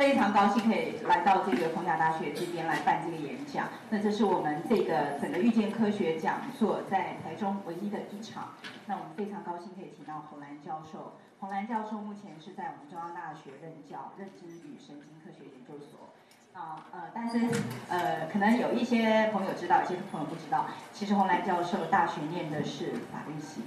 非常高兴可以来到这个逢甲大学这边来办这个演讲。那这是我们这个整个遇见科学讲座在台中唯一的一场。那我们非常高兴可以请到洪兰教授。洪兰教授目前是在我们中央大学任教，认知与神经科学研究所。啊呃，但是呃，可能有一些朋友知道，有些朋友不知道。其实洪兰教授大学念的是法律系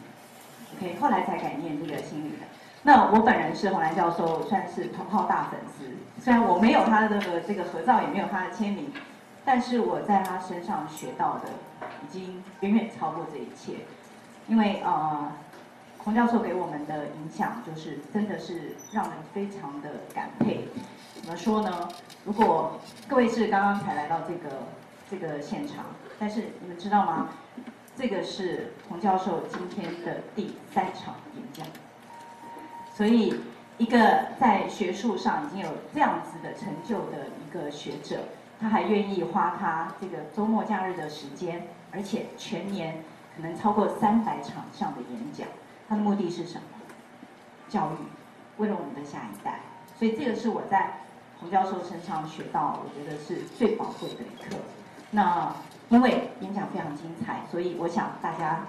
，OK，后来才改念这个心理的。那我本人是洪兰教授，算是头号大粉丝。虽然我没有他的这个合照，也没有他的签名，但是我在他身上学到的，已经远远超过这一切。因为呃，洪教授给我们的影响，就是真的是让人非常的感佩。怎么说呢？如果各位是刚刚才来到这个这个现场，但是你们知道吗？这个是洪教授今天的第三场演讲。所以，一个在学术上已经有这样子的成就的一个学者，他还愿意花他这个周末假日的时间，而且全年可能超过三百场上的演讲，他的目的是什么？教育，为了我们的下一代。所以这个是我在洪教授身上学到，我觉得是最宝贵的一课。那因为演讲非常精彩，所以我想大家。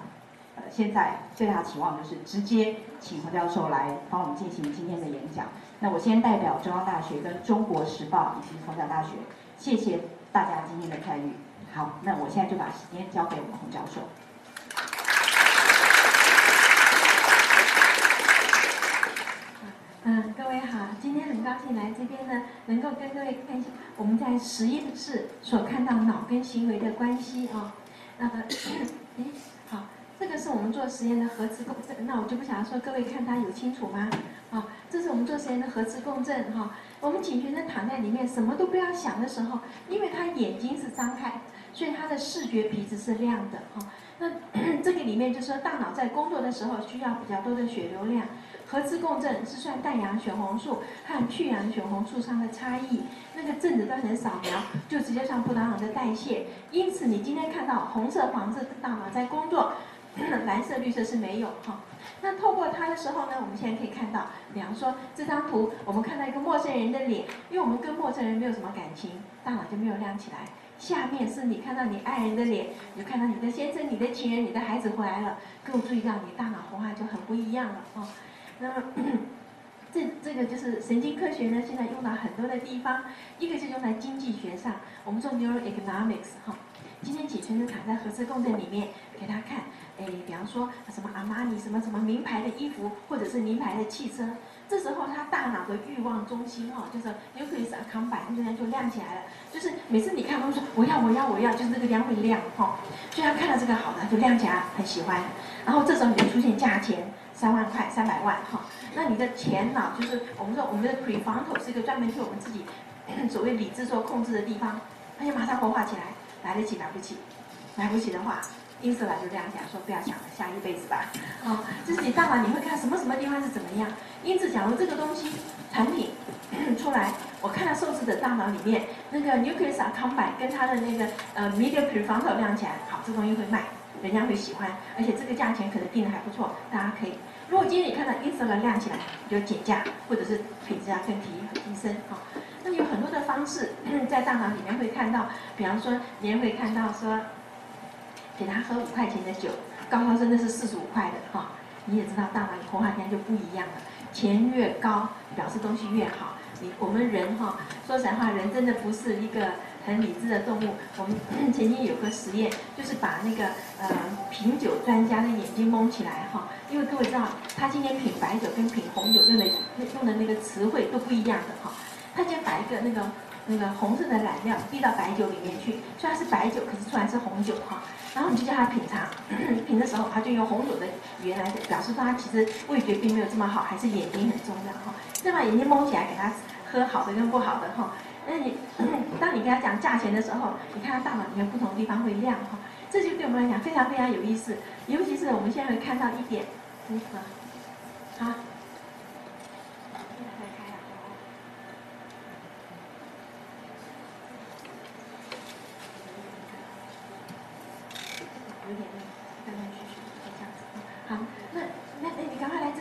呃，现在最大期望就是直接请洪教授来帮我们进行今天的演讲。那我先代表中央大学跟中国时报以及逢甲大学，谢谢大家今天的参与。好，那我现在就把时间交给我们洪教授。嗯，各位好，今天很高兴来这边呢，能够跟各位看一下我们在实验室所看到脑跟行为的关系啊。那么，哎。这个是我们做实验的核磁共振，那我就不想要说，各位看它有清楚吗？啊，这是我们做实验的核磁共振哈。我们请学生躺在里面，什么都不要想的时候，因为他眼睛是张开，所以他的视觉皮质是亮的哈。那 这个里面就是说，大脑在工作的时候需要比较多的血流量。核磁共振是算氮氧血红素和去氧血红素上的差异，那个振子断层扫描就直接上葡萄糖的代谢。因此，你今天看到红色、黄色大脑在工作。蓝色、绿色是没有哈。那透过它的时候呢，我们现在可以看到，比方说这张图，我们看到一个陌生人的脸，因为我们跟陌生人没有什么感情，大脑就没有亮起来。下面是你看到你爱人的脸，你就看到你的先生、你的情人、你的孩子回来了，各位注意到你大脑红化就很不一样了哦。那么 这这个就是神经科学呢，现在用到很多的地方，一个是用在经济学上，我们做 neuroeconomics 哈。今天请学生躺在核磁共振里面给他看。哎，比方说什么阿玛尼什么什么名牌的衣服，或者是名牌的汽车，这时候他大脑的欲望中心哦，就是 nucleus accumbens，现在就亮起来了。就是每次你看，都说我要我要我要，就是这个亮会亮哈。就像看到这个好的就亮起来，很喜欢。然后这时候你就出现价钱三万块、三百万哈。那你的前脑就是我们说我们的 prefrontal 是一个专门替我们自己 所谓理智做控制的地方，它就马上活化起来，来得及来不起，来不起的话。因此来就这样讲，说不要想了，下一辈子吧。好，就是你大脑你会看什么什么地方是怎么样。因此，假如这个东西产品 出来，我看到受试者大脑里面那个 nucleus accumbens 跟它的那个呃 medial prefrontal 亮起来，好，这东西会卖，人家会喜欢，而且这个价钱可能定的还不错，大家可以。如果今天你看到 i n s u l 亮起来，你就减价，或者是品质啊更提提升。好，那有很多的方式 在大脑里面会看到，比方说你也会看到说。给他喝五块钱的酒，高高真的是四十五块的哈。你也知道，大脑里活化天就不一样了。钱越高，表示东西越好。你我们人哈，说实话，人真的不是一个很理智的动物。我们曾经有个实验，就是把那个呃品酒专家的眼睛蒙起来哈，因为各位知道，他今天品白酒跟品红酒用的用的那个词汇都不一样的哈。他先把一个那个那个红色的染料滴到白酒里面去，虽然是白酒，可是出来是红酒哈。然后你就叫他品尝，品的时候他就用红酒的语言来表示说他其实味觉并没有这么好，还是眼睛很重要哈。再把眼睛蒙起来给他喝好的跟不好的哈。那你当你跟他讲价钱的时候，你看他大脑里面不同的地方会亮哈。这就对我们来讲非常非常有意思，尤其是我们现在会看到一点，好。有点那断断续续，这样子。好，那那那你赶快来，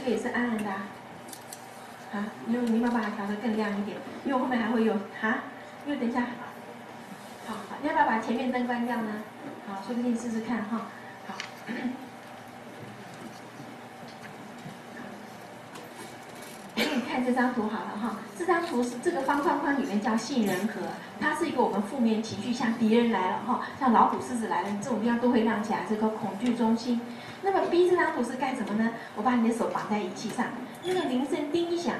这？个也是暗暗的。啊，你你有没有把它调得更亮一点？因为我后面还会有啊，因为等一下，好，好，要不要把前面灯关掉呢？好，说不定试试看哈。好，给 你看这张图好了哈。这张图是这个方框框里面叫杏仁核，它是一个我们负面情绪，像敌人来了哈，像老虎、狮子来了，这种地方都会亮起来，这个恐惧中心。那么 B 这张图是干什么呢？我把你的手绑在仪器上，那个铃声叮一响，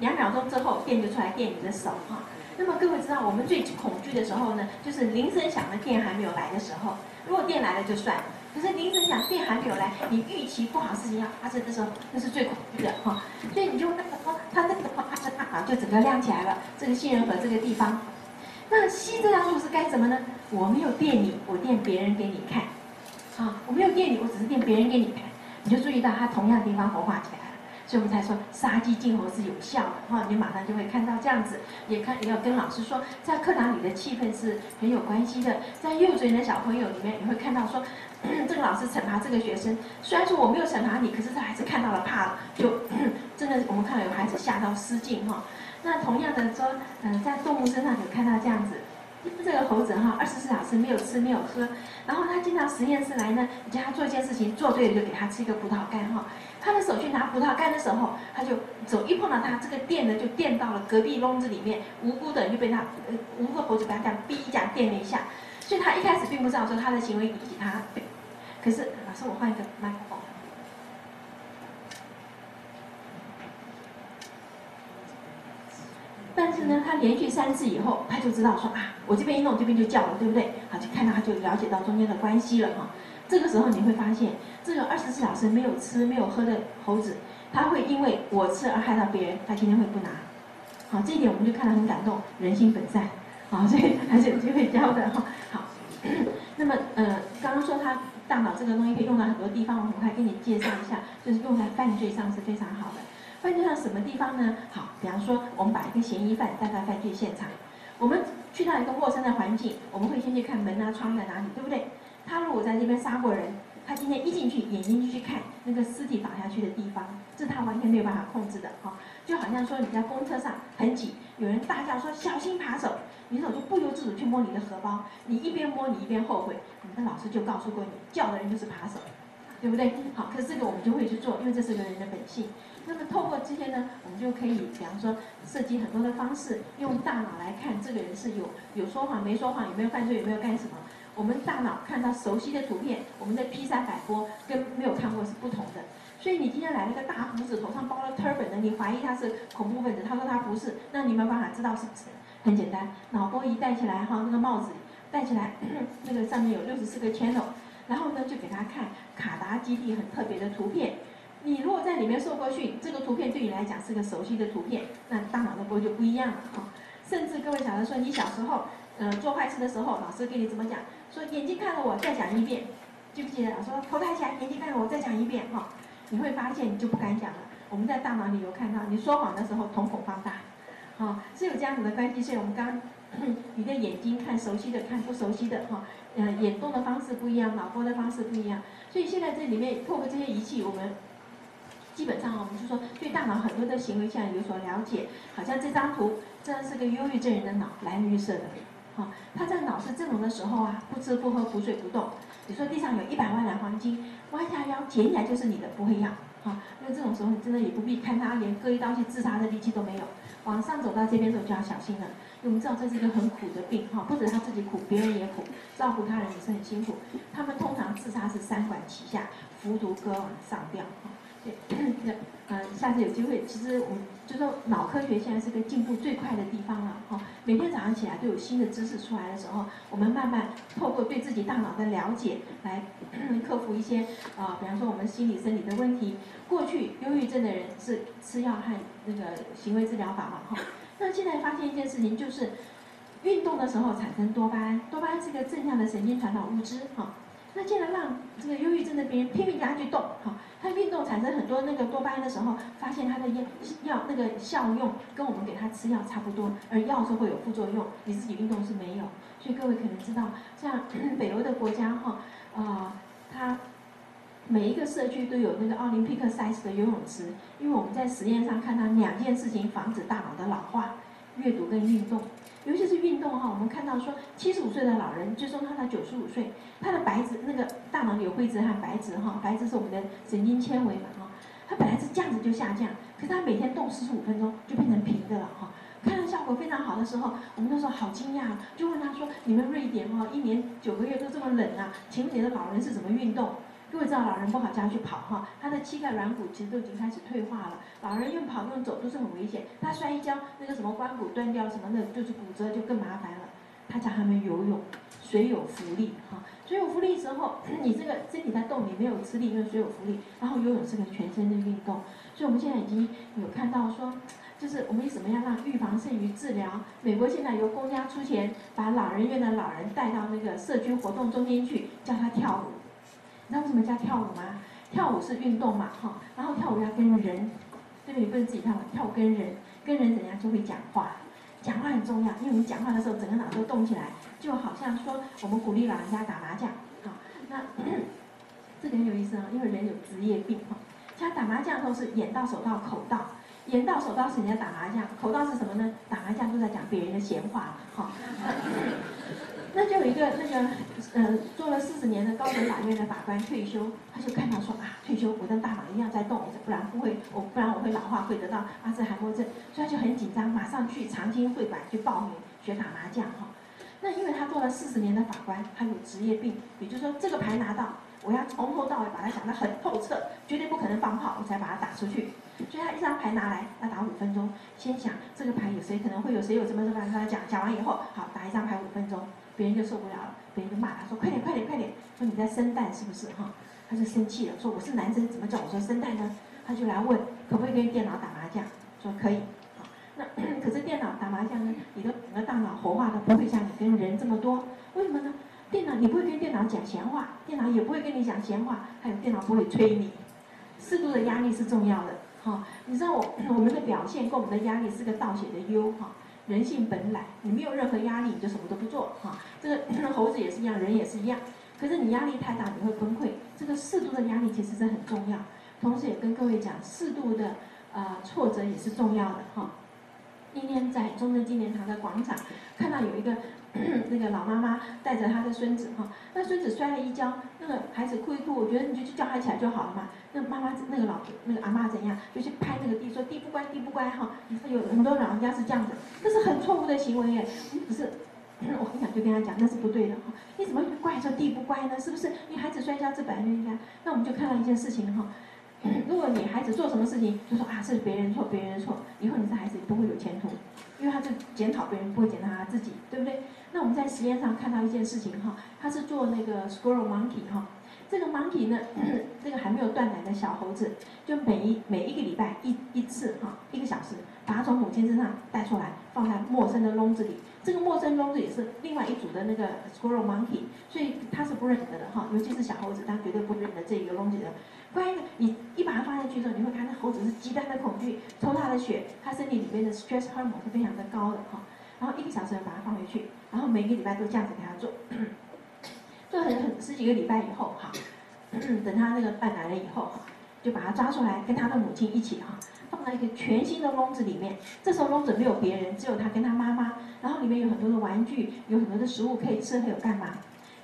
两秒钟之后电就出来电你的手哈。那么各位知道，我们最恐惧的时候呢，就是铃声响了，电还没有来的时候。如果电来了就算了，可是铃声响，电还没有来，你预期不好事情要发生的时候，那是最恐惧的哈。所以你就那个哦，它那个啪嚓啪啊，就整个亮起来了。这个杏仁核这个地方，那 C 这张图是干什么呢？我没有电你，我电别人给你看。啊，我没有电你，我只是电别人给你看，你就注意到它同样地方活化起来了，所以我们才说杀鸡儆猴是有效的哈，你马上就会看到这样子，也看也要跟老师说，在课堂里的气氛是很有关系的，在幼稚园的小朋友里面，你会看到说，这个老师惩罚这个学生，虽然说我没有惩罚你，可是他还是看到了怕了，就 真的我们看到有孩子吓到失禁哈，那同样的说，嗯，在动物身上有看到这样子。这个猴子哈，二十四小时没有吃没有喝，然后他经常实验室来呢，你叫他做一件事情，做对了就给他吃一个葡萄干哈。他的手去拿葡萄干的时候，他就手一碰到它，这个电呢就电到了隔壁笼子里面，无辜的就被他呃无辜的猴子把他这样逼一下电了一下，所以他一开始并不知道说他的行为引起他，可是老师我换一个麦克风。但是呢，他连续三次以后，他就知道说啊，我这边一弄，这边就叫了，对不对？好，就看到他就了解到中间的关系了哈。这个时候你会发现，这个二十四小时没有吃、没有喝的猴子，他会因为我吃而害到别人，他今天会不拿。好，这一点我们就看得很感动，人心本善。好，所以还是有机会教的哈。好，那么呃，刚刚说他大脑这个东西可以用到很多地方，我很快跟你介绍一下，就是用在犯罪上是非常好的。犯罪上什么地方呢？好，比方说，我们把一个嫌疑犯带到犯罪现场，我们去到一个陌生的环境，我们会先去看门啊、窗在哪里，对不对？他如果在这边杀过人，他今天一进去，眼睛就去看那个尸体倒下去的地方，这他完全没有办法控制的哈。就好像说你在公车上很挤，有人大叫说小心扒手，你手就不由自主去摸你的荷包，你一边摸你一边后悔。你的老师就告诉过你，叫的人就是扒手，对不对？好，可是这个我们就会去做，因为这是个人的本性。那么透过这些呢，我们就可以，比方说设计很多的方式，用大脑来看这个人是有有说谎没说谎，有没有犯罪，有没有干什么。我们大脑看到熟悉的图片，我们的 P 三百波跟没有看过是不同的。所以你今天来了个大胡子，头上包了 turban 的，你怀疑他是恐怖分子，他说他不是，那你没有办法知道是不是？很简单，脑波一戴起来哈，那个帽子戴起来，那个上面有六十四个 channel，然后呢就给他看卡达基地很特别的图片。你如果在里面受过训，这个图片对你来讲是个熟悉的图片，那大脑的波就不一样了哈。甚至各位小孩说，你小时候，呃，做坏事的时候，老师给你怎么讲？说眼睛看着我，再讲一遍，记不记得？说头抬起来，眼睛看着我，再讲一遍哈。你会发现你就不敢讲了。我们在大脑里有看到，你说谎的时候瞳孔放大，好，是有这样子的关系。所以我们刚，你的眼睛看熟悉的，看不熟悉的哈，呃，眼动的方式不一样，脑波的方式不一样。所以现在这里面透过这些仪器，我们。基本上我们就说对大脑很多的行为现在有所了解，好像这张图，这是个忧郁症人的脑，蓝绿色的，好，他在脑是这种的时候啊，不吃不喝不睡不动。你说地上有一百万两黄金，弯下腰捡起来就是你的，不会要，好，因为这种时候你真的也不必看他，连割一刀去自杀的力气都没有。往上走到这边的时候就要小心了，因为我们知道这是一个很苦的病，哈，不止他自己苦，别人也苦，照顾他人也是很辛苦。他们通常自杀是三管齐下，服毒割腕上吊，哈。那呃，下次有机会，其实我们就说脑科学现在是个进步最快的地方了哈。每天早上起来都有新的知识出来的时候，我们慢慢透过对自己大脑的了解，来 克服一些啊，比方说我们心理生理的问题。过去忧郁症的人是吃药和那个行为治疗法嘛哈。那现在发现一件事情，就是运动的时候产生多巴胺，多巴胺是个正向的神经传导物质哈。那既然让这个忧郁症的病人拼命叫他去动，好，他运动产生很多那个多巴胺的时候，发现他的药药那个效用跟我们给他吃药差不多，而药是会有副作用，你自己运动是没有。所以各位可能知道，像 北欧的国家哈，啊，他。每一个社区都有那个奥林匹克 size 的游泳池，因为我们在实验上看到两件事情防止大脑的老化：阅读跟运动。尤其是运动哈，我们看到说，七十五岁的老人，最终他到九十五岁，他的白质那个大脑里有灰质和白质哈，白质是我们的神经纤维嘛哈，他本来是这样子就下降，可是他每天动四十五分钟就变成平的了哈，看到效果非常好的时候，我们都说好惊讶，就问他说，你们瑞典哈一年九个月都这么冷啊，请问你的老人是怎么运动？各位知道老人不好叫他去跑哈，他的膝盖软骨其实都已经开始退化了。老人用跑用走都是很危险，他摔一跤，那个什么关骨断掉什么的，就是骨折就更麻烦了。他叫他们游泳，水有浮力哈，水有浮力时候，你这个身体在动，你没有吃力，因为水有浮力。然后游泳是个全身的运动，所以我们现在已经有看到说，就是我们怎么样让预防胜于治疗。美国现在由公家出钱，把老人院的老人带到那个社区活动中间去，教他跳舞。你知道为什么叫跳舞吗？跳舞是运动嘛，哈，然后跳舞要跟人，对不对？你不能自己跳嘛，跳舞跟人，跟人怎样就会讲话，讲话很重要，因为我们讲话的时候，整个脑都动起来，就好像说我们鼓励老人家打麻将，好，那 这个很有意思啊，因为人有职业病哈，像打麻将都是眼到手到口到，眼到手到是人家打麻将，口到是什么呢？打麻将都在讲别人的闲话，哈。那就有一个那个，呃，做了四十年的高等法院的法官退休，他就看到说啊，退休我跟大脑一样在动，不然不会，我不然我会老化，会得到阿兹海默症，所以他就很紧张，马上去长青会馆去报名学打麻将哈。那因为他做了四十年的法官，他有职业病，也就是说这个牌拿到，我要从头到尾把它想得很透彻，绝对不可能放炮，我才把它打出去。所以他一张牌拿来要打五分钟，先想这个牌有谁可能会有谁有什么什么，跟他讲，讲完以后好打一张牌五分钟。别人就受不了了，别人就骂他说：“快点，快点，快点！”说你在生蛋是不是？哈，他就生气了，说：“我是男生，怎么叫我说生蛋呢？”他就来问可不可以跟电脑打麻将，说可以。好，那 可是电脑打麻将呢，你的整个大脑活化的不会像你跟人这么多，为什么呢？电脑你不会跟电脑讲闲话，电脑也不会跟你讲闲话，还有电脑不会催你。适度的压力是重要的，哈，你知道我我们的表现跟我们的压力是个倒写的 U，哈。人性本来，你没有任何压力，你就什么都不做哈。这个猴子也是一样，人也是一样。可是你压力太大，你会崩溃。这个适度的压力其实是很重要。同时也跟各位讲，适度的呃挫折也是重要的哈。今天在中正纪念堂的广场看到有一个 那个老妈妈带着她的孙子哈，那孙子摔了一跤，那个孩子哭一哭，我觉得你就去叫他起来就好了嘛。那妈妈那个老那个阿妈怎样，就去拍那个地说地不乖地不乖哈。有很多老人家是这样子，这是很错误的行为耶。不是，我很想就跟他讲那是不对的哈。你怎么怪说地不乖呢？是不是？你孩子摔跤这本来就应该。那我们就看到一件事情哈。如果你孩子做什么事情，就说啊是别人错，别人错，以后你这孩子不会有前途，因为他就检讨别人，不会检讨他自己，对不对？那我们在实验上看到一件事情哈，他是做那个 squirrel monkey 哈，这个 monkey 呢，这个还没有断奶的小猴子，就每一每一个礼拜一一次哈，一个小时，把它从母亲身上带出来，放在陌生的笼子里。这个陌生笼子也是另外一组的那个 squirrel monkey，所以他是不认得的哈，尤其是小猴子，他绝对不认得这个笼子的。乖的，你一把它放进去之后，你会看那猴子是极端的恐惧，抽它的血，它身体里面的 stress hormone 是非常的高的哈。然后一个小时把它放回去，然后每个礼拜都这样子给他做，做很很十几个礼拜以后哈，等他那个饭来了以后，就把它抓出来跟他的母亲一起哈，放在一个全新的笼子里面。这时候笼子没有别人，只有他跟他妈妈，然后里面有很多的玩具，有很多的食物可以吃，还有干嘛？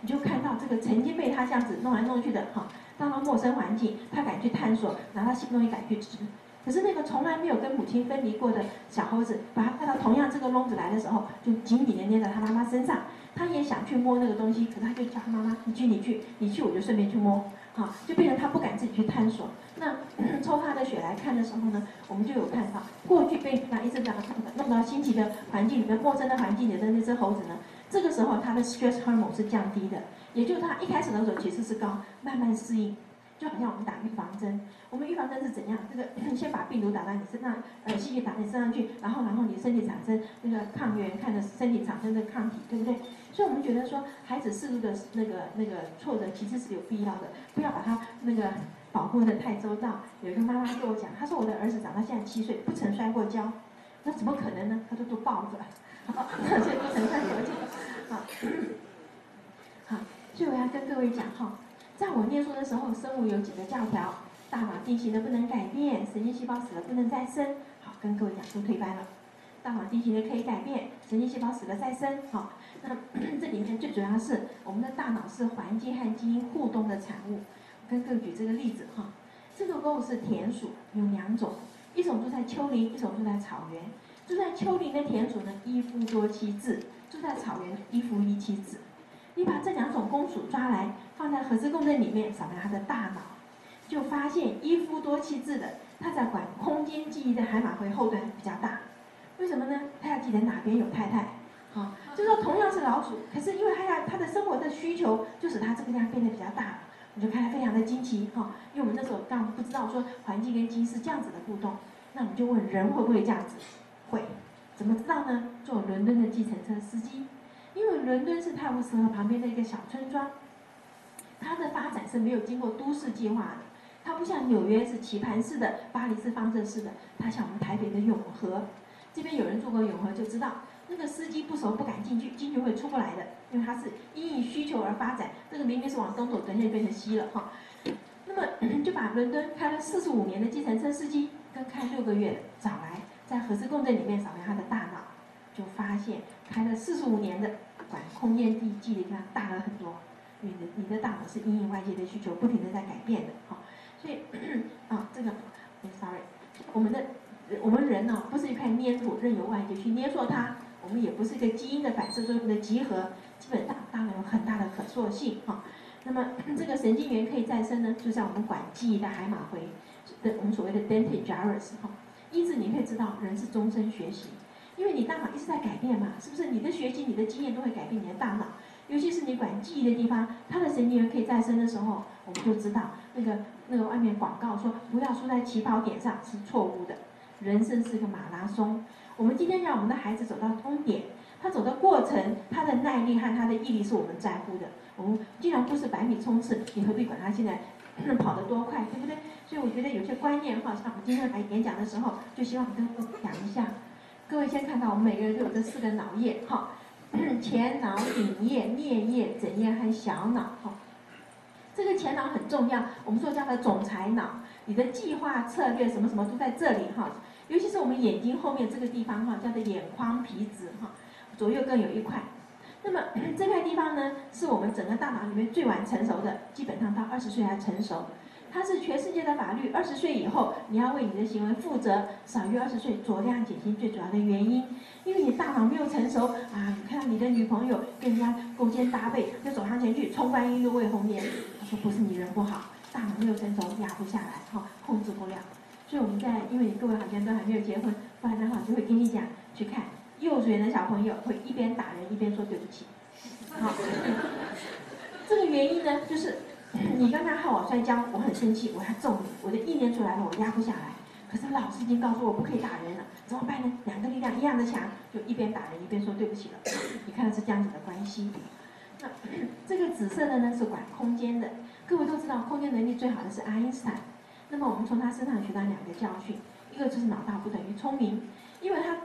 你就看到这个曾经被他这样子弄来弄去的哈。到了陌生环境，他敢去探索，拿到新东西敢去吃。可是那个从来没有跟母亲分离过的小猴子，把它带到同样这个笼子来的时候，就紧紧的粘在他妈妈身上。他也想去摸那个东西，可是他就叫他妈妈：“你去，你去，你去，我就顺便去摸。”哈，就变成他不敢自己去探索。那 抽他的血来看的时候呢，我们就有看到，过去被那一直这样弄到新奇的环境里面、陌生的环境里的那只猴子呢，这个时候他的 stress hormone 是降低的。也就是他一开始的时候其实是高，慢慢适应，就好像我们打预防针。我们预防针是怎样？这个 先把病毒打到你身上，呃，细菌打你身上去，然后然后你身体产生那个抗原，看着身体产生的抗体，对不对？所以我们觉得说，孩子适度的那个那个挫折其实是有必要的，不要把他那个保护的太周到。有一个妈妈跟我讲，她说我的儿子长到现在七岁，不曾摔过跤，那怎么可能呢？他说都抱着，所以不曾摔过跤，好，好。所以我要跟各位讲哈，在我念书的时候，生物有几个教条：大脑定型的不能改变，神经细胞死了不能再生。好，跟各位讲，都推翻了。大脑定型的可以改变，神经细胞死了再生。好，那这里面最主要是我们的大脑是环境和基因互动的产物。跟各位举这个例子哈，这个动物是田鼠，有两种，一种住在丘陵，一种住在草原。住在丘陵的田鼠呢，一夫多妻制；住在草原，一夫一妻制。你把这两种公鼠抓来，放在核磁共振里面扫描它的大脑，就发现一夫多妻制的，它在管空间记忆的海马回后端比较大。为什么呢？它要记得哪边有太太。好，就说同样是老鼠，可是因为它要它的生活的需求，就使它这个量变得比较大。我就看它非常的惊奇哈，因为我们那时候刚不知道说环境跟基因是这样子的互动，那我们就问人会不会这样子？会，怎么知道呢？做伦敦的计程车司机，因为伦敦是泰晤士河旁边的一个小村庄，它的发展是没有经过都市计划的，它不像纽约是棋盘式的，巴黎是方阵式的，它像我们台北的永和，这边有人住过永和就知道。那个司机不熟不敢进去，进去会出不来的，因为他是因应需求而发展。这个明明是往东走，等下就变成西了哈。那么就把伦敦开了四十五年的计程车司机跟开六个月的找来，在核磁共振里面扫描他的大脑，就发现开了四十五年的管空间地记的地方大了很多。你的你的大脑是因应外界的需求不停的在改变的哈。所以 啊，这个，sorry，我们的我们人呢不是一块粘土，任由外界去捏塑它。我们也不是一个基因的反射作用的集合，基本上大脑有很大的可塑性哈。那么 这个神经元可以再生呢，就像我们管记忆的海马回的我们所谓的 dentate gyrus 哈。因此你可以知道，人是终身学习，因为你大脑一直在改变嘛，是不是？你的学习、你的经验都会改变你的大脑，尤其是你管记忆的地方，它的神经元可以再生的时候，我们就知道那个那个外面广告说不要输在起跑点上是错误的，人生是个马拉松。我们今天让我们的孩子走到终点，他走的过程，他的耐力和他的毅力是我们在乎的。我们既然不是百米冲刺，你何必管他现在 跑得多快，对不对？所以我觉得有些观念哈，像我们今天来演讲的时候，就希望跟各位讲一下。各位先看到，我们每个人都有这四个脑叶哈，前脑、顶叶、颞叶、枕叶和小脑哈。这个前脑很重要，我们说叫它总裁脑，你的计划、策略什么什么都在这里哈。尤其是我们眼睛后面这个地方哈，叫做眼眶皮质哈，左右各有一块。那么 这块地方呢，是我们整个大脑里面最晚成熟的，基本上到二十岁才成熟。它是全世界的法律，二十岁以后你要为你的行为负责，少于二十岁酌量减轻最主要的原因。因为你大脑没有成熟啊，你看你的女朋友跟人家勾肩搭背，就走上前去，冲冠一怒为红颜。他说不是你人不好，大脑没有成熟，压不下来哈，控制不了。所以我们在，因为各位好像都还没有结婚，不然的话就会跟你讲，去看幼稚园的小朋友会一边打人一边说对不起。好，这个原因呢，就是你刚才害我摔跤，我很生气，我要揍你，我的意念出来了，我压不下来。可是老师已经告诉我不可以打人了，怎么办呢？两个力量一样的强，就一边打人一边说对不起了。你看是这样子的关系。那 这个紫色的呢是管空间的，各位都知道，空间能力最好的是爱因斯坦。那么我们从他身上学到两个教训，一个就是脑大不等于聪明，因为他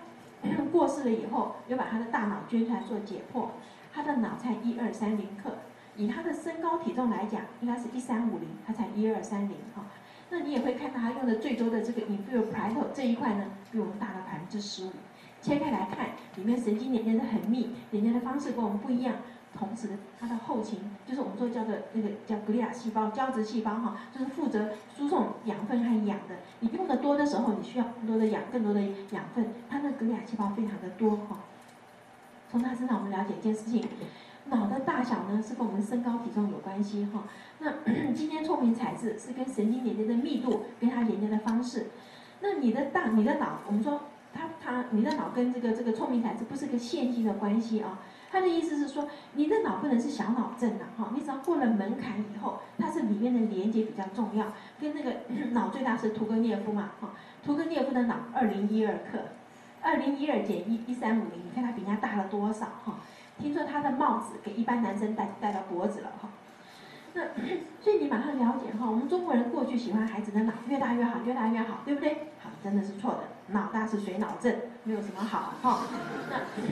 过世了以后，又把他的大脑捐出来做解剖，他的脑才一二三零克，以他的身高体重来讲，应该是一三五零，他才一二三零哈。那你也会看到他用的最多的这个 inferior parietal 这一块呢，比我们大了百分之十五。切开来看，里面神经连接的很密，连接的方式跟我们不一样。同时，它的后勤就是我们说叫做那个叫格里亚细胞、胶质细胞哈，就是负责输送养分和氧的。你用的多的时候，你需要更多的氧、更多的养分。它的格里亚细胞非常的多哈。从它身上我们了解一件事情，脑的大小呢是跟我们身高体重有关系哈。那 今天聪明才智是跟神经连接的密度跟它连接的方式。那你的大、你的脑，我们说它它你的脑跟这个这个聪明才智不是个线性的关系啊。他的意思是说，你的脑不能是小脑症呐，哈，你只要过了门槛以后，它是里面的连接比较重要。跟那个 脑最大是屠格涅夫嘛，哈，屠格涅夫的脑二零一二克，二零一二减一一三五零，你看他比人家大了多少，哈。听说他的帽子给一般男生戴戴到脖子了，哈。那 所以你马上了解哈，我们中国人过去喜欢孩子的脑越大越好，越大越好，对不对？好，真的是错的，脑大是水脑症，没有什么好，哈。那。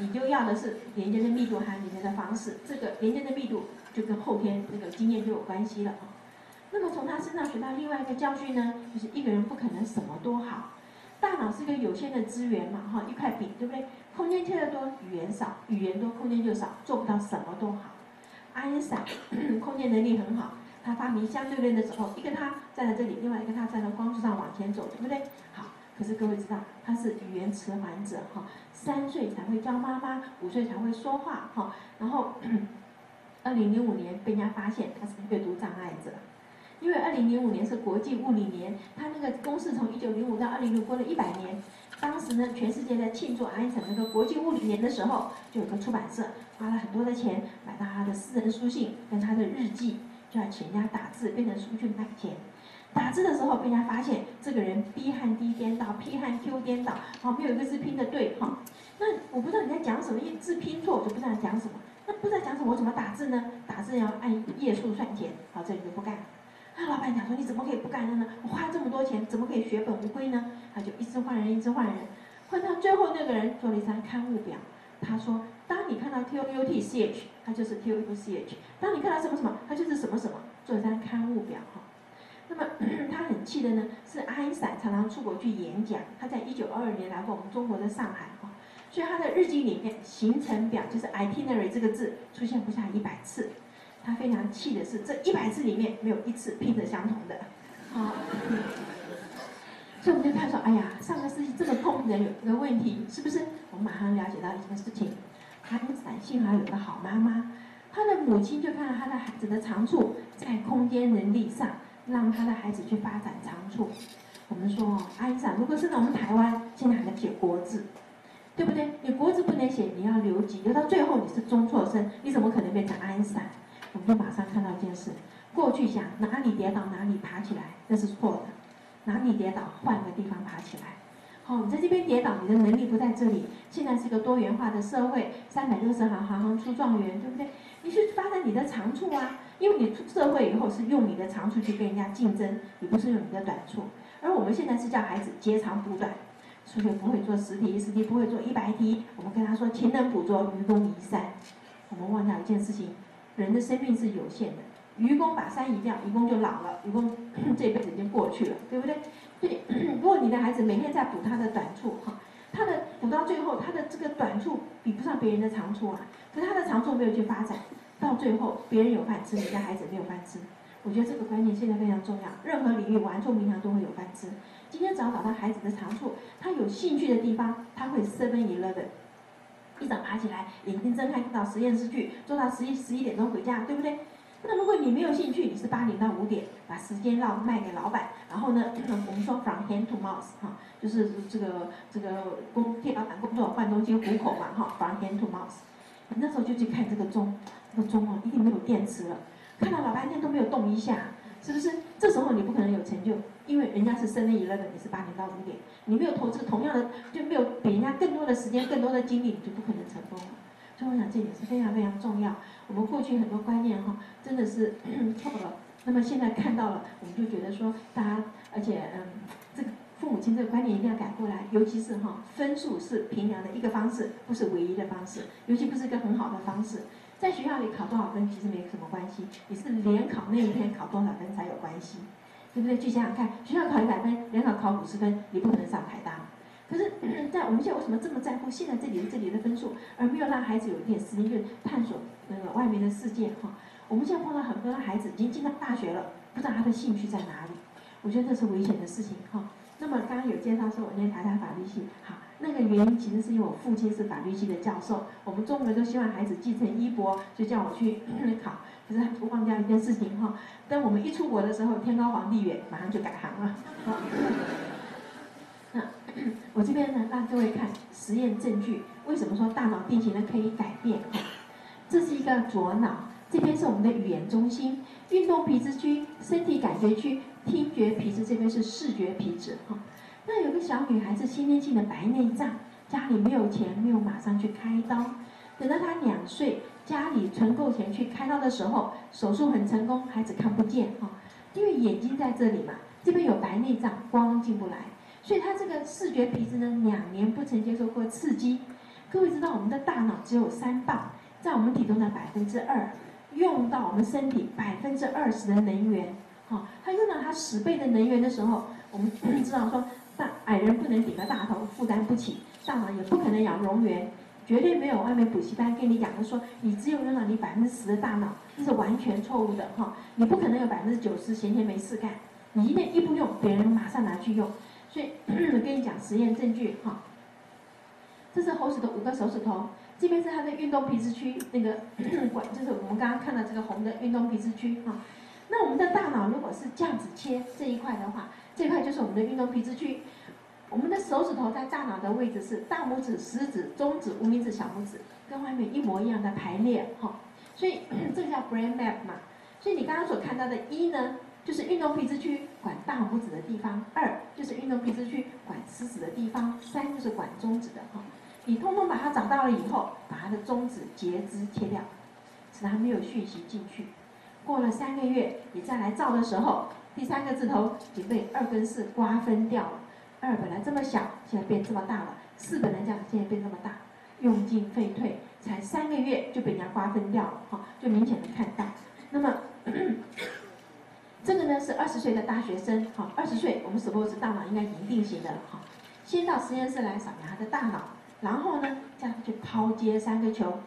你就要的是连接的密度和连接的方式，这个连接的密度就跟后天那个经验就有关系了啊。那么从他身上学到另外一个教训呢，就是一个人不可能什么都好，大脑是个有限的资源嘛，哈，一块饼，对不对？空间切的多，语言少，语言多，空间就少，做不到什么都好。爱因斯坦 空间能力很好，他发明相对论的时候，一个他站在这里，另外一个他站在光速上往前走，对不对？好，可是各位知道他是语言迟缓者，哈，三岁才会叫妈妈，五岁才会说话，哈，然后 二零零五年被人家发现他是阅读障碍者。因为二零零五年是国际物理年，他那个公式从一九零五到二零零过了一百年。当时呢，全世界在庆祝爱因斯坦那个国际物理年的时候，就有个出版社花了很多的钱买到他的私人书信跟他的日记，就要请人家打字变成书去卖钱。打字的时候被人家发现这个人 B 和 D 颠倒，P 和 Q 颠倒，好没有一个字拼的对哈。那我不知道你在讲什么，一字拼错我就不知道讲什么。那不知道讲什么我怎么打字呢？打字要按页数算钱，好这里就不干。那老板讲说：“你怎么可以不干了呢？我花这么多钱，怎么可以血本无归呢？”他就一直换人，一直换人，换到最后那个人做了一张刊物表。他说：“当你看到 T O U T C H，他就是 T O U C H；当你看到什么什么，他就是什么什么。”做一张刊物表哈。那么 他很气的呢，是爱因斯坦常常出国去演讲。他在一九二二年来过我们中国的上海哈，所以他的日记里面行程表就是 itinerary 这个字出现不下一百次。他非常气的是，这一百次里面没有一次拼的相同的，好，所以我们就看说，哎呀，上个世纪这个聪明人有一个问题，是不是？我们马上了解到一件事情，爱因斯坦幸好有个好妈妈，他的母亲就看到他的孩子的长处在空间能力上，让他的孩子去发展长处。我们说，爱因斯坦如果是在我们台湾，现在还能写国字，对不对？你国字不能写，你要留级，留到最后你是中辍生，你怎么可能变成爱因斯坦？我们就马上看到一件事：过去想哪里跌倒哪里爬起来，这是错的；哪里跌倒换个地方爬起来。好，你在这边跌倒，你的能力不在这里。现在是一个多元化的社会，三百六十行，行行出状元，对不对？你去发展你的长处啊，因为你出社会以后是用你的长处去跟人家竞争，你不是用你的短处。而我们现在是叫孩子截长补短，数学不会做十题，十题不会做一百题，我们跟他说勤能补拙，愚公移山。我们忘掉一件事情。人的生命是有限的，愚公把山移掉，愚公就老了，愚公 这辈子已经过去了，对不对？所以，如果你的孩子每天在补他的短处，哈，他的补到最后，他的这个短处比不上别人的长处啊，可是他的长处没有去发展，到最后别人有饭吃，你家孩子没有饭吃。我觉得这个观念现在非常重要，任何领域玩错名堂都会有饭吃。今天只要找到孩子的长处，他有兴趣的地方，他会 seven eleven。一早爬起来，眼睛睁开到实验室去，做到十一十一点钟回家，对不对？那如果你没有兴趣，你是八点到五点把时间让卖给老板，然后呢，我们说 from hand to mouth 哈，就是这个这个工替老板工作换东西糊口嘛哈，from hand to mouth。那时候就去看这个钟，这个钟哦一定没有电池了，看到老半天都没有动一下。是不是？这时候你不可能有成就，因为人家是生日一乐的，你是八点到五点，你没有投资同样的，就没有比人家更多的时间、更多的精力，你就不可能成功了。所以我想这点是非常非常重要。我们过去很多观念哈，真的是 错了。那么现在看到了，我们就觉得说，大家，而且嗯，这个父母亲这个观念一定要改过来，尤其是哈，分数是评量的一个方式，不是唯一的方式，尤其不是一个很好的方式。在学校里考多少分其实没什么关系，你是联考那一天考多少分才有关系，对不对？去想想看，学校考一百分，联考考五十分，你不可能上台大。可是，在我们现在为什么这么在乎现在这里的这里的分数，而没有让孩子有一点时间去探索那个外面的世界？哈，我们现在碰到很多的孩子已经进到大学了，不知道他的兴趣在哪里，我觉得这是危险的事情。哈，那么刚刚有介绍说我念台大法律系，好。那个原因其实是因为我父亲是法律系的教授，我们中国人都希望孩子继承衣钵，就叫我去考。可是不忘掉一件事情哈，等我们一出国的时候，天高皇帝远，马上就改行了。那我这边呢，让各位看实验证据，为什么说大脑变形呢可以改变？这是一个左脑，这边是我们的语言中心，运动皮质区、身体感觉区、听觉皮质这边是视觉皮质，哈。那有个小女孩子先天性的白内障，家里没有钱，没有马上去开刀。等到她两岁，家里存够钱去开刀的时候，手术很成功，孩子看不见哈，因为眼睛在这里嘛，这边有白内障，光进不来，所以她这个视觉皮质呢，两年不曾接受过刺激。各位知道我们的大脑只有三磅，在我们体重的百分之二，用到我们身体百分之二十的能源，好，他用到他十倍的能源的时候，我们知道说，大矮人不能顶个大头，负担不起，大脑也不可能养蝾螈，绝对没有外面补习班跟你讲的说，你只有用到你百分之十的大脑，这是完全错误的哈，你不可能有百分之九十闲钱没事干，你一定一不用，别人马上拿去用，所以我 跟你讲实验证据哈，这是猴子的五个手指头。这边是它的运动皮质区，那个 管就是我们刚刚看到这个红的运动皮质区哈。那我们的大脑如果是这样子切这一块的话，这块就是我们的运动皮质区。我们的手指头在大脑的位置是大拇指、食指、中指、无名指、小拇指，跟外面一模一样的排列哈。所以这个叫 brain map 嘛。所以你刚刚所看到的一呢，就是运动皮质区管大拇指的地方；二就是运动皮质区管食指的地方；三就是管中指的哈。你通通把它找到了以后，把它的中指截肢切掉，使它没有讯息进去。过了三个月，你再来照的时候，第三个指头已经被二跟四瓜分掉了。二本来这么小，现在变这么大了；四本来这样，现在变这么大。用进废退，才三个月就被人家瓜分掉了，哈，就明显的看到。那么，这个呢是二十岁的大学生，哈，二十岁，我们 suppose 大脑应该已经定型的了，哈。先到实验室来扫描他的大脑。然后呢，这样去抛接三个球，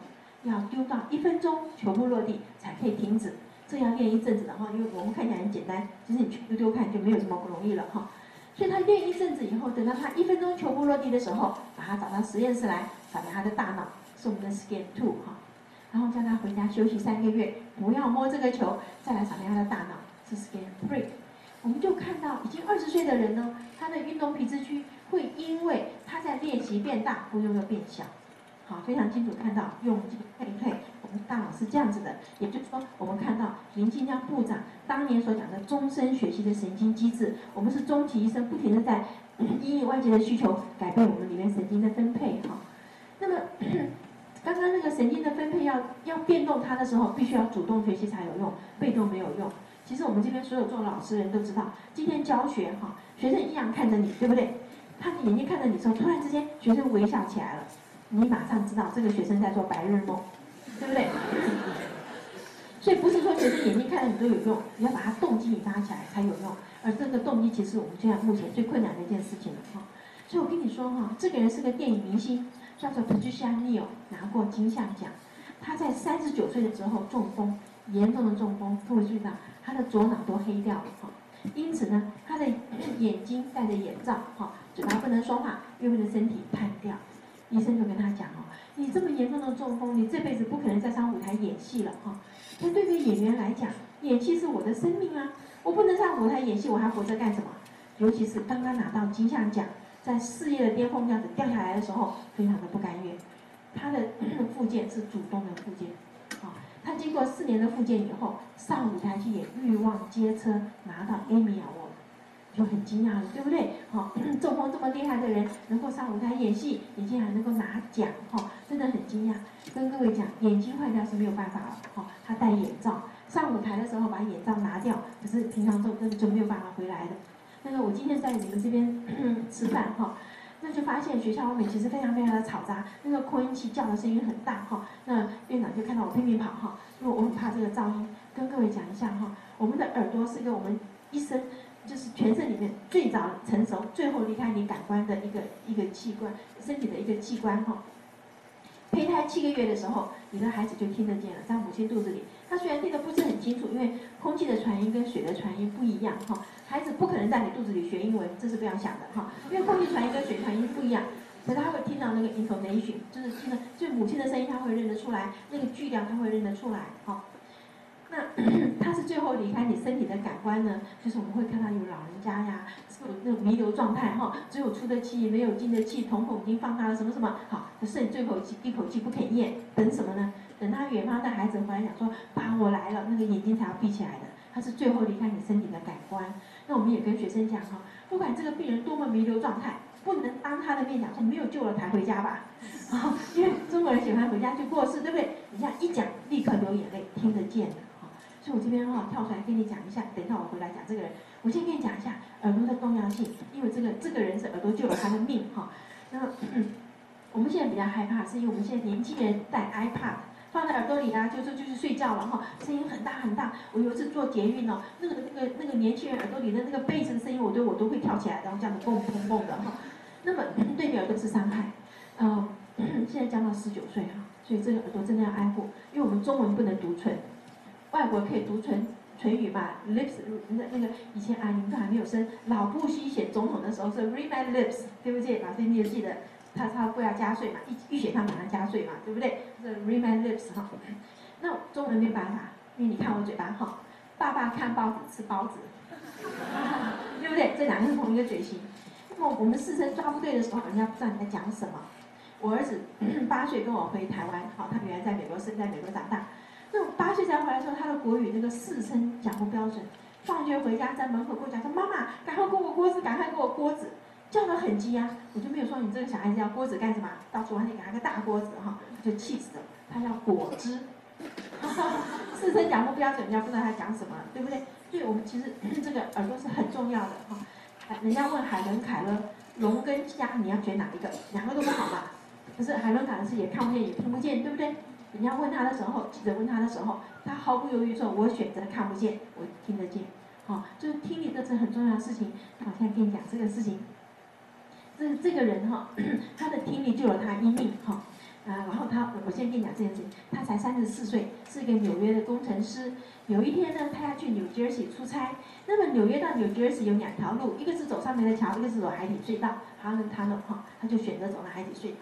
要丢到一分钟球不落地才可以停止。这要练一阵子的哈，因为我们看起来很简单，其实你去丢丢看就没有这么不容易了哈。所以他练一阵子以后，等到他一分钟球不落地的时候，把他找到实验室来扫描他的大脑，是我们的 Scan Two 哈。然后叫他回家休息三个月，不要摸这个球，再来扫描他的大脑，是 Scan Three。我们就看到已经二十岁的人呢，他的运动皮质区。会因为他在练习变大，不用又变小，好，非常清楚看到用进退退，大脑是这样子的，也就是说，我们看到林静江部长当年所讲的终身学习的神经机制，我们是终其一生不停的在 因应外界的需求改变我们里面神经的分配，哈。那么 刚刚那个神经的分配要要变动它的时候，必须要主动学习才有用，被动没有用。其实我们这边所有做老师的人都知道，今天教学哈，学生一样看着你，对不对？他的眼睛看着你时候，突然之间学生微笑起来了，你马上知道这个学生在做白日梦，对不对？所以不是说学生眼睛看着你都有用，你要把他动机引发起来才有用。而这个动机其实我们现在目前最困难的一件事情了哈。所以我跟你说哈，这个人是个电影明星，叫做 Patricia Neal，拿过金像奖。他在三十九岁的时候中风，严重的中风，各位注意到他的左脑都黑掉了哈。因此呢，他的眼睛戴着眼罩哈。嘴巴不能说话，因为的身体瘫掉。医生就跟他讲哦，你这么严重的中风，你这辈子不可能再上舞台演戏了哈。那对于演员来讲，演戏是我的生命啊，我不能上舞台演戏，我还活着干什么？尤其是刚刚拿到金像奖，在事业的巅峰这样子掉下来的时候，非常的不甘愿。他的复健是主动的复健，啊，他经过四年的复健以后，上舞台去演《欲望街车》，拿到 Emmy Award。就很惊讶了，对不对？好，中风这么厉害的人能够上舞台演戏，你竟然能够拿奖，哈，真的很惊讶。跟各位讲，眼睛坏掉是没有办法了，哈，他戴眼罩上舞台的时候把眼罩拿掉，可是平常都根本就没有办法回来的。那个我今天在你们这边 吃饭，哈，那就发现学校外面其实非常非常的嘈杂，那个扩音器叫的声音很大，哈，那院长就看到我拼命跑，哈，因为我很怕这个噪音。跟各位讲一下，哈，我们的耳朵是一个我们一生。就是全身里面最早成熟、最后离开你感官的一个一个器官，身体的一个器官哈。胚胎七个月的时候，你的孩子就听得见了，在母亲肚子里。他虽然听得不是很清楚，因为空气的传音跟水的传音不一样哈。孩子不可能在你肚子里学英文，这是不要想的哈。因为空气传音跟水传音不一样，可是他会听到那个 information，就是听到就母亲的声音，他会认得出来，那个巨量他会认得出来哈。那 他是最后离开你身体的感官呢？就是我们会看到有老人家呀，是有那种弥留状态哈，只有出的气没有进的气，瞳孔已经放大了什么什么，好，就剩最后一气一口气不肯咽，等什么呢？等他远方的孩子回来讲说，爸我来了，那个眼睛才要闭起来的，他是最后离开你身体的感官。那我们也跟学生讲哈，不管这个病人多么弥留状态，不能当他的面讲说没有救了，抬回家吧，啊，因为中国人喜欢回家就过世，对不对？你这样一讲，立刻流眼泪，听得见的。所以我这边哈跳出来跟你讲一下，等一下我回来讲这个人。我先跟你讲一下耳朵的重要性，因为这个这个人是耳朵救了他的命哈。那我们现在比较害怕，是因为我们现在年轻人带 iPad，放在耳朵里啊，就是就是睡觉了哈，声音很大很大。我有一次做捷运哦，那个那个那个年轻人耳朵里的那个贝斯的声音，我都我都会跳起来，然后这样子蹦蹦蹦的哈。那么对你耳朵是伤害，嗯，现在降到十九岁哈，所以这个耳朵真的要爱护，因为我们中文不能读唇，外国可以读唇唇语嘛，lips 那那个以前啊，你们都还没有生，老布希选总统的时候是 read my lips，对不对？老师你也记得。他他不要加税嘛，一一选他马上加税嘛，对不对？是 read my lips 哈。那中文没办法，因为你看我嘴巴哈。爸爸看报纸吃包子，对不对？这两个是同一个嘴型。那么我们四声抓不对的时候，人家不知道你在讲什么。我儿子八岁跟我回台湾，好，他原来在美国生，在美国长大。那我八岁才回来的时候，他的国语那个四声讲不标准。放学回家在门口跟我讲说：“妈妈，赶快给我锅子，赶快给我锅子。”叫得很急啊，我就没有说你这个小孩子要锅子干什么？到厨房里给他个大锅子哈，就气死了。他要果汁，四声讲不标准，人家不知道他讲什么，对不对？对我们其实这个耳朵是很重要的哈。人家问海伦凯勒，龙跟虾你要选哪一个？两个都不好嘛。可是海伦凯勒是也看不见也听不见，对不对？人家问他的时候，记者问他的时候，他毫不犹豫说：“我选择看不见，我听得见。”好，就是听力这是很重要的事情。那我现在跟你讲这个事情。这这个人哈，他的听力救了他一命哈，啊，然后他，我先跟你讲这件事情，他才三十四岁，是一个纽约的工程师。有一天呢，他要去纽约市出差，那么纽约到纽约市有两条路，一个是走上面的桥，一个是走海底隧道，哈伦他呢哈，他就选择走了海底隧道，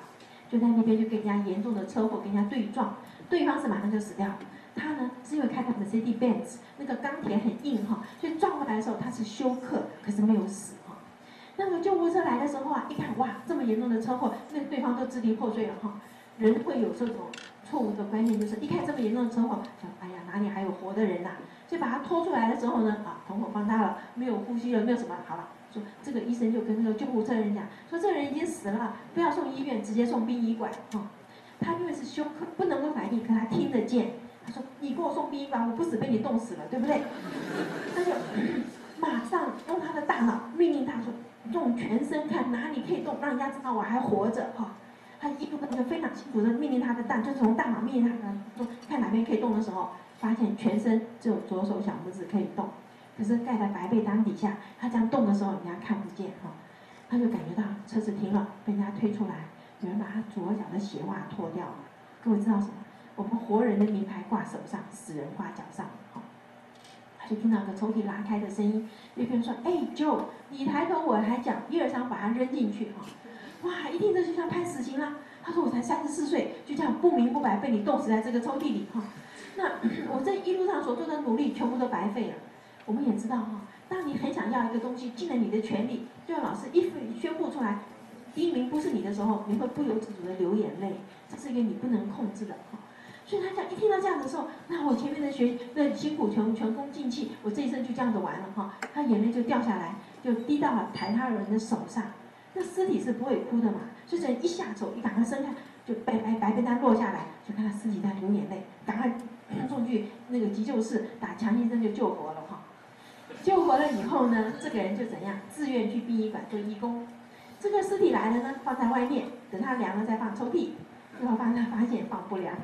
就在那边就跟人家严重的车祸跟人家对撞，对方是马上就死掉了，他呢是因为开他的 City Benz，那个钢铁很硬哈，所以撞过来的时候他是休克，可是没有死哈。那个救护车来的时候啊，一看哇，这么严重的车祸，那对方都支离破碎了哈。人会有这种错误的观念，就是一看这么严重的车祸，想哎呀哪里还有活的人呐？所以把他拖出来的时候呢，啊瞳孔放大了，没有呼吸了，没有什么，好了，说这个医生就跟那个救护车人讲，说这个人已经死了，不要送医院，直接送殡仪馆哈。他因为是休克，不能够反应，可他听得见。他说你给我送殡仪馆，我不死被你冻死了，对不对？他就 马上用他的大脑命令他说。用全身看哪里可以动，让人家知道我还活着哈。他一路就非常清楚的命令他的大，就从大脑命令他的说看哪边可以动的时候，发现全身只有左手小拇指可以动，可是盖在白被单底下，他这样动的时候人家看不见哈。他就感觉到车子停了，被人家推出来，有人把他左脚的鞋袜脱掉了。各位知道什么？我们活人的名牌挂手上，死人挂脚上。就听到个抽屉拉开的声音，有个人说：“哎，Joe，你抬头，我还讲一二三，把它扔进去哈。”哇，一听这就像判死刑啦。他说：“我才三十四岁，就这样不明不白被你冻死在这个抽屉里哈。”那 我这一路上所做的努力全部都白费了。我们也知道哈，当你很想要一个东西尽了你的全力，就老师一宣布出来，第一名不是你的时候，你会不由自主的流眼泪，这是一个你不能控制的哈。所以他讲一听到这样的时候，那我前面的学那辛苦全全功尽弃，我这一生就这样子完了哈，他眼泪就掉下来，就滴到了抬他人的手上。那尸体是不会哭的嘛，所以人一下手一赶快伸开，就白白白被他落下来，就看到尸体在流眼泪，赶快送去那个急救室打强心针就救活了哈。救活了以后呢，这个人就怎样，自愿去殡仪馆做义工。这个尸体来了呢，放在外面，等他凉了再放抽屉，最后发现发现放不凉。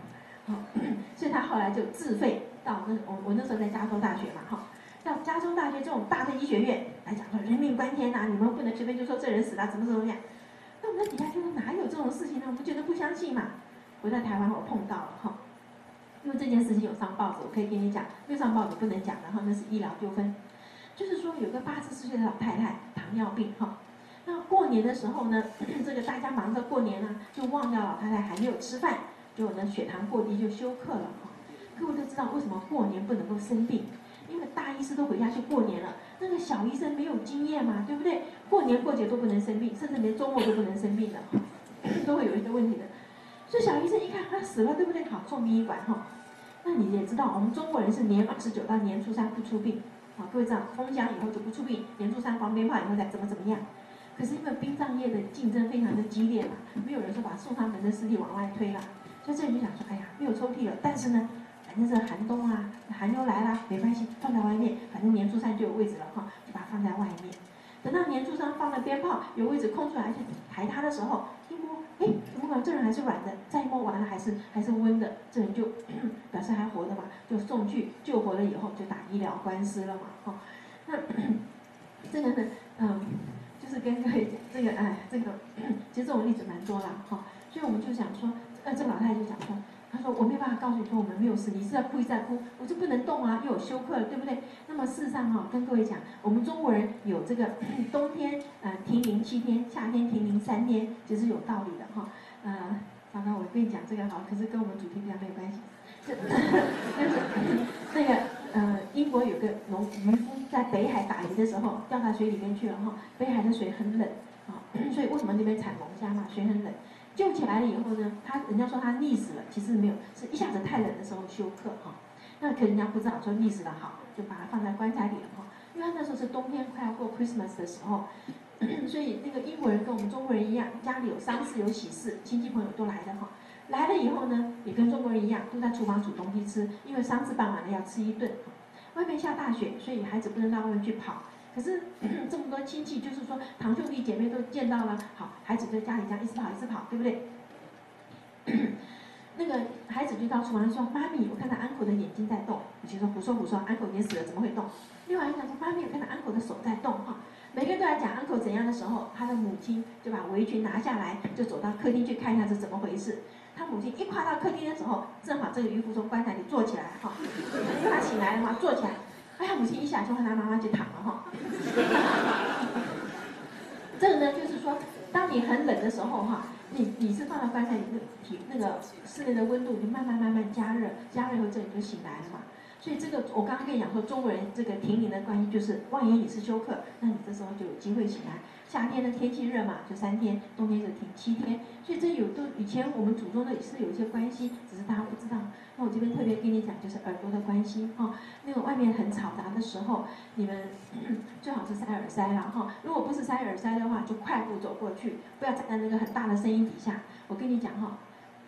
所以他后来就自费到那我我那时候在加州大学嘛哈，到加州大学这种大的医学院来讲说人命关天呐，你们不能随便就说这人死了怎么怎么样。那我们在底下就说哪有这种事情呢？我们觉得不相信嘛。我在台湾我碰到了哈，因为这件事情有上报纸，我可以跟你讲，没有上报纸不能讲，然后那是医疗纠纷，就是说有个八十四岁的老太太糖尿病哈，那过年的时候呢，这个大家忙着过年呢，就忘掉老太太还没有吃饭。就呢，血糖过低就休克了哈。各位都知道为什么过年不能够生病？因为大医师都回家去过年了，那个小医生没有经验嘛，对不对？过年过节都不能生病，甚至连周末都不能生病的，都会有一些问题的。所以小医生一看他死了，对不对？好，送殡仪馆哈。那你也知道，我们中国人是年二十九到年初三不出殡，好，各位知道封箱以后就不出殡，年初三放鞭炮以后再怎么怎么样。可是因为殡葬业的竞争非常的激烈嘛，没有人说把送上门的尸体往外推了。所以这人就想说，哎呀，没有抽屉了，但是呢，反正是寒冬啊，寒流来了，没关系，放在外面，反正年初三就有位置了哈，就把它放在外面。等到年初三放了鞭炮，有位置空出来去抬它的时候，哎，怎么不管这人还是软的，再摸完了还是还是温的，这人就 表示还活着嘛，就送去救活了以后就打医疗官司了嘛，哈。那 这个呢，嗯，就是跟各位讲这个，哎，这个 其实这种例子蛮多啦，哈。所以我们就想说，呃，这老太太就想说。他说：“我没有办法告诉你说我们没有事，你是在哭一直在哭，我就不能动啊，又有休克了，对不对？那么事实上哈，跟各位讲，我们中国人有这个 冬天呃停灵七天，夏天停灵三天，其实有道理的哈。呃，刚刚我跟你讲这个好，可是跟我们主题比较没有关系。那 个呃，英国有个农渔夫在北海打鱼的时候掉到水里面去了哈，北海的水很冷啊，所以为什么那边产龙虾嘛？水很冷。”救起来了以后呢，他人家说他溺死了，其实没有，是一下子太冷的时候休克哈。那可人家不知道说溺死了好，就把他放在棺材里了哈。因为他那时候是冬天快要过 Christmas 的时候，所以那个英国人跟我们中国人一样，家里有丧事有喜事，亲戚朋友都来的哈。来了以后呢，也跟中国人一样，都在厨房煮东西吃，因为丧事办完了要吃一顿。外面下大雪，所以孩子不能到外面去跑。可是 这么多亲戚，就是说堂兄弟姐妹都见到了，好，孩子在家里这样一直跑一直跑，对不对？那个孩子就到厨房说：“妈咪，我看到安可的眼睛在动。”我就说：“胡说胡说，安可已经死了，怎么会动？”另外一个讲说：“妈咪，我看到安可的手在动。”哈，每个人都在讲安可怎样的时候，他的母亲就把围裙拿下来，就走到客厅去看一下是怎么回事。他母亲一跨到客厅的时候，正好这个渔夫从棺材里坐起来，哈，他醒来了嘛，坐起来。哎呀，母亲一下就和他妈妈去躺了哈。这个呢，就是说，当你很冷的时候哈，你你是放到棺材里，那体那个室内的温度就慢慢慢慢加热，加热以后这里就醒来了嘛。所以这个我刚刚跟你讲说，中国人这个停灵的关系就是，万一你是休克，那你这时候就有机会醒来。夏天的天气热嘛，就三天；冬天就停七天。所以这有都以前我们祖宗的是有一些关系，只是大家不知道。那我这边特别跟你讲，就是耳朵的关系哈。那个外面很嘈杂的时候，你们最好是塞耳塞了哈。如果不是塞耳塞的话，就快步走过去，不要站在那个很大的声音底下。我跟你讲哈，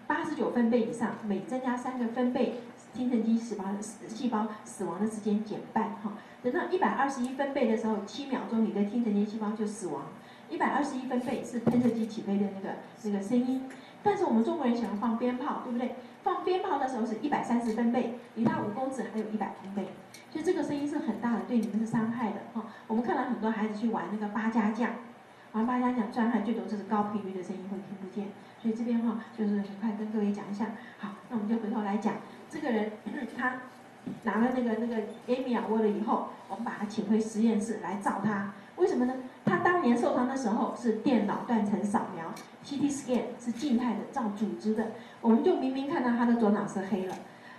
八十九分贝以上，每增加三个分贝，听神经细胞细胞死亡的时间减半哈。等到一百二十一分贝的时候，七秒钟你的听神经细胞就死亡。一百二十一分贝是喷射机起飞的那个那个声音，但是我们中国人喜欢放鞭炮，对不对？放鞭炮的时候是一百三十分贝，离它五公尺还有一百分贝，所以这个声音是很大的，对你们是伤害的哈。我们看到很多孩子去玩那个八家将，玩八家将，伤害最多就是高频率的声音会听不见，所以这边哈就是很快跟各位讲一下。好，那我们就回头来讲，这个人他拿了那个那个 Amy 耳蜗了以后，我们把他请回实验室来照他，为什么呢？他当年受伤的时候是电脑断层扫描，CT scan 是静态的照组织的，我们就明明看到他的左脑是黑了。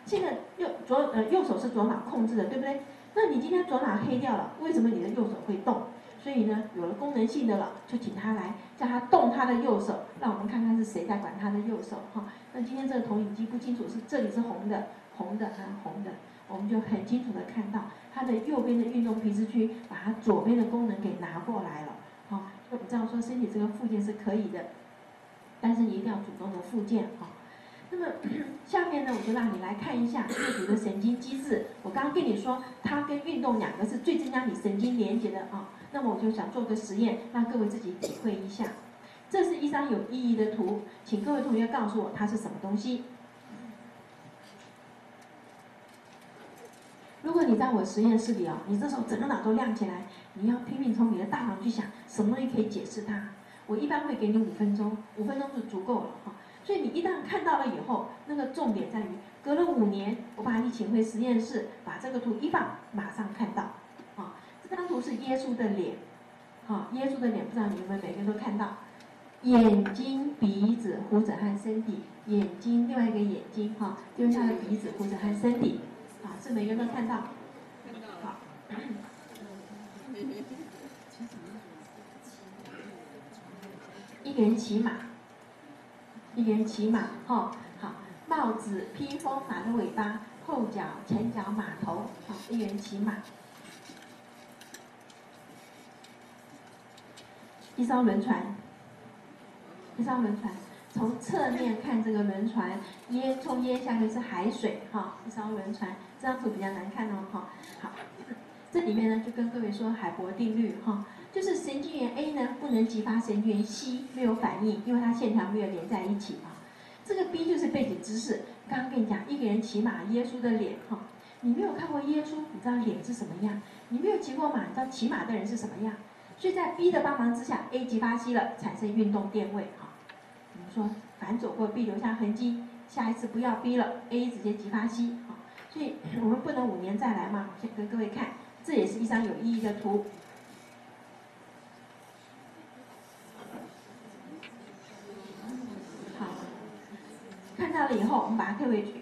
现在右左呃右手是左脑控制的，对不对？那你今天左脑黑掉了，为什么你的右手会动？所以呢，有了功能性的了，就请他来叫他动他的右手，让我们看看是谁在管他的右手哈。那今天这个投影机不清楚，是这里是红的，红的啊红的，我们就很清楚的看到。他的右边的运动皮质区把他左边的功能给拿过来了，好，就知道说身体这个附件是可以的，但是你一定要主动的附件啊。那么 下面呢，我就让你来看一下阅读的神经机制。我刚刚跟你说，它跟运动两个是最增加你神经连接的啊。那么我就想做个实验，让各位自己体会一下。这是一张有意义的图，请各位同学告诉我它是什么东西。如果你在我实验室里啊，你这时候整个脑都亮起来，你要拼命从你的大脑去想什么东西可以解释它。我一般会给你五分钟，五分钟就足够了哈。所以你一旦看到了以后，那个重点在于，隔了五年，我把你请回实验室，把这个图一放，马上看到。啊，这张图是耶稣的脸，啊，耶稣的脸，不知道你们每个人都看到，眼睛、鼻子、胡子和身体，眼睛，另外一个眼睛，哈，就是他的鼻子、胡子和身体。啊，是每个人都看到。好，一个人骑马，一个人骑马，哈，好，帽子披风，马的尾巴，后脚、前脚马头，好，一个人骑马，一艘轮船，一艘轮船。从侧面看这个轮船，烟冲烟下面是海水，哈，一艘轮船。这张图比较难看哦，哈。好，这里面呢就跟各位说海博定律，哈。就是神经元 A 呢不能激发神经元 C，没有反应，因为它线条没有连在一起啊。这个 B 就是背景知识，刚刚跟你讲，一个人骑马，耶稣的脸哈，你没有看过耶稣，你知道脸是什么样？你没有骑过马，你知道骑马的人是什么样？所以在 B 的帮忙之下，A 激发 C 了，产生运动电位哈。我们说反走过 B 留下痕迹，下一次不要 B 了，A 直接激发 C。所以我们不能五年再来嘛，先跟各位看，这也是一张有意义的图。好，看到了以后，我们把它退回去。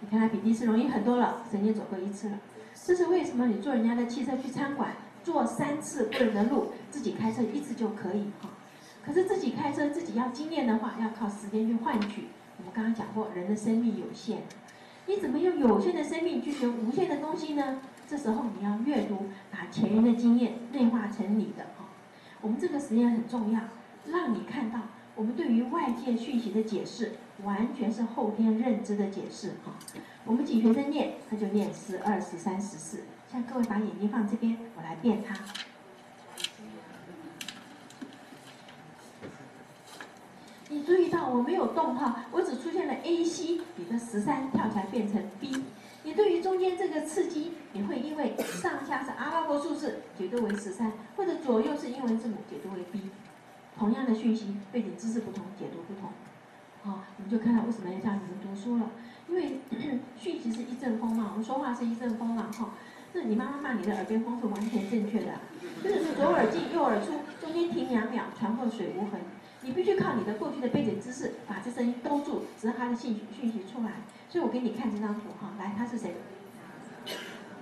你看它比第一次容易很多了，曾经走过一次了。这是为什么？你坐人家的汽车去餐馆，坐三次不能的路，自己开车一次就可以哈。可是自己开车自己要经验的话，要靠时间去换取。我们刚刚讲过，人的生命有限，你怎么用有限的生命去学无限的东西呢？这时候你要阅读，把前人的经验内化成你的哈。我们这个实验很重要，让你看到我们对于外界讯息的解释，完全是后天认知的解释哈。我们请学生念，他就念十二、十三、十四。像各位把眼睛放这边，我来变它。你注意到我没有动哈，我只出现了 A、C，你的十三跳起来变成 B。你对于中间这个刺激，你会因为上下是阿拉伯数字解读为十三，或者左右是英文字母解读为 B。同样的讯息，背景知识不同，解读不同。好，你们就看到为什么要叫你们读书了，因为 讯息是一阵风嘛，我们说话是一阵风嘛，哈。是你妈妈骂你的耳边风是完全正确的，就是左耳进右耳出，中间停两秒，传过水无痕。你必须靠你的过去的背景知识，把这声音兜住，使他的信讯息出来。所以我给你看这张图哈，来，他是谁？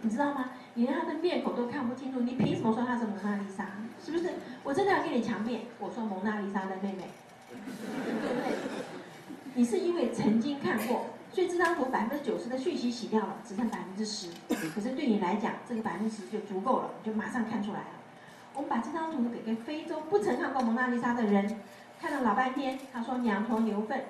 你知道吗？你连他的面孔都看不清楚，你凭什么说他是蒙娜丽莎？是不是？我真的要跟你强辩，我说蒙娜丽莎的妹妹，对不对？你是因为曾经看过，所以这张图百分之九十的讯息洗掉了，只剩百分之十。可是对你来讲，这个百分之十就足够了，你就马上看出来了。我们把这张图给个非洲不曾看过蒙娜丽莎的人。看了老半天，他说两坨牛粪，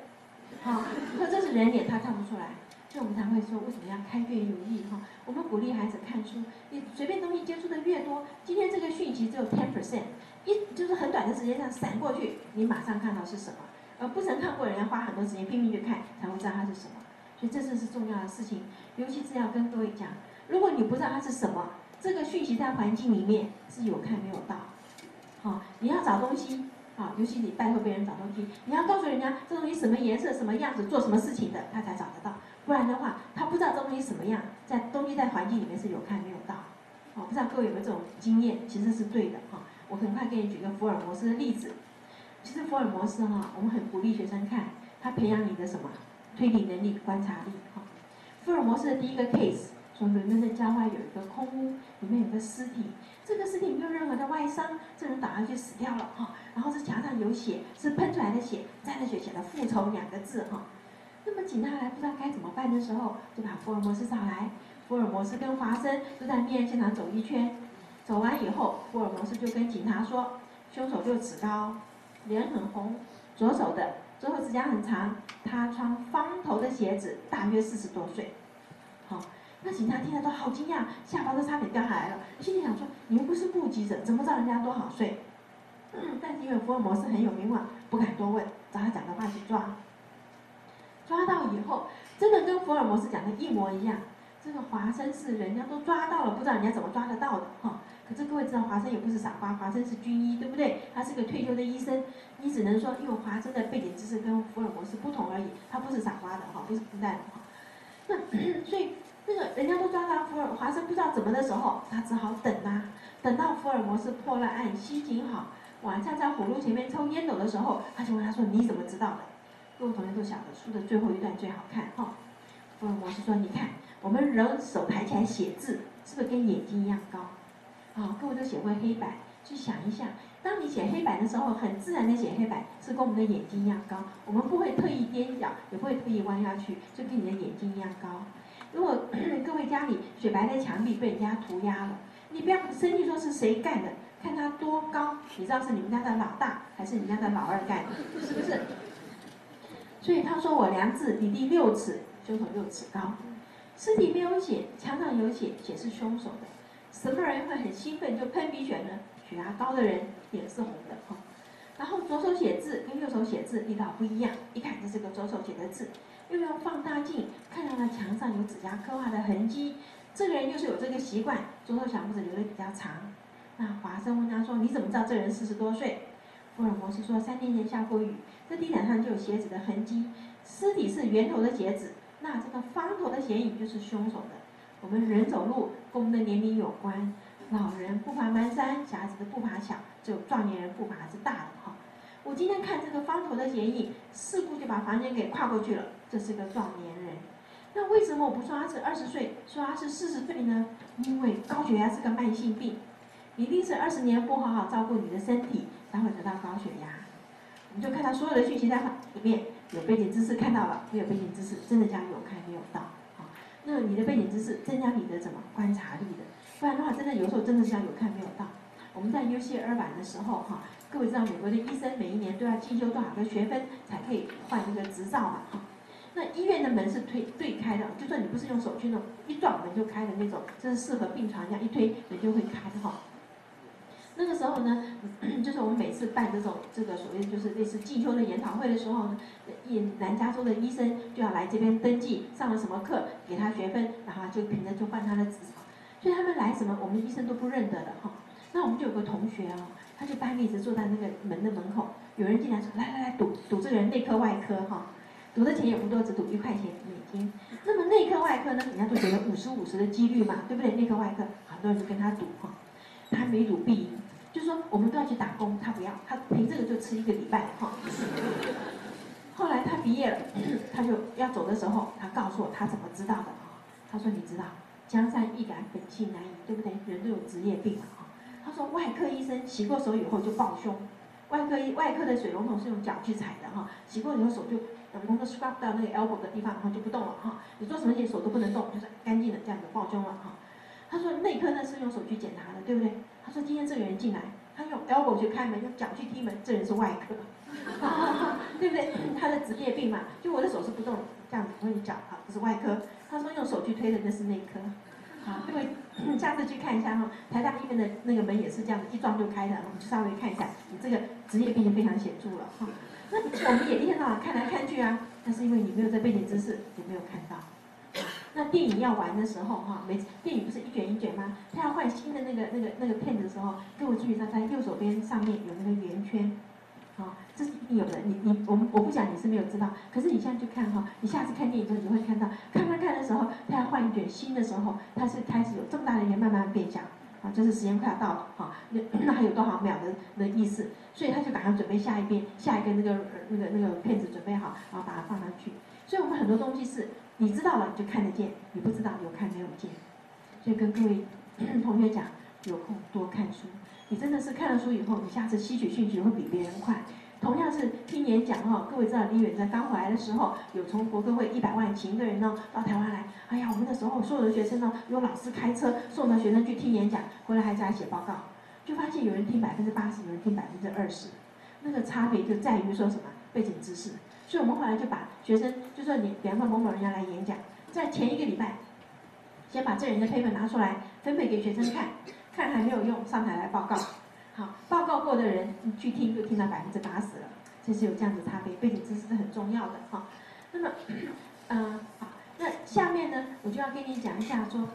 好，说这是人脸，他看不出来，所以我们才会说为什么要开卷有益哈。我们鼓励孩子看书，你随便东西接触的越多，今天这个讯息只有 ten percent，一就是很短的时间上闪过去，你马上看到是什么，而不曾看过人家花很多时间拼命去看才会知道它是什么，所以这次是重要的事情，尤其是要跟各位讲，如果你不知道它是什么，这个讯息在环境里面是有看没有到，好，你要找东西。啊，尤其你拜托别人找东西，你要告诉人家这东西什么颜色、什么样子、做什么事情的，他才找得到。不然的话，他不知道这东西什么样，在东西在环境里面是有看没有到。哦，不知道各位有没有这种经验？其实是对的哈。我很快给你举个福尔摩斯的例子。其实福尔摩斯哈，我们很鼓励学生看，他培养你的什么推理能力、观察力哈。福尔摩斯的第一个 case。说伦敦的郊外有一个空屋，里面有个尸体，这个尸体没有任何的外伤，这人倒下去死掉了哈。然后这墙上有血，是喷出来的血，沾着血写了“复仇”两个字哈。那么警察来不知道该怎么办的时候，就把福尔摩斯找来。福尔摩斯跟华生就在命案现场走一圈，走完以后，福尔摩斯就跟警察说：凶手六尺高，脸很红，左手的，左手指甲很长，他穿方头的鞋子，大约四十多岁。好。那警察听了都好惊讶，下巴都差点掉下来了。心里想说：你们不是目击者，怎么知道人家多少岁？嗯但是因为福尔摩斯很有名嘛，不敢多问，找他讲的话去抓。抓到以后，真的跟福尔摩斯讲的一模一样。这个华生是人家都抓到了，不知道人家怎么抓得到的哈。可是各位知道，华生也不是傻瓜，华生是军医，对不对？他是个退休的医生。你只能说，因为华生的背景知识跟福尔摩斯不同而已，他不是傻瓜的哈，不是笨蛋的哈。那所以。那个人家都抓到福尔华生不知道怎么的时候，他只好等啊，等到福尔摩斯破了案，心情好，晚上在火炉前面抽烟斗的时候，他就问他说：“你怎么知道的？”各位同学都晓得，书的最后一段最好看哈。福尔摩斯说：“你看，我们人手抬起来写字，是不是跟眼睛一样高？啊，各位都写过黑板，去想一下，当你写黑板的时候，很自然的写黑板是跟我们的眼睛一样高，我们不会特意踮脚，也不会特意弯下去，就跟你的眼睛一样高。”如果 各位家里雪白的墙壁被人家涂鸦了，你不要生气说是谁干的，看他多高，你知道是你们家的老大还是你们家的老二干的，是不是？所以他说我量字比第六尺，凶手六尺高，尸体没有血，墙上有血，血是凶手的。什么人会很兴奋就喷鼻血呢？血压高的人脸是红的哈。然后左手写字跟右手写字力道不一样，一看这是个左手写的字，又用放大镜看到了墙上有指甲刻画的痕迹，这个人就是有这个习惯，左手小拇指留的比较长。那华生问他说：“你怎么知道这人四十多岁？”福尔摩斯说：“三天前下过雨，这地毯上就有鞋子的痕迹，尸体是圆头的鞋子，那这个方头的鞋影就是凶手的。我们人走路跟我们的年龄有关，老人步伐蹒跚，小孩子的步伐小，只有壮年人步伐是大的哈。我今天看这个方头的鞋影，四步就把房间给跨过去了，这是个壮年人。那为什么我不说他是二十岁，说他是四十岁呢？因为高血压是个慢性病，一定是二十年不好好照顾你的身体。”才会得到高血压。我们就看到所有的讯息在里面，有背景知识看到了，没有背景知识真的叫有看没有到。好，那你的背景知识增加你的怎么观察力的？不然的话，真的有时候真的是要有看没有到。我们在 UC 二版的时候，哈，各位知道美国的医生每一年都要进修多少个学分才可以换一个执照嘛？哈，那医院的门是推对开的，就算你不是用手去弄，一撞门就开的那种，这是适合病床这样一推门就会开的哈。那个时候呢，就是我们每次办这种这个所谓就是类似进修的研讨会的时候呢，印南加州的医生就要来这边登记，上了什么课，给他学分，然后就凭着就换他的执照。所以他们来什么，我们医生都不认得的哈。那我们就有个同学啊，他就半夜一直坐在那个门的门口，有人进来说，来来来赌赌这个人内科外科哈，赌的钱也不多，只赌一块钱美金。那么内科外科呢，人家都觉得五十五十的几率嘛，对不对？内科外科很多人就跟他赌哈，他没赌必赢。就说我们都要去打工，他不要，他凭这个就吃一个礼拜哈。后来他毕业了，他就要走的时候，他告诉我他怎么知道的啊？他说你知道，江山易改，本性难移，对不对？人都有职业病嘛哈。他说外科医生洗过手以后就抱胸，外科医外科的水龙头是用脚去踩的哈，洗过以后手就等于说 scrub 到那个 elbow 的地方，然后就不动了哈。你做什么事手都不能动，就是干净的这样子抱胸了哈。他说内科呢是用手去检查的，对不对？说今天这个人进来，他用 elbow 去开门，用脚去踢门，这人是外科，对不对？他的职业病嘛，就我的手是不动，这样子我用脚，好，这是外科。他说用手去推的那是内科，好，各位下次去看一下哈，台大医院的那个门也是这样子，一撞就开的，我们就稍微看一下，你这个职业病就非常显著了哈。那我们也一天到晚看来看去啊，但是因为你没有这背景知识，也没有看到。那电影要完的时候，哈，每次电影不是一卷一卷吗？他要换新的那个那个那个片子的时候，各位注意到在右手边上面有那个圆圈，好，这是一定有的。你你我们我不讲你是没有知道，可是你现在去看哈，你下次看电影的时候你会看到，看看看的时候，他要换一卷新的时候，他是开始有这么大的圆慢慢变小，啊，就是时间快要到了，哈，那那还有多少秒的的意思？所以他就赶快准备下一遍下一个那个那个那个片子准备好，然后把它放上去。所以我们很多东西是。你知道了就看得见，你不知道有看没有见，所以跟各位 同学讲，有空多看书。你真的是看了书以后，你下次吸取讯息会比别人快。同样是听演讲哈，各位知道李远在刚回来的时候，有从国科会一百万请一个人呢到台湾来。哎呀，我们那时候所有的学生呢，有老师开车送的学生去听演讲，回来还在写报告，就发现有人听百分之八十，有人听百分之二十，那个差别就在于说什么背景知识。所以我们后来就把学生，就说你，比方说某某人要来演讲，在前一个礼拜，先把这人的课本拿出来分配给学生看，看还没有用，上台来报告。好，报告过的人你去听就听到百分之八十了，这是有这样子差别，背景知识是很重要的哈。那么，嗯，好，那下面呢，我就要跟你讲一下说，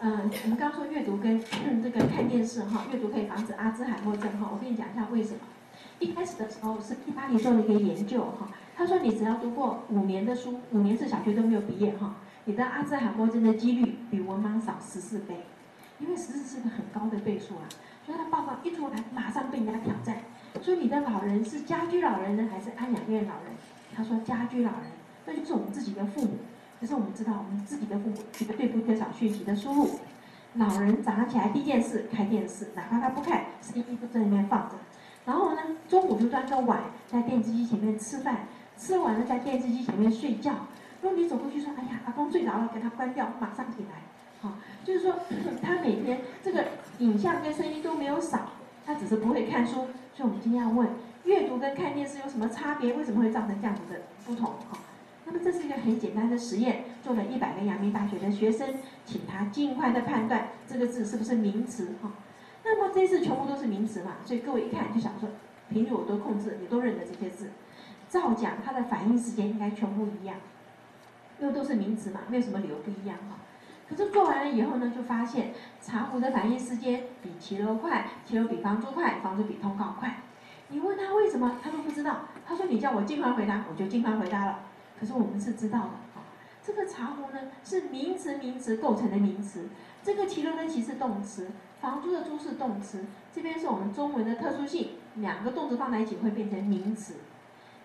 嗯，我们刚说阅读跟 这个看电视哈，阅读可以防止阿兹海默症哈，我跟你讲一下为什么。一开始的时候是意大利做了一个研究哈。他说：“你只要读过五年的书，五年制小学都没有毕业哈，你的阿兹海默症的几率比文盲少十四倍，因为十四是个很高的倍数啊。所以他报告一出来，马上被人家挑战，说你的老人是家居老人呢，还是安养院老人？他说家居老人，那就是我们自己的父母。可是我们知道，我们自己的父母绝对不缺少讯息的输入。老人早上起来第一件事开电视，哪怕他不看，声音都在那边放着。然后呢，中午就端个碗在电视机前面吃饭。”吃完了，在电视机前面睡觉。如果你走过去说：“哎呀，阿公睡着了，给他关掉，马上起来。”好，就是说他每天这个影像跟声音都没有少，他只是不会看书。所以我们今天要问：阅读跟看电视有什么差别？为什么会造成这样子的不同？哈，那么这是一个很简单的实验，做了一百个阳明大学的学生，请他尽快的判断这个字是不是名词。哈，那那么这些字全部都是名词嘛，所以各位一看就想说，频率我都控制，你都认得这些字，照讲它的反应时间应该全部一样，因为都是名词嘛，没有什么理由不一样哈。可是做完了以后呢，就发现茶壶的反应时间比骑楼快，骑楼比房租快，房租比通告快。你问他为什么，他都不知道。他说你叫我尽快回答，我就尽快回答了。可是我们是知道的啊，这个茶壶呢是名词名词构成的名词，这个骑楼的骑是动词，房租的租是动词，这边是我们中文的特殊性，两个动词放在一起会变成名词。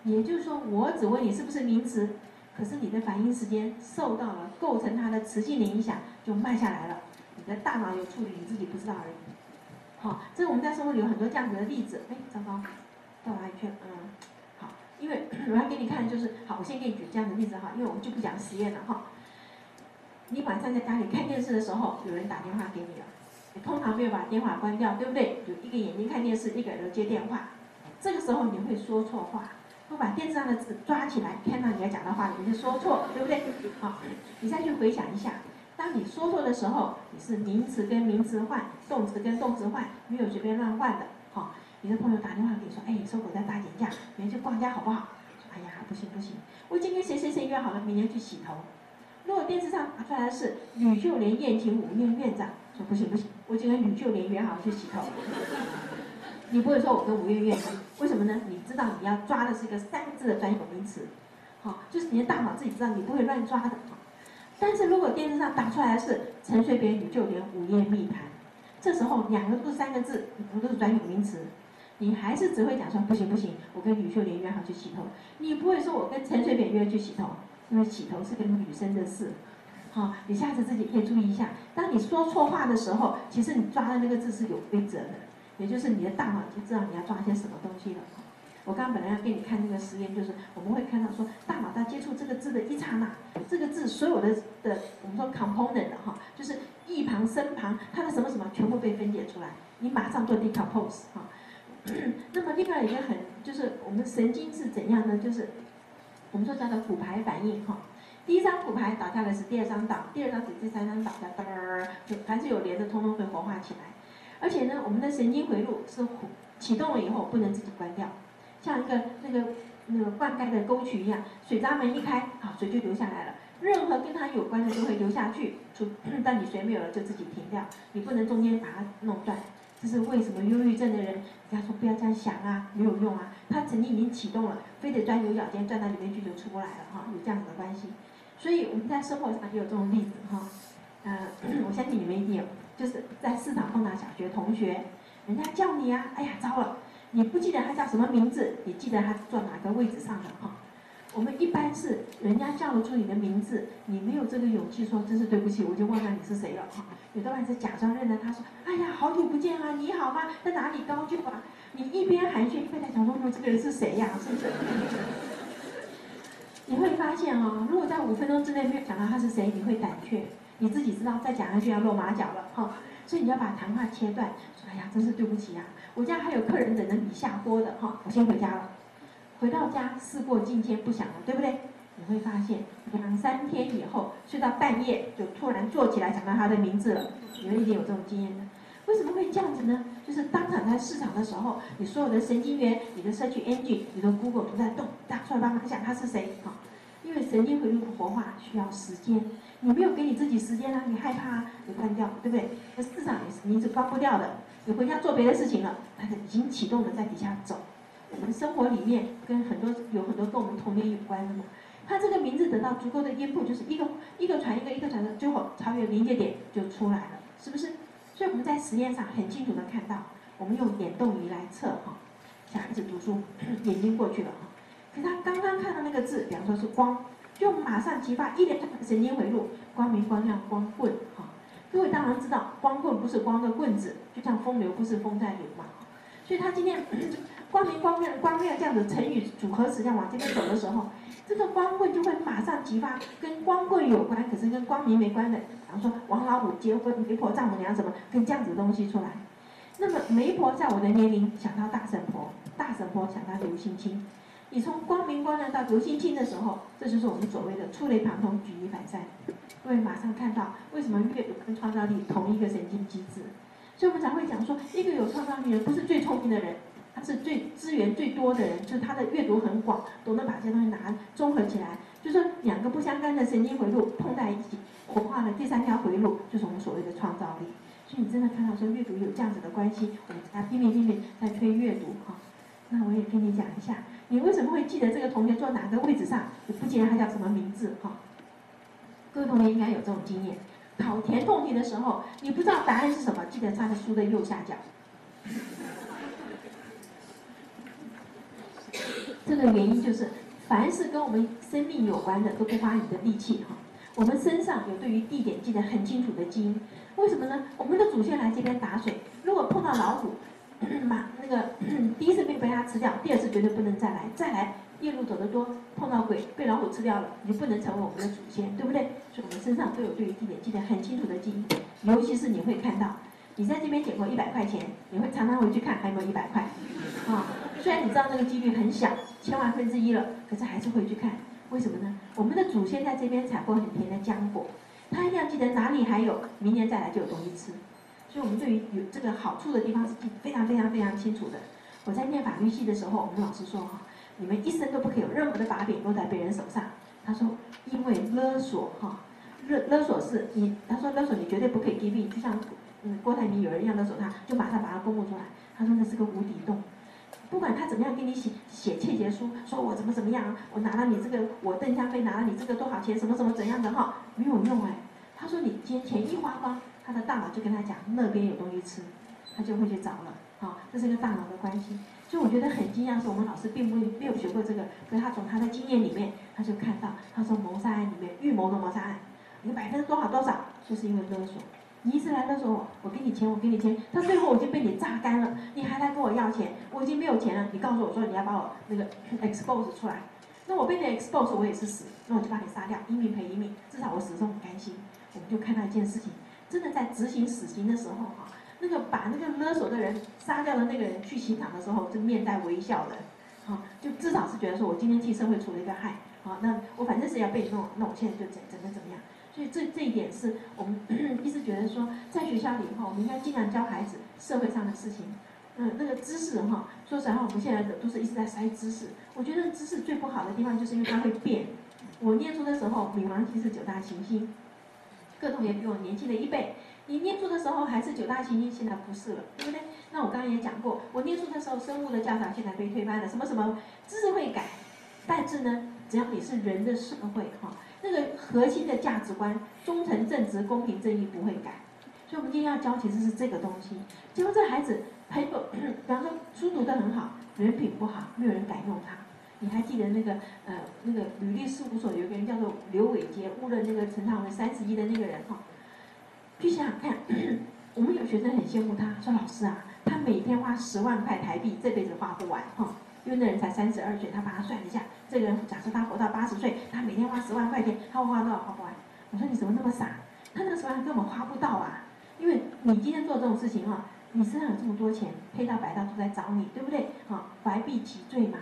也就是说，我只问你是不是名词。可是你的反应时间受到了构成它的词性的影响，就慢下来了。你的大脑有处理，你自己不知道而已。好，这我们在生活里有很多这样子的例子。哎，糟糕，到哪里去了？嗯，好，因为 我要给你看，就是好，我先给你举这样的例子哈，因为我们就不讲实验了哈。你晚上在家里看电视的时候，有人打电话给你了，你通常没有把电话关掉，对不对？就一个眼睛看电视，一个耳朵接电话，这个时候你会说错话。会把电视上的字抓起来，看到你要讲的话，你就说错，对不对？好，你再去回想一下，当你说错的时候，你是名词跟名词换，动词跟动词换，没有随便乱换的。好，你的朋友打电话给你说，哎，说我在大减价，明天去逛街好不好？说，哎呀，不行不行，我已经跟谁谁谁约好了，明天去洗头。如果电视上拿出来的是吕秀莲宴请五院院长，说不行不行，我已经跟吕秀莲约好去洗头。你不会说我跟吴月月，为什么呢？你知道你要抓的是一个三个字的专有名词，好，就是你的大脑自己知道，你不会乱抓的。但是如果电视上打出来的是陈水扁与旧莲午夜密谈，这时候两个都是三个字，两个都是专有名词，你还是只会讲说不行不行，我跟吕秀莲约好去洗头，你不会说我跟陈水扁约去洗头，因为洗头是个女生的事，好，你下次自己可以注意一下，当你说错话的时候，其实你抓的那个字是有规则的。也就是你的大脑就知道你要抓些什么东西了。我刚本来要给你看那个实验，就是我们会看到说，大脑在接触这个字的一刹那，这个字所有的的我们说 component 哈，就是一旁、身旁，它的什么什么全部被分解出来，你马上做 decompose 哈。那么另外一个很就是我们神经是怎样呢？就是我们说叫做骨牌反应哈。第一张骨牌倒下来是第二张倒，第二张是第三张倒下，嘚儿，就凡是有连的，通通会活化起来。而且呢，我们的神经回路是启动了以后不能自己关掉，像一个那个那个灌溉的沟渠一样，水闸门一开，好，水就流下来了。任何跟它有关的都会流下去，就但你水没有了就自己停掉，你不能中间把它弄断。这是为什么忧郁症的人，人家说不要这样想啊，没有用啊，他曾经已经启动了，非得钻牛角尖，钻到里面去就出不来了哈，有这样子的关系。所以我们在生活上也有这种例子哈，呃，我相信你们一定有。就是在市场碰到小学同学，人家叫你啊，哎呀，糟了，你不记得他叫什么名字，你记得他坐哪个位置上的哈？我们一般是人家叫得出你的名字，你没有这个勇气说真是对不起，我就忘了你是谁了哈。有的人是假装认得，他说，哎呀，好久不见啊，你好吗？在哪里高就啊？你一边寒暄一边在想说，这个人是谁呀？是不是？你会发现哦，如果在五分钟之内没有想到他是谁，你会胆怯。你自己知道，再讲下去要露马脚了哈，所以你要把谈话切断。说哎呀，真是对不起呀，我家还有客人等着你下锅的哈，我先回家了。回到家，事过境迁，不想了，对不对？你会发现，两三天以后，睡到半夜就突然坐起来想到他的名字了。你们一定有这种经验的。为什么会这样子呢？就是当场在市场的时候，你所有的神经元、你的 search engine、你的 Google 都在动，打出来帮忙想他是谁哈。因为神经回路活化需要时间。你没有给你自己时间啊，你害怕啊，你关掉，对不对？那市场也是你是关不掉的。你回家做别的事情了，它已经启动了，在底下走。我们生活里面跟很多有很多跟我们童年有关的嘛。它这个名字得到足够的音符，就是一个一个传一个，一个传的，最后超越临界点就出来了，是不是？所以我们在实验上很清楚的看到，我们用眼动仪来测哈，小孩子读书 眼睛过去了哈，可他刚刚看到那个字，比方说是光。就马上激发一连串的神经回路，光明、光亮、光棍，哈！各位当然知道，光棍不是光的棍子，就像风流不是风在流嘛，所以他今天光明、光亮、光亮这样子成语组合词这样往这边走的时候，这个光棍就会马上激发跟光棍有关，可是跟光明没关的，比方说王老五结婚、媒婆、丈母娘什么，跟这样子的东西出来。那么媒婆在我的年龄想到大婶婆，大婶婆想到刘星星。你从光明光亮到流星星的时候，这就是我们所谓的触类旁通、举一反三。各位马上看到为什么阅读跟创造力同一个神经机制？所以我们才会讲说，一个有创造力的人不是最聪明的人，他是最资源最多的人，就是他的阅读很广，懂得把这些东西拿综合起来。就是两个不相干的神经回路碰在一起，活化了第三条回路，就是我们所谓的创造力。所以你真的看到说阅读有这样子的关系，我们才拼命拼命在推阅读哈。那我也跟你讲一下，你为什么会记得这个同学坐哪个位置上？你不记得他叫什么名字哈？各位同学应该有这种经验，考填空题的时候，你不知道答案是什么，记得他的书的右下角。这个原因就是，凡是跟我们生命有关的，都不花你的力气哈。我们身上有对于地点记得很清楚的基因，为什么呢？我们的祖先来这边打水，如果碰到老虎，马那个第一次被被它吃掉，第二次绝对不能再来，再来夜路走得多，碰到鬼被老虎吃掉了，你就不能成为我们的祖先，对不对？所以我们身上都有对于地点记得很清楚的记忆，尤其是你会看到，你在这边捡过一百块钱，你会常常回去看还有没有一百块，啊，虽然你知道那个几率很小，千万分之一了，可是还是会去看。为什么呢？我们的祖先在这边采过很甜的浆果，他一定要记得哪里还有，明年再来就有东西吃。所以，我们对于有这个好处的地方是记非常非常非常清楚的。我在念法律系的时候，我们老师说哈，你们一生都不可以有任何的把柄落在别人手上。他说，因为勒索哈，勒勒索是你，他说勒索你绝对不可以 give in，就像嗯郭台铭有人要勒索他，就马上把他公布出来。他说那是个无底洞。不管他怎么样给你写写切结书，说我怎么怎么样，我拿了你这个，我邓家飞拿了你这个多少钱，什么什么怎样的哈，没有用哎。他说你今天钱一花光，他的大脑就跟他讲那边有东西吃，他就会去找了，好，这是一个大脑的关系。所以我觉得很惊讶，是我们老师并不没有学过这个，可是他从他的经验里面，他就看到，他说谋杀案里面预谋的谋杀案，有百分之多少多少，就是因为勒索。你一直来勒索我，我给你钱，我给你钱，到最后我已经被你榨干了，你还来跟我要钱，我已经没有钱了。你告诉我说你要把我那个 expose 出来，那我被你 expose 我也是死，那我就把你杀掉，一命赔一命，至少我死的时候很甘心。我们就看到一件事情，真的在执行死刑的时候哈，那个把那个勒索的人杀掉的那个人去刑场的时候就面带微笑的，好，就至少是觉得说我今天替社会除了一个害，好，那我反正是要被弄，那我现在就怎怎么怎么样。所以这这一点是我们 一直觉得说，在学校里哈，我们应该尽量教孩子社会上的事情。嗯，那个知识哈，说实话，我们现在的都是一直在塞知识。我觉得知识最不好的地方就是因为它会变。我念书的时候，冥王星是九大行星，各同学比我年轻了一倍。你念书的时候还是九大行星，现在不是了，对不对？那我刚刚也讲过，我念书的时候，生物的教材现在被推翻了，什么什么知识会改，但是呢，只要你是人的社会哈。那个核心的价值观，忠诚、正直、公平、正义不会改，所以我们今天要教其实是这个东西。结果这孩子很有，比方说书读得很好，人品不好，没有人敢用他。你还记得那个呃那个履历事务所有个人叫做刘伟杰，误认那个陈长文三十一的那个人哈？去想想看，我们有学生很羡慕他，说老师啊，他每天花十万块台币，这辈子花不完哈。因为那人才三十二岁，他把他算了一下，这个人假设他活到八十岁，他每天花十万块钱，他会花多少花不完？我说你怎么那么傻？他那个十万根本花不到啊！因为你今天做这种事情哈，你身上有这么多钱，黑道白道都在找你，对不对？哈，怀璧其罪嘛，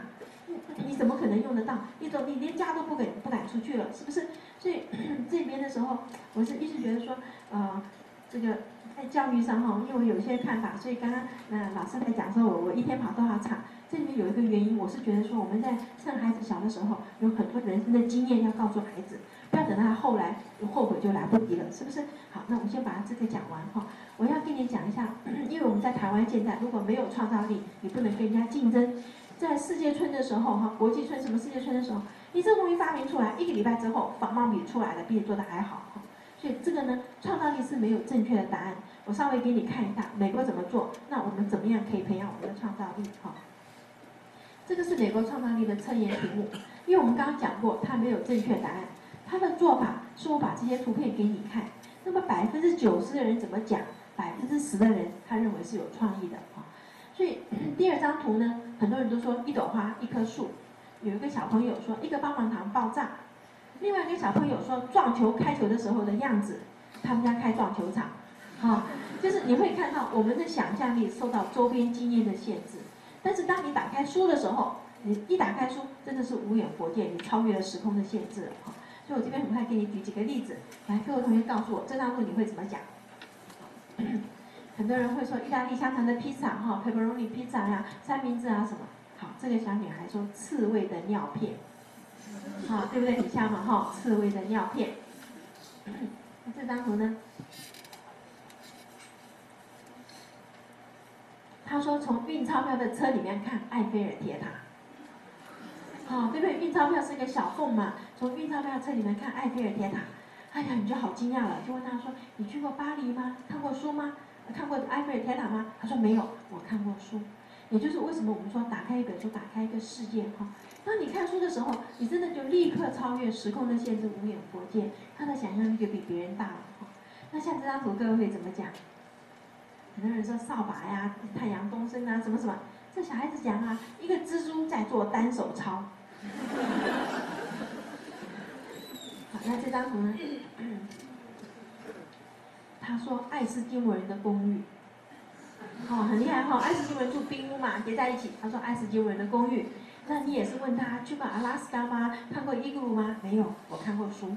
你怎么可能用得到？你走，你连家都不敢不敢出去了，是不是？所以这边的时候，我是一直觉得说，呃，这个在教育上哈，因为我有一些看法，所以刚刚呃老师在讲说我我一天跑多少场。这里面有一个原因，我是觉得说我们在趁孩子小的时候，有很多人生的经验要告诉孩子，不要等到他后来后悔就来不及了，是不是？好，那我们先把这个讲完哈。我要跟你讲一下，因为我们在台湾现在如果没有创造力，你不能跟人家竞争。在世界村的时候哈，国际村什么世界村的时候，你这个东西发明出来，一个礼拜之后仿冒品出来了，比你做的还好哈。所以这个呢，创造力是没有正确的答案。我稍微给你看一下美国怎么做，那我们怎么样可以培养我们的创造力哈？这个是美国创造力的测验题目，因为我们刚刚讲过，它没有正确答案。它的做法是我把这些图片给你看，那么百分之九十的人怎么讲，百分之十的人他认为是有创意的啊。所以第二张图呢，很多人都说一朵花一棵树，有一个小朋友说一个棒棒糖爆炸，另外一个小朋友说撞球开球的时候的样子，他们家开撞球场，好，就是你会看到我们的想象力受到周边经验的限制。但是当你打开书的时候，你一打开书，真的是无远佛界，你超越了时空的限制哈。所以我这边很快给你举几个例子，来，各位同学告诉我，这张图你会怎么讲？很多人会说意大利香肠的披萨哈，pepperoni 披萨呀，三明治啊什么。好，这个小女孩说刺猬的尿片，好，对不对？很像嘛哈，刺猬的尿片。那这张图呢？他说从运钞票的车里面看埃菲尔铁塔，好，对不对？运钞票是一个小缝嘛，从运钞票车里面看埃菲尔铁塔，哎呀，你就好惊讶了，就问他说：“你去过巴黎吗？看过书吗？看过埃菲尔铁塔吗？”他说：“没有，我看过书。”也就是为什么我们说打开一本书，打开一个世界哈。当你看书的时候，你真的就立刻超越时空的限制，无眼佛界，他的想象力就比别人大了哈。那像这张图，各位会怎么讲？很多人说扫把呀、太阳东升啊，什么什么。这小孩子讲啊，一个蜘蛛在做单手操。好，那这张图呢？他说爱斯基摩人的公寓。哦，很厉害哈！爱斯基摩人住冰屋嘛，叠在一起。他说爱斯基摩人的公寓。那你也是问他去过阿拉斯加吗？看过伊格鲁吗？没有，我看过书。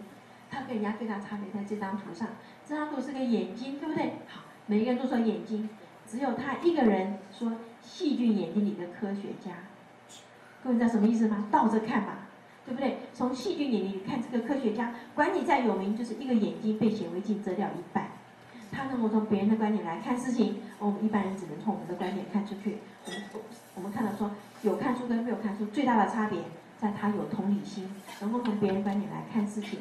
他跟人家最大差别在这张图上，这张图是个眼睛，对不对？好，每个人都说眼睛，只有他一个人说细菌眼睛里的科学家。各位知道什么意思吗？倒着看嘛，对不对？从细菌眼睛里看这个科学家，管你再有名，就是一个眼睛被显微镜遮掉一半。他能够从别人的观点来看事情，我们一般人只能从我们的观点看出去。我们我们看到说，有看书跟没有看书最大的差别，在他有同理心，能够从别人观点来看事情。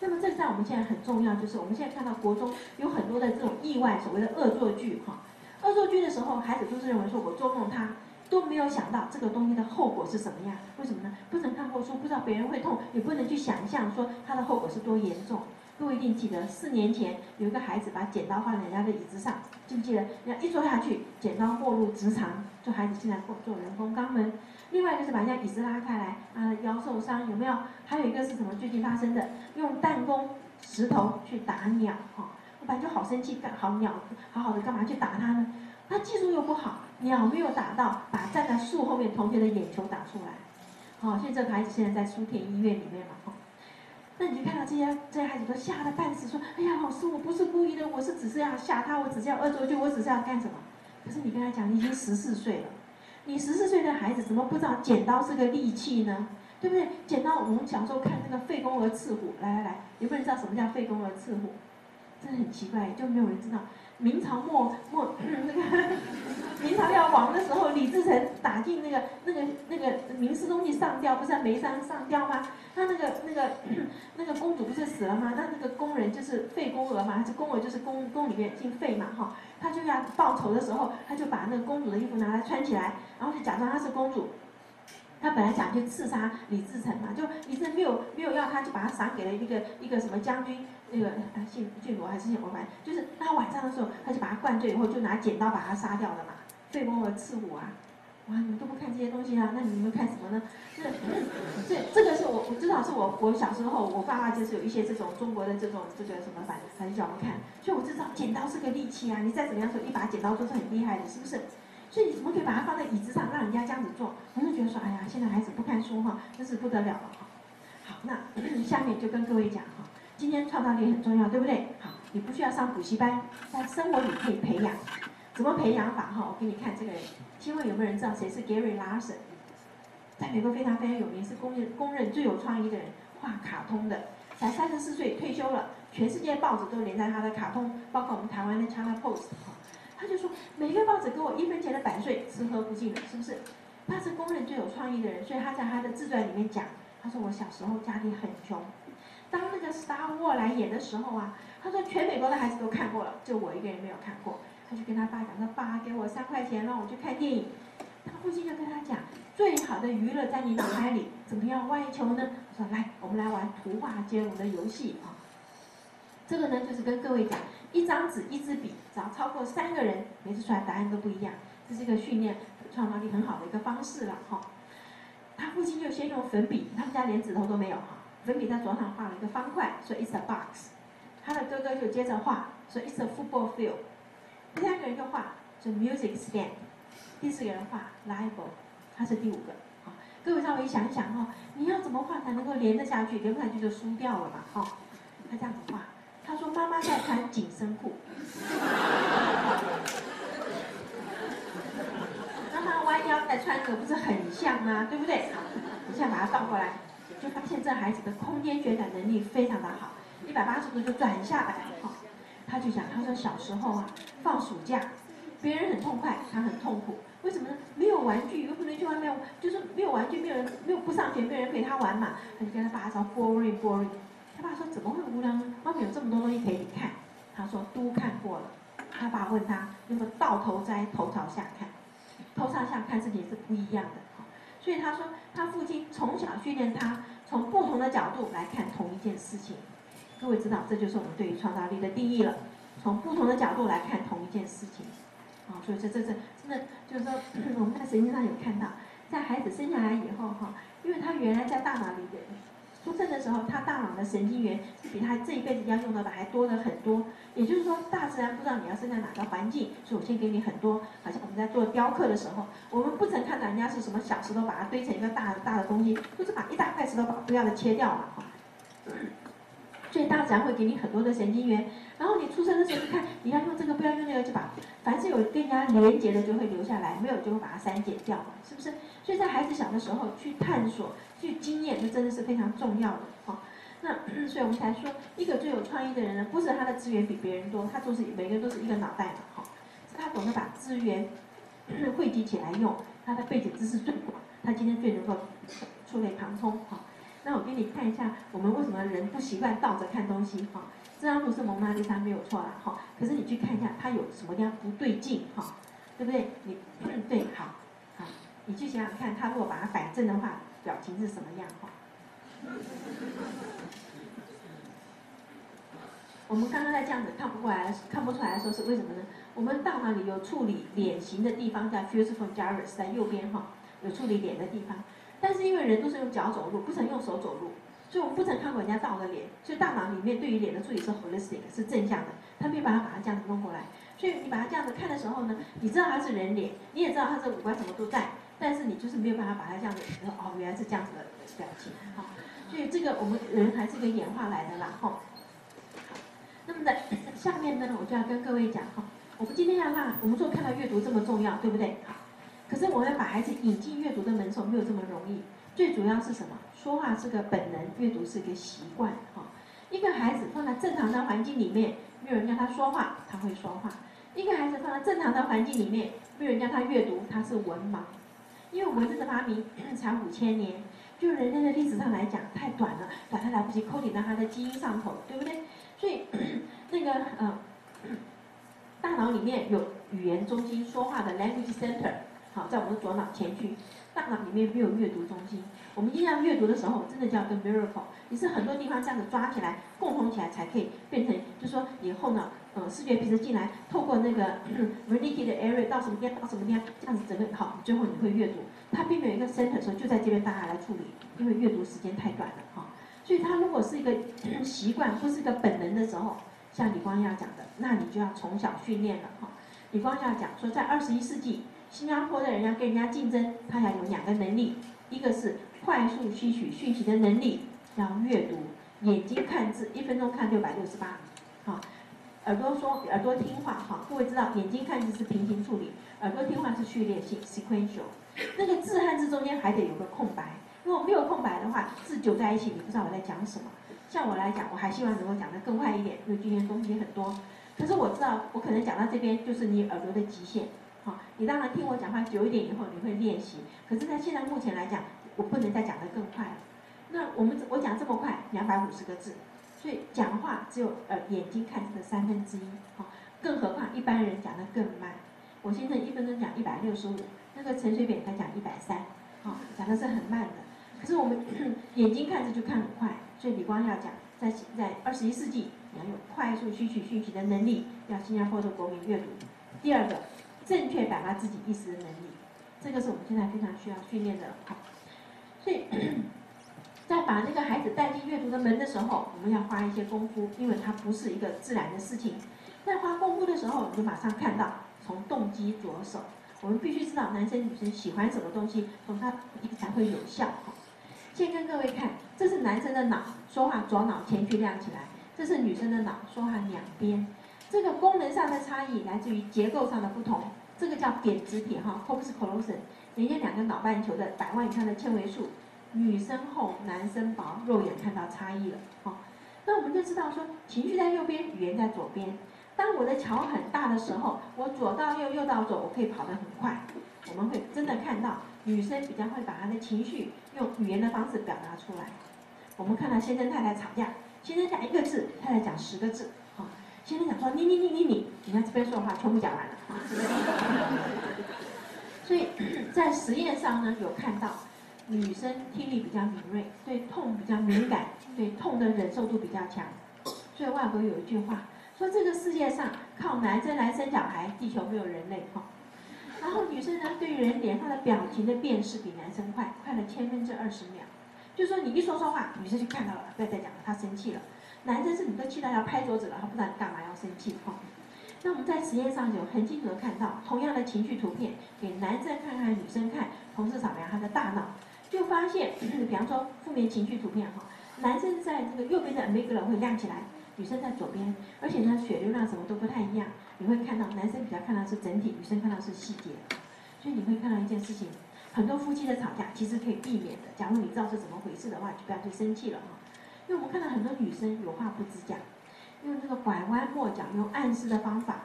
那么这在我们现在很重要，就是我们现在看到国中有很多的这种意外，所谓的恶作剧哈。恶作剧的时候，孩子都是认为说我捉弄他，都没有想到这个东西的后果是什么样。为什么呢？不曾看过书，不知道别人会痛，也不能去想象说他的后果是多严重。各位一定记得，四年前有一个孩子把剪刀放在人家的椅子上，记不记得？人家一坐下去，剪刀没入直肠，这孩子现在做做人工肛门。另外就是把人家椅子拉开来，啊，腰受伤有没有？还有一个是什么？最近发生的，用弹弓石头去打鸟，哈，我本来就好生气，干好鸟，好好的干嘛去打它呢？他技术又不好，鸟没有打到，把站在树后面同学的眼球打出来，好，现在这个孩子现在在苏田医院里面嘛，哈，那你就看到这些这些孩子都吓得半死，说，哎呀，老师，我不是故意的，我是只是要吓他，我只是要恶作剧，我只是要干什么？可是你跟他讲，你已经十四岁了。你十四岁的孩子怎么不知道剪刀是个利器呢？对不对？剪刀，我们小时候看那个费公而刺虎，来来来，有没有人知道什么叫费公而刺虎？真的很奇怪，就没有人知道。明朝末末那个明朝要亡的时候，李自成打进那个那个那个明思东西上吊，不是在眉山上吊吗？他那个那个那个公主不是死了吗？那那个工人就是废宫娥嘛，这宫娥就是宫宫里面进废嘛，哈，他就要报仇的时候，他就把那个公主的衣服拿来穿起来，然后就假装她是公主。他本来想去刺杀李自成嘛，就李自成没有没有要他，就把他赏给了一个一个什么将军，那个姓郡罗还是姓罗，反正就是他晚上的时候，他就把他灌醉以后，就拿剪刀把他杀掉了嘛。费公娥刺虎啊，哇，你们都不看这些东西啊？那你们看什么呢？这这这个是我我知道是我我小时候我爸爸就是有一些这种中国的这种这个什么反反小看，所以我知道剪刀是个利器啊，你再怎么样说一把剪刀都是很厉害的，是不是？所以你怎么可以把它放在椅子上，让人家这样子做？我就觉得说，哎呀，现在孩子不看书哈，真是不得了了哈。好，那 下面就跟各位讲，今天创造力很重要，对不对？好，你不需要上补习班，在生活里可以培养。怎么培养法哈？我给你看这个人，请问有没有人知道谁是 Gary Larson？在美国非常非常有名，是公认公认最有创意的人，画卡通的，才三十四岁退休了，全世界报纸都连载他的卡通，包括我们台湾的 China Post。他就说，每个报纸给我一分钱的版税，吃喝不尽了，是不是？他是公认最有创意的人，所以他在他的自传里面讲，他说我小时候家里很穷，当那个 Star War 来演的时候啊，他说全美国的孩子都看过了，就我一个人没有看过。他就跟他爸讲说，爸给我三块钱让我去看电影。他父亲就跟他讲，最好的娱乐在你脑海里，怎么样歪球呢？我说来，我们来玩图画接龙的游戏啊。这个呢，就是跟各位讲。一张纸，一支笔，只要超过三个人，每次出来答案都不一样。这是一个训练创造力很好的一个方式了哈。他父亲就先用粉笔，他们家连指头都没有哈，粉笔在桌上画了一个方块说 it's a box 他的哥哥就接着画说 it's a football field 第三个人就画说 music stand 第四个人画 libel 他是第五个。各位稍微想一想哈你要怎么画才能够连得下去连不下去就输掉了嘛好他这样子画。他说妈妈在穿紧身裤。妈妈弯腰在穿着不是很像吗？对不对？好我现在把它倒过来。就发现这孩子的空间旋转能力非常的好，一百八十度就转下来。好，他就讲，他说小时候啊，放暑假，别人很痛快，他很痛苦。为什么呢？没有玩具，又不能去外面，就是没有玩具，没有人，没有不上学，没有人陪他玩嘛。他就跟他爸说 boring boring。他爸说怎么会无聊呢？外面有这么多东西可以看。他说都看过了。他爸问他，那么倒头栽，头朝下看，头朝下看事情是不一样的。所以他说，他父亲从小训练他从不同的角度来看同一件事情。各位知道，这就是我们对于创造力的定义了。从不同的角度来看同一件事情。啊，所以这这这真的就是说，我们在神经上有看到，在孩子生下来以后哈，因为他原来在大脑里的。出生的时候，他大脑的神经元是比他这一辈子要用到的还多的很多。也就是说，大自然不知道你要生在哪个环境，所以我先给你很多。好像我们在做雕刻的时候，我们不曾看到人家是什么小石头把它堆成一个大大的东西，就是把一大块石头把不要的切掉嘛。所以大自然会给你很多的神经元，然后你出生的时候，你看你要用这个，不要用那个，就把凡是有跟人家连接的就会留下来，没有就会把它删减掉嘛，是不是？所以在孩子小的时候去探索。去经验，就真的是非常重要的哈。那 所以我们才说，一个最有创意的人呢，不是他的资源比别人多，他都是每个人都是一个脑袋嘛哈。是他懂得把资源 汇集起来用，他的背景知识最广，他今天最能够触类旁通哈。那我给你看一下，我们为什么人不习惯倒着看东西哈？这张图是蒙娜丽莎没有错啦哈，可是你去看一下，它有什么地方不对劲哈？对不对？你 对好，好，你去想想看，他如果把它摆正的话。表情是什么样哈？我们刚刚在这样子看不过来、看不出来的时候是为什么呢？我们大脑里有处理脸型的地方叫 fusiform gyrus 在右边哈，有处理脸的地方。但是因为人都是用脚走路，不曾用手走路，所以我们不曾看过人家倒的脸。所以大脑里面对于脸的处理是 holistic 是正向的，他没有办法把它这样子弄过来。所以你把它这样子看的时候呢，你知道它是人脸，你也知道它这五官什么都在。但是你就是没有办法把它这样子，哦，原来是这样子的表情，好，所以这个我们人还是个演化来的啦，哈。那么在 下面呢，我就要跟各位讲哈，我们今天要让我们说看到阅读这么重要，对不对？好，可是我们要把孩子引进阅读的门，没有这么容易。最主要是什么？说话是个本能，阅读是个习惯，哈。一个孩子放在正常的环境里面，没有人叫他说话，他会说话；一个孩子放在正常的环境里面，没有人叫他阅读，他是文盲。因为文字的发明才五千年，就人类的历史上来讲太短了，短的来不及 coding 到他的基因上头，对不对？所以那个呃，大脑里面有语言中心，说话的 language center，好，在我们的左脑前区。大脑里面没有阅读中心，我们经常阅读的时候，真的叫个 miracle。你是很多地方这样子抓起来，共同起来才可以变成，就说以后呢，呃，视觉皮质进来，透过那个 vertical 的 area 到什么地方到什么地方，这样子整个好，最后你会阅读。它并没有一个 center 的时候，就在这边大家来处理，因为阅读时间太短了哈。所以它如果是一个习惯，不是一个本能的时候，像李光耀讲的，那你就要从小训练了哈。李光耀讲说，在二十一世纪。新加坡的人要跟人家竞争，他要有两个能力，一个是快速吸取讯息的能力，要阅读，眼睛看字，一分钟看六百六十八，耳朵说耳朵听话，哈，各位知道眼睛看字是平行处理，耳朵听话是序列性 sequential，那个字和字中间还得有个空白，如果没有空白的话，字揪在一起，你不知道我在讲什么。像我来讲，我还希望能够讲得更快一点，因为今天东西很多，可是我知道我可能讲到这边就是你耳朵的极限。好你当然听我讲话久一点以后，你会练习。可是，在现在目前来讲，我不能再讲得更快了。那我们我讲这么快，两百五十个字，所以讲话只有呃眼睛看字的三分之一。好，更何况一般人讲得更慢。我现在一分钟讲一百六十五，那个陈水扁才讲一百三，好，讲的是很慢的。可是我们 眼睛看着就看很快，所以李光耀讲，在在二十一世纪，你要有快速吸取讯息的能力，要新加坡的国民阅读。第二个。正确表达自己意思的能力，这个是我们现在非常需要训练的。好，所以在把那个孩子带进阅读的门的时候，我们要花一些功夫，因为它不是一个自然的事情。在花功夫的时候，你就马上看到从动机着手。我们必须知道男生女生喜欢什么东西，从他才会有效。先跟各位看，这是男生的脑，说话左脑前区亮起来；这是女生的脑，说话两边。这个功能上的差异来自于结构上的不同。这个叫扁直体哈，corpus callosum，连接两个脑半球的百万以上的纤维素，女生厚，男生薄，肉眼看到差异了，哈。那我们就知道说，情绪在右边，语言在左边。当我的桥很大的时候，我左到右，右到左，我可以跑得很快。我们会真的看到，女生比较会把她的情绪用语言的方式表达出来。我们看到先生太太吵架，先生讲一个字，太太讲十个字，啊，先生讲说你你你你你，你看这边说的话全部讲完了。所以在实验上呢，有看到女生听力比较敏锐，对痛比较敏感，对痛的忍受度比较强。所以外国有一句话。说这个世界上靠男生来生小孩，地球没有人类哈。然后女生呢，对于人脸上的表情的辨识比男生快，快了千分之二十秒。就说你一说说话，女生就看到了，不要再讲了，她生气了。男生是你都气到要拍桌子了，他不知道你干嘛要生气哈。那我们在实验上有很清楚的看到，同样的情绪图片给男生看看，女生看，同时扫描他的大脑，就发现，比方说负面情绪图片哈，男生在这个右边的 amygdala 会亮起来。女生在左边，而且呢，血流量什么都不太一样。你会看到男生比较看到是整体，女生看到是细节。所以你会看到一件事情，很多夫妻的吵架其实可以避免的。假如你知道是怎么回事的话，就不要去生气了哈。因为我们看到很多女生有话不直讲，用这个拐弯抹角、用暗示的方法。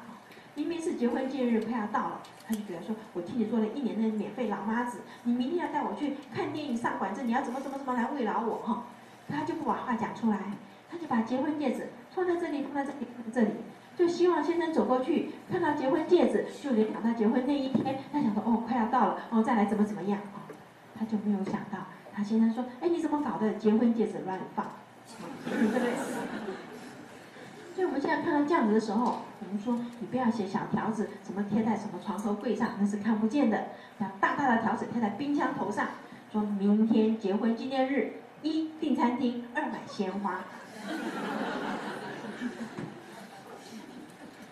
明明是结婚纪念日快要到了，他就觉得说，我替你做了一年的免费老妈子，你明天要带我去看电影上馆子，你要怎么怎么怎么来慰劳我哈。他就不把话讲出来，他就把结婚戒指。放在这里，放在这里，放在这里，就希望先生走过去看到结婚戒指，就联想到结婚那一天。他想说，哦，快要到了，哦，再来怎么怎么样啊？他就没有想到，他先生说，哎，你怎么搞的？结婚戒指乱放，对不对？所以我们现在看到这样子的时候，们说，你不要写小条子，什么贴在什么床头柜上，那是看不见的。要大大的条子贴在冰箱头上，说明天结婚纪念日，一订餐厅，二买鲜花。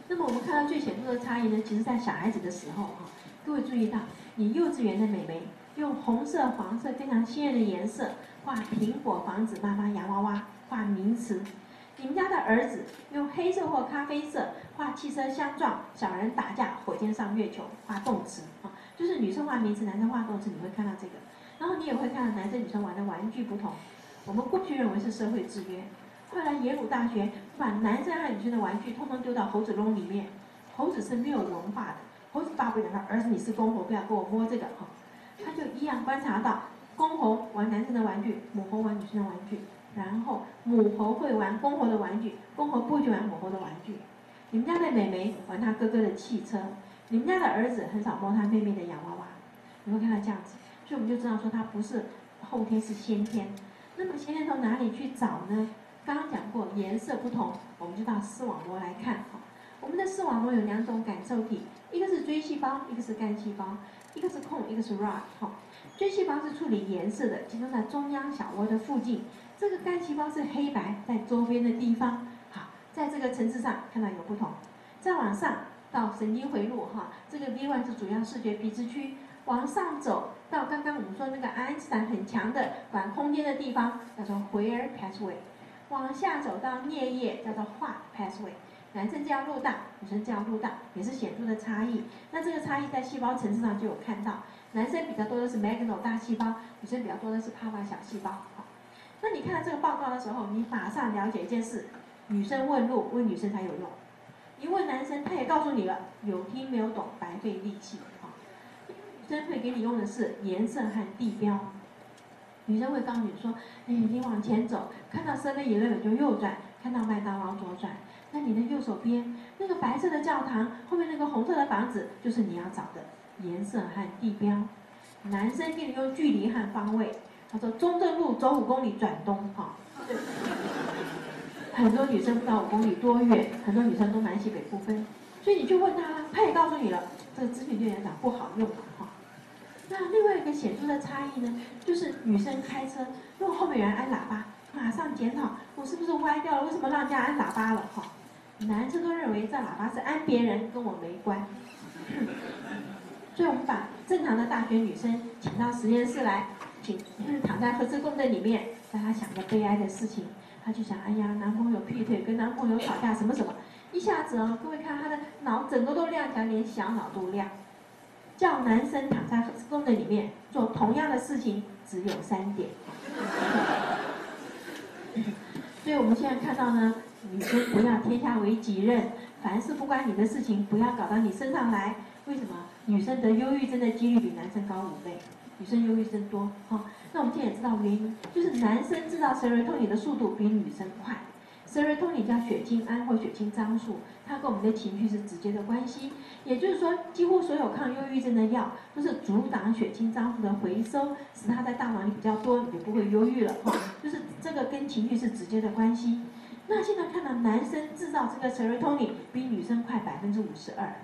那么我们看到最显著的差异呢，其实在小孩子的时候啊，各位注意到，你幼稚园的美眉用红色、黄色非常鲜艳的颜色画苹果、房子、妈妈、洋娃娃画名词；你们家的儿子用黑色或咖啡色画汽车相撞、小人打架、火箭上月球画动词啊，就是女生画名词，男生画动词，你会看到这个。然后你也会看到男生女生玩的玩具不同。我们过去认为是社会制约。后来耶鲁大学把男生和女生的玩具通通丢到猴子笼里面，猴子是没有文化的，猴子爸爸讲他儿子你是公猴，不要跟我摸这个哈，他就一样观察到公猴玩男生的玩具，母猴玩女生的玩具，然后母猴会玩公猴的玩具，公猴不会去玩母猴的玩具。你们家的妹妹玩她哥哥的汽车，你们家的儿子很少摸他妹妹的洋娃娃，你会看到这样子，所以我们就知道说他不是后天是先天，那么先天从哪里去找呢？刚刚讲过，颜色不同，我们就到视网膜来看哈。我们的视网膜有两种感受体，一个是锥细胞，一个是干细胞，一个是控，一个是 rod 哈。锥细胞是处理颜色的，集中在中央小窝的附近。这个干细胞是黑白，在周边的地方。好，在这个层次上看到有不同。再往上到神经回路哈，这个 V1 是主要视觉皮质区。往上走到刚刚我们说那个爱因斯坦很强的管空间的地方，叫做回儿 pathway。往下走到颞叶叫做画 pathway，男生叫路大，女生叫路大，也是显著的差异。那这个差异在细胞层次上就有看到，男生比较多的是 magnol 大细胞，女生比较多的是 papa 小细胞。那你看到这个报告的时候，你马上了解一件事：女生问路，问女生才有用。你问男生，他也告诉你了，有听没有懂，白费力气。啊，女生会给你用的是颜色和地标。女生会告诉你说：“哎，你往前走，看到 Seven Eleven 就右转，看到麦当劳左转。那你的右手边那个白色的教堂后面那个红色的房子，就是你要找的颜色和地标。男生给你用距离和方位，他说中正路走五公里转东，哈。很多女生不知道五公里多远，很多女生东南西北不分，所以你就问他，他也告诉你了，这个咨询对你来讲不好用，哈。”那另外一个显著的差异呢，就是女生开车，如果后面有人按喇叭，马上检讨我是不是歪掉了，为什么让人家按喇叭了？哈，男生都认为这喇叭是按别人，跟我没关。所以我们把正常的大学女生请到实验室来，躺在核磁共振里面，让她想个悲哀的事情，她就想，哎呀，男朋友劈腿，跟男朋友吵架，什么什么，一下子哦，各位看她的脑整个都亮起来，连小脑都亮。叫男生躺在核磁共振里面做同样的事情，只有三点。所以我们现在看到呢，女生不要天下为己任，凡是不关你的事情，不要搞到你身上来。为什么？女生得忧郁症的几率比男生高五倍，女生忧郁症多。哈，那我们现在也知道原因，就是男生制造 serotonin 的速度比女生快。serotonin 叫血清胺或血清张素，它跟我们的情绪是直接的关系。也就是说，几乎所有抗忧郁症的药都是阻挡血清张素的回收，使它在大脑里比较多，也不会忧郁了。哈，就是这个跟情绪是直接的关系。那现在看到男生制造这个 serotonin 比女生快百分之五十二。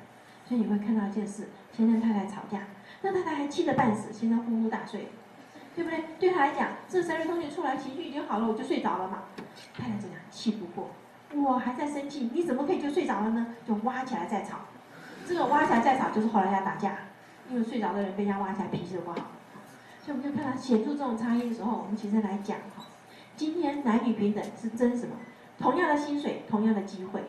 所以你会看到一件事：先生太太吵架，那太太还气得半死，心脏呼呼大睡，对不对？对他来讲，这十二东西出来，情绪已经好了，我就睡着了嘛。太太怎样气不过，我还在生气，你怎么可以就睡着了呢？就挖起来再吵。这个挖起来再吵，就是后来要打架，因为睡着的人被人家挖起来，脾气就不好。所以我们就看到显著这种差异的时候，我们其实来讲哈，今天男女平等是真什么？同样的薪水，同样的机会。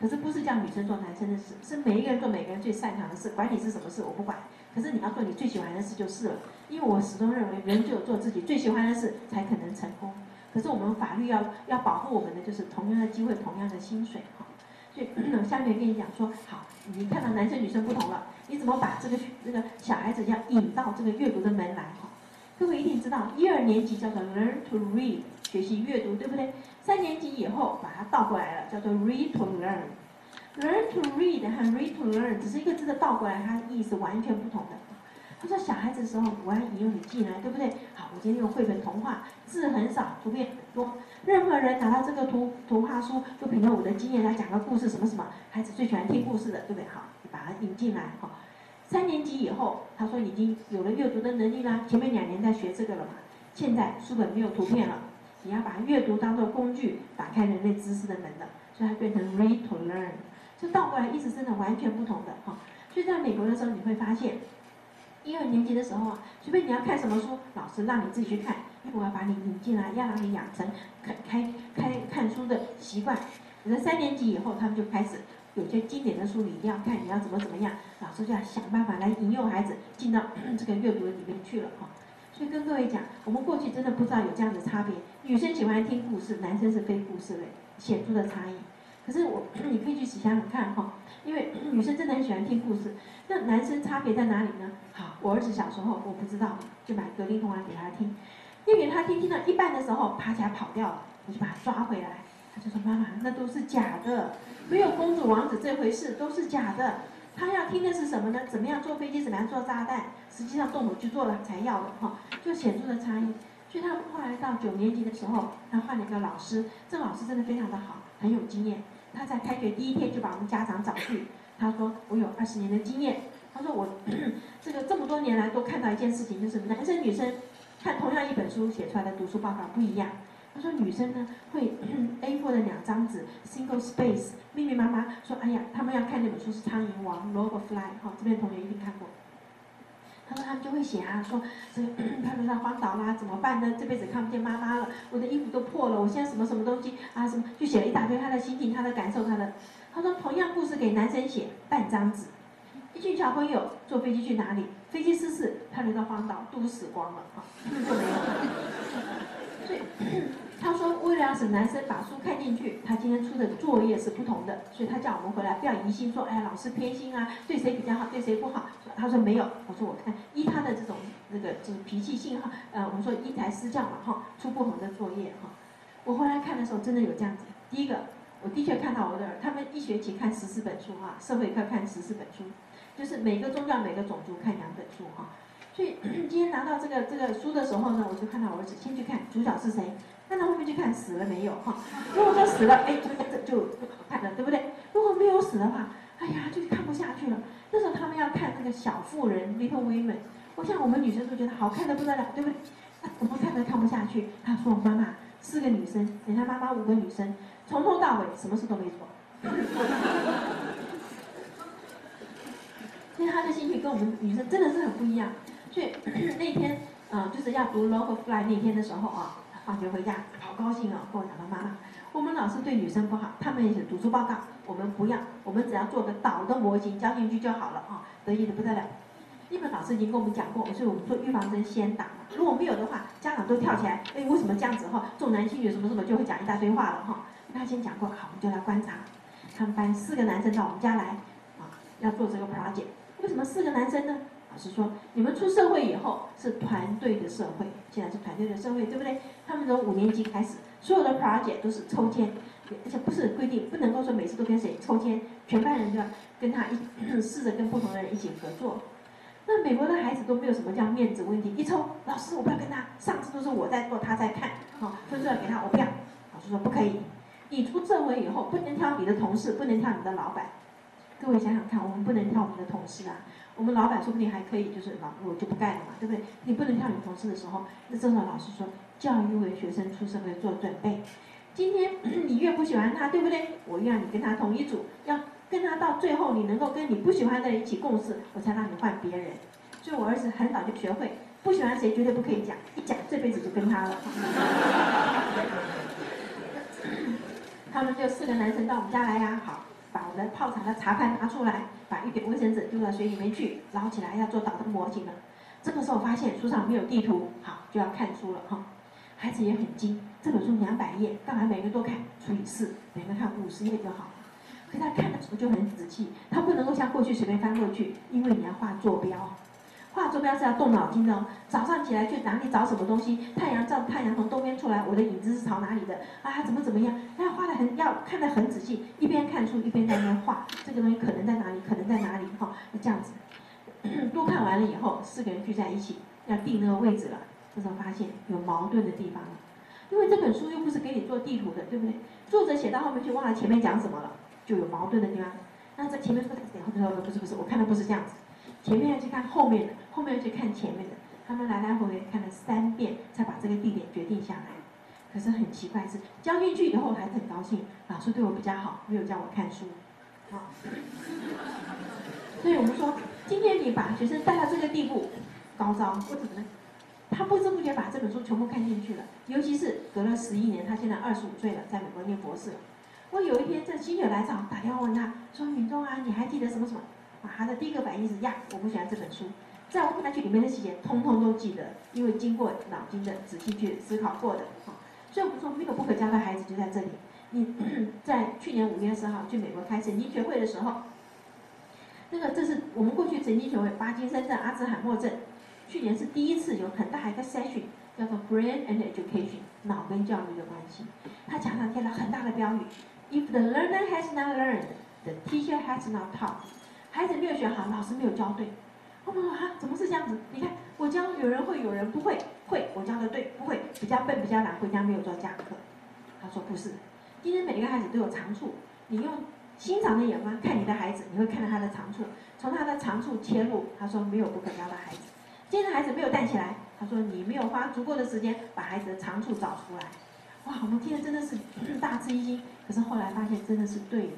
可是不是叫女生做男生的事，是每一个人做每个人最擅长的事，管你是什么事我不管。可是你要做你最喜欢的事就是了，因为我始终认为人只有做自己最喜欢的事才可能成功。可是我们法律要要保护我们的就是同样的机会，同样的薪水哈。所以下面跟你讲说，好，你看到男生女生不同了，你怎么把这个这个小孩子要引到这个阅读的门来哈？各位一定知道，一二年级叫做 learn to read，学习阅读，对不对？三年级以后把它倒过来了，叫做 read to learn。Learn to read 和 read to learn 只是一个字的倒过来，它的意思完全不同的。他说小孩子的时候，我要引诱你进来，对不对？好，我今天用绘本童话，字很少，图片很多。任何人拿到这个图图画书，就凭着我的经验来讲个故事，什么什么，孩子最喜欢听故事的，对不对？好，你把它引进来，好。三年级以后，他说已经有了阅读的能力啦。前面两年在学这个了嘛，现在书本没有图片了。你要把阅读当做工具，打开人类知识的门的，所以它变成 read to learn，这倒过来意思真的完全不同的哈。所以在美国的时候，你会发现，一二年级的时候啊，随便你要看什么书，老师让你自己去看，因为我要把你引进来，要让你养成开开开看书的习惯。可是三年级以后，他们就开始有些经典的书你一定要看，你要怎么怎么样，老师就要想办法来引诱孩子进到 这个阅读的里面去了哈。所以跟各位讲，我们过去真的不知道有这样的差别。女生喜欢听故事，男生是非故事类，显著的差异。可是我，你可以去想想看哈，因为 女生真的很喜欢听故事。那男生差别在哪里呢？好，我儿子小时候我不知道，就买格林童话给他听，念给他听，听到一半的时候爬起来跑掉了，我就把他抓回来，他就说妈妈，那都是假的，没有公主王子这回事，都是假的。他要听的是什么呢？怎么样坐飞机？怎么样做炸弹？实际上动手去做了才要的哈，就显著的差异。所以他后来到九年级的时候，他换了一个老师，这老师真的非常的好，很有经验。他在开学第一天就把我们家长找去，他说我有二十年的经验。他说我 这个这么多年来都看到一件事情，就是男生女生看同样一本书写出来的读书报告不一样。他说女生呢会 A4 的两张纸 single space 密密麻麻说哎呀他们要看那本书是苍蝇王 log fly 哈这边同学一定看过。他说他们就会写啊说这 他们到荒岛啦怎么办呢？这辈子看不见妈妈了我的衣服都破了我现在什么什么东西啊什么就写了一大堆他的心情他的感受他的。他说同样故事给男生写半张纸。一群小朋友坐飞机去哪里？飞机失事他们到荒岛都死光了啊 就没有所以。他说，为了要使男生把书看进去，他今天出的作业是不同的，所以他叫我们回来不要疑心，说，哎，老师偏心啊，对谁比较好，对谁不好。他说没有，我说我看依他的这种那个就是脾气性哈，呃，我们说因材施教嘛哈，出不同的作业哈。我后来看的时候真的有这样子，第一个，我的确看到我的他们一学期看十四本书哈，社会课看十四本书，就是每个宗教每个种族看两本书哈。所以今天拿到这个这个书的时候呢，我就看到我儿子先去看主角是谁。看到后面去看死了没有哈？如果说死了，哎，就这就好看了，对不对？如果没有死的话，哎呀，就看不下去了。那时候他们要看那个小妇人 Little Women，我想我们女生都觉得好看的不得了，对不对？我们看都看不下去。他说：“妈妈，四个女生，等下妈妈五个女生，从头到尾什么事都没做。”所以他的心情跟我们女生真的是很不一样。所以 那天，嗯，就是要读 Love Fly 那天的时候啊。放学回家，好高兴哦！跟我讲到妈妈，我们老师对女生不好，他们也写读书报告，我们不要，我们只要做个倒的模型交进去就好了啊，得意的不得了。因为老师已经跟我们讲过，所以我们说预防针先打。如果没有的话，家长都跳起来，哎，为什么这样子哈？重男轻女什么什么就会讲一大堆话了哈。他先讲过，好，我们就来观察。他们班四个男生到我们家来，啊，要做这个 project。为什么四个男生呢？老师说，你们出社会以后是团队的社会，现在是团队的社会，对不对？他们从五年级开始，所有的 project 都是抽签，而且不是规定，不能够说每次都跟谁抽签，全班人都要跟他一试着跟不同的人一起合作。那美国的孩子都没有什么叫面子问题，一抽，老师我不要跟他，上次都是我在做，他在看，好，分出来给他，我不要。老师说不可以，你出社会以后不能挑你的同事，不能挑你的老板。各位想想看，我们不能挑我们的同事啊。我们老板说不定还可以，就是老我就不干了嘛，对不对？你不能挑你同事的时候，那这时候老师说，教育为学生出社会做准备。今天 你越不喜欢他，对不对？我越让你跟他同一组，要跟他到最后，你能够跟你不喜欢的人一起共事，我才让你换别人。所以我儿子很早就学会，不喜欢谁绝对不可以讲，一讲这辈子就跟他了。他们就四个男生到我们家来呀，好。把我们泡茶的茶盘拿出来，把一点卫生纸丢到水里面去，捞起来要做导灯模型了。这个时候发现书上没有地图，好就要看书了哈。孩子也很精，这本书两百页，当然每个都看？除以四，每个看五十页就好。可他看的时候就很仔细，他不能够像过去随便翻过去，因为你要画坐标。画坐标是要动脑筋的哦。早上起来去哪里找什么东西？太阳照，太阳从东边出来，我的影子是朝哪里的？啊，怎么怎么样？要画的很，要看得很仔细，一边看书一边在那画。这个东西可能在哪里？可能在哪里？哈，这样子。都看完了以后，四个人聚在一起要定那个位置了。这时候发现有矛盾的地方了，因为这本书又不是给你做地图的，对不对？作者写到后面去忘了前面讲什么了，就有矛盾的地方。那在前面说的，然后他说不是不是，我看的不是这样子。前面要去看后面的，后面要去看前面的，他们来来回回看了三遍，才把这个地点决定下来。可是很奇怪是，交进去以后还是很高兴，老师对我比较好，没有叫我看书。好，所以我们说，今天你把学生带到这个地步，高招，为什么呢？他不知不觉把这本书全部看进去了，尤其是隔了十一年，他现在二十五岁了，在美国念博士了。我有一天在心血来潮打电话问他，说：“敏中啊，你还记得什么什么？”啊，他的第一个反应是呀，我不喜欢这本书，在我本来去里面的细节，通通都记得，因为经过脑筋的仔细去思考过的，啊。所以我们说，没有不可教的孩子就在这里。你在去年五月十号去美国开神经学会的时候，那个这是我们过去神经学会巴金森症、阿兹海默症，去年是第一次有很大一个 session，叫做 Brain and Education，脑跟教育的关系。他墙上贴了很大的标语：If the learner has not learned, the teacher has not taught。孩子没有学好，老师没有教对。我们说啊，怎么是这样子？你看我教有人会，有人不会。会我教的对，不会比较笨，比较懒，回家没有做家课。他说不是，今天每一个孩子都有长处。你用欣赏的眼光看你的孩子，你会看到他的长处，从他的长处切入。他说没有不可教的孩子。今天的孩子没有站起来，他说你没有花足够的时间把孩子的长处找出来。哇，我们听了真的是大吃一惊。可是后来发现真的是对的，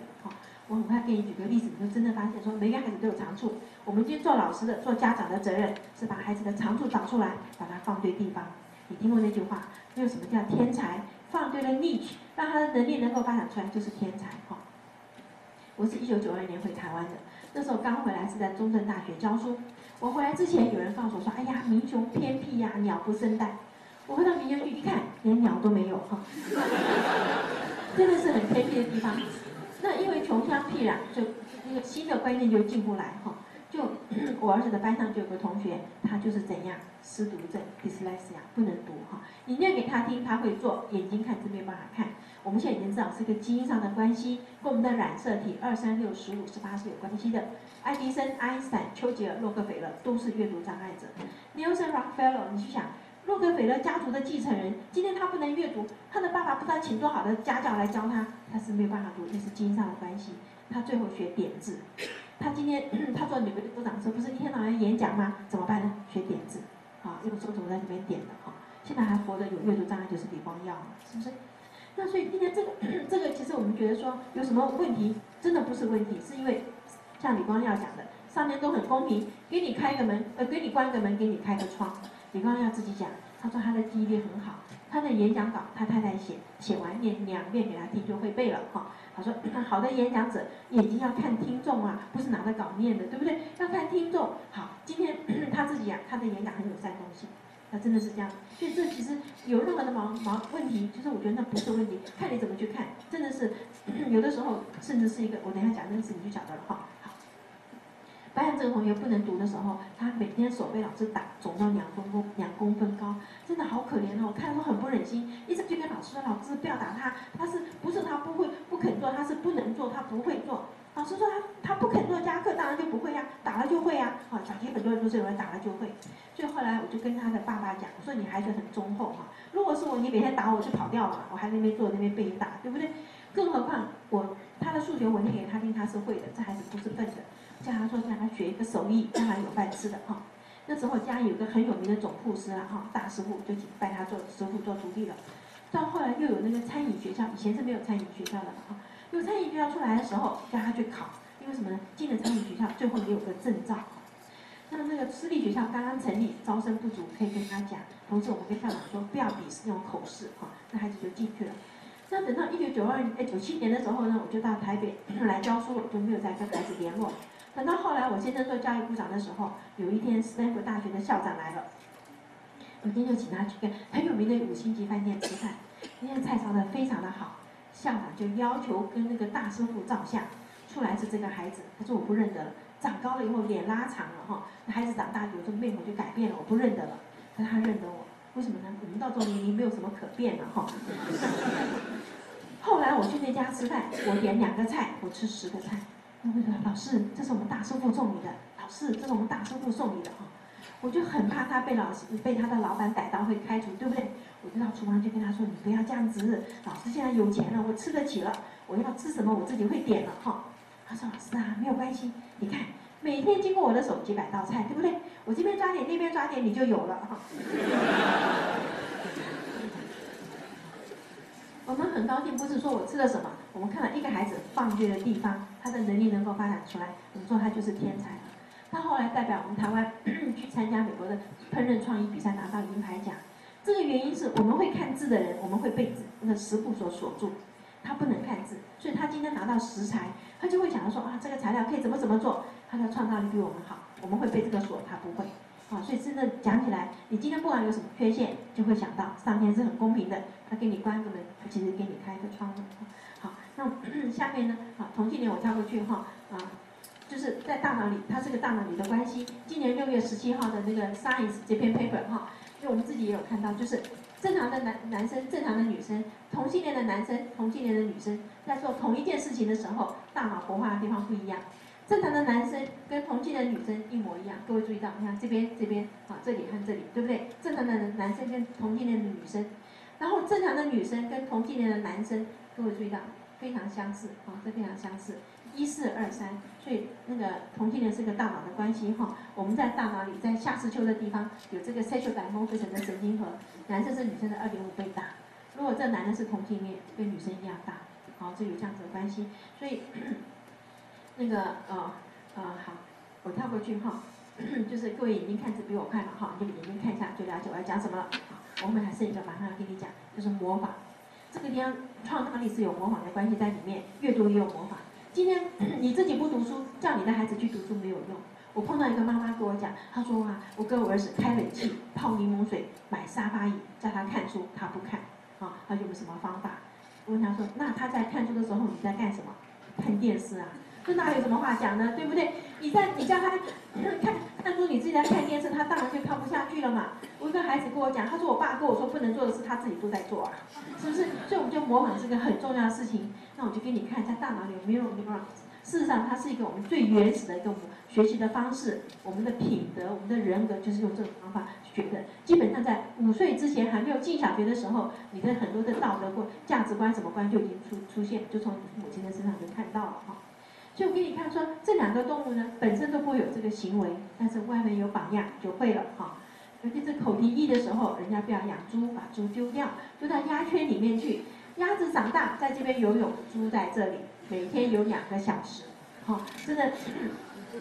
我很快给你举个例子，你就真的发现说，每个孩子都有长处。我们今天做老师的、做家长的责任是把孩子的长处找出来，把它放对地方。你听过那句话？没有什么叫天才，放对了 niche，让他的能力能够发展出来就是天才。哈，我是一九九二年回台湾的，那时候刚回来是在中正大学教书。我回来之前，有人告诉我说：“哎呀，民雄偏僻呀，鸟不生蛋。”我回到民雄去一看，连鸟都没有。哈，真的是很偏僻的地方。那因为穷乡僻壤，就那个新的观念就进不来哈。就 我儿子的班上就有个同学，他就是怎样失读症 （dyslexia） 不能读哈。你念给他听，他会做，眼睛看字没办法看。我们现在已经知道是一个基因上的关系，跟我们的染色体二三六十五十八是有关系的。爱迪生、爱因斯坦、丘吉尔、洛克菲勒都是阅读障碍者。Nelson Rockefeller，你去想。洛克菲勒家族的继承人，今天他不能阅读，他的爸爸不知道请多好的家教来教他，他是没有办法读，那是基因上的关系。他最后学点字，他今天 他做纽约的州长时候，不是一天到晚演讲吗？怎么办呢？学点字，啊，用手指在里面点的哈。现在还活着有阅读障碍就是李光耀，是不是？那所以今天这个这个，其实我们觉得说有什么问题，真的不是问题，是因为像李光耀讲的，上面都很公平，给你开个门，呃，给你关个门，给你开个窗。李光耀自己讲，他说他的记忆力很好，他的演讲稿他太太写，写完念两遍给他听就会背了哈。他说，好的演讲者眼睛要看听众啊，不是拿着稿念的，对不对？要看听众。好，今天 他自己啊，他的演讲很有煽动性，那真的是这样。所以这其实有任何的毛毛问题，其实我觉得那不是问题，看你怎么去看，真的是 有的时候甚至是一个，我等下讲那个事你就晓得了哈。发现这个同学不能读的时候，他每天手被老师打，肿到两公分两公分高，真的好可怜哦！我看都很不忍心，一直就跟老师说：“老师不要打他，他是不是他不会不肯做，他是不能做，他不会做。”老师说他他不肯做加课，当然就不会呀，打了就会呀。好，小学很多人都是认为打了就会，所以后来我就跟他的爸爸讲，我说：“你孩子很忠厚哈，如果是我，你每天打我就跑掉了，我还在那边坐那边被你打，对不对？更何况我他的数学我念给他听，他是会的，这孩子不是笨的。”叫他说叫他学一个手艺，将来有饭吃的哈。那时候家里有个很有名的总护师了哈，大师傅就拜他做师傅做徒弟了。到后来又有那个餐饮学校，以前是没有餐饮学校的哈。有餐饮学校出来的时候，叫他去考，因为什么呢？进了餐饮学校，最后也有个证照。那那个私立学校刚刚成立，招生不足，可以跟他讲。同时我们跟校长说，不要笔试那种口试哈，那孩子就进去了。那等到一九九二哎九七年的时候呢，我就到台北来教书，我就没有再跟孩子联络。等到后来，我先生做教育部长的时候，有一天斯坦福大学的校长来了，有天就请他去跟很有名的五星级饭店吃饭，那天菜烧的非常的好，校长就要求跟那个大师傅照相，出来是这个孩子，他说我不认得了，长高了以后脸拉长了哈，那孩子长大以后这个面孔就改变了，我不认得了，但他认得我，为什么呢？我们到这年龄没有什么可变了哈。后来我去那家吃饭，我点两个菜，我吃十个菜。我会说：“老师，这是我们大师傅送你的。老师，这是我们大师傅送你的哈。”我就很怕他被老师、被他的老板逮到会开除，对不对？我就到厨房去跟他说：“你不要这样子，老师现在有钱了，我吃得起了。我要吃什么，我自己会点了哈。”他说：“老师啊，没有关系，你看每天经过我的手几百道菜，对不对？我这边抓点，那边抓点，你就有了哈。”我们很高兴，不是说我吃了什么，我们看到一个孩子放对的地方，他的能力能够发展出来，我们说他就是天才了。他后来代表我们台湾 去参加美国的烹饪创意比赛，拿到银牌奖。这个原因是我们会看字的人，我们会被那个食谱所锁住，他不能看字，所以他今天拿到食材，他就会想到说啊，这个材料可以怎么怎么做，他的创造力比我们好，我们会被这个锁，他不会。啊，所以真的讲起来，你今天不管有什么缺陷，就会想到上天是很公平的，他给你关个门，他其实给你开个窗户。那下面呢？好，同性恋我跳过去哈啊，就是在大脑里，它是个大脑里的关系。今年六月十七号的那个 Science 这篇 paper 哈，因为我们自己也有看到，就是正常的男男生、正常的女生、同性恋的男生、同性恋的女生，在做同一件事情的时候，大脑活化的地方不一样。正常的男生跟同性的女生一模一样，各位注意到，你看这边这边啊，这里和这里，对不对？正常的男生跟同性恋的女生，然后正常的女生跟同性恋的男生，各位注意到，非常相似，啊，这非常相似，一四二三，所以那个同性恋是个大脑的关系哈。我们在大脑里，在下视丘的地方有这个 sexual dimorphism 的神经核，男生是女生的二点五倍大。如果这男的是同性恋，跟女生一样大，好，这有这样子的关系，所以。那个呃呃好，我跳过去哈，就是各位眼睛看字比我快嘛哈，你就眼睛看一下就了解我要讲什么了。好，我们还剩一个马上要跟你讲，就是魔法。这个地方创造力是有模仿的关系在里面，越读越有模仿。今天 你自己不读书，叫你的孩子去读书没有用。我碰到一个妈妈跟我讲，她说啊，我跟我儿子开冷气、泡柠檬水、买沙发椅，叫他看书，他不看。啊，他用什么方法？我问他说，那他在看书的时候你在干什么？看电视啊。这哪有什么话讲呢？对不对？你在你叫他看看书，你自己在看电视，他当然就看不下去了嘛。我一个孩子跟我讲，他说我爸跟我说不能做的事，他自己都在做啊，是不是？所以我们就模仿是个很重要的事情。那我就给你看一下大脑里有没有模仿。事实上，它是一个我们最原始的一个学习的方式。我们的品德，我们的人格，就是用这种方法学的。基本上在五岁之前还没有进小学的时候，你的很多的道德或价值观什么观就已经出出现，就从你母亲的身上就看到了哈。就给你看说，这两个动物呢本身都不会有这个行为，但是外面有榜样就会了哈。尤其是口蹄疫的时候，人家不要养猪，把猪丢掉，丢到鸭圈里面去。鸭子长大在这边游泳，猪在这里，每天游两个小时，好，真的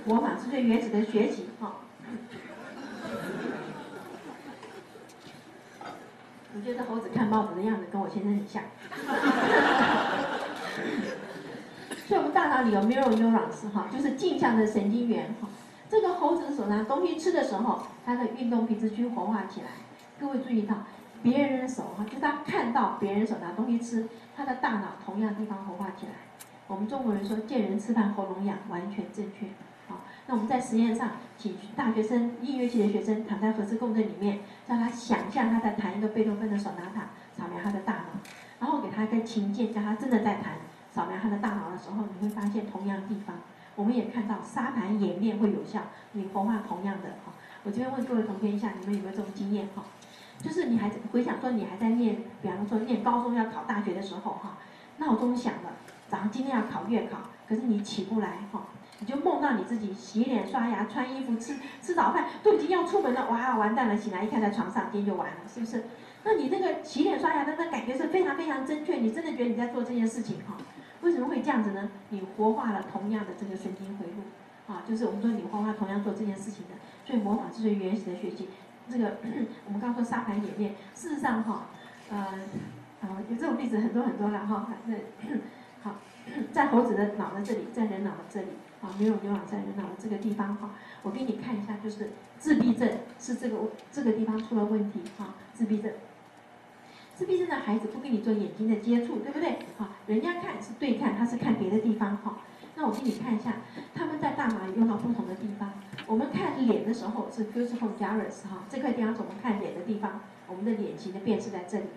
模仿是最原始的学习哈。我觉得猴子看帽子的样子跟我先生很像。所以，我们大脑里有 mirror neurons 哈，就是镜像的神经元哈。这个猴子手拿东西吃的时候，它的运动皮质区活化起来。各位注意到，别人的手哈，就他看到别人手拿东西吃，他的大脑同样地方活化起来。我们中国人说见人吃饭喉咙痒，完全正确。好，那我们在实验上，请大学生音乐系的学生躺在核磁共振里面，叫他想象他在弹一个贝多芬的手拿塔，扫描他的大脑，然后给他一个琴键，叫他真的在弹，扫描他的大脑的时候，你会发现同样地方。我们也看到沙盘演练会有效，你活化同样的哈。我这边问各位同学一下，你们有没有这种经验哈？就是你还回想说你还在念，比方说念高中要考大学的时候哈，闹钟响了，早上今天要考月考，可是你起不来哈，你就梦到你自己洗脸刷牙穿衣服吃吃早饭都已经要出门了，哇完蛋了，醒来一看在床上，今天就完了，是不是？那你那个洗脸刷牙的那感觉是非常非常正确，你真的觉得你在做这件事情哈？为什么会这样子呢？你活化了同样的这个神经回路啊，就是我们说你活化同样做这件事情的，所以模仿是最原始的学习。这个 我们刚说沙盘演练，事实上哈，呃，啊，有这种例子很多很多了哈。那 好，在猴子的脑的这里，在人脑的这里，啊，没有牛脑在人脑的这个地方哈。我给你看一下，就是自闭症是这个这个地方出了问题哈，自闭症。自闭症的孩子不跟你做眼睛的接触，对不对？哈，人家看是对看，他是看别的地方哈。那我给你看一下，他们在大脑里用到不同的地方。我们看脸的时候是 f u s i c a l gyrus 哈，这块地方是我们看脸的地方，我们的脸型的辨识在这里。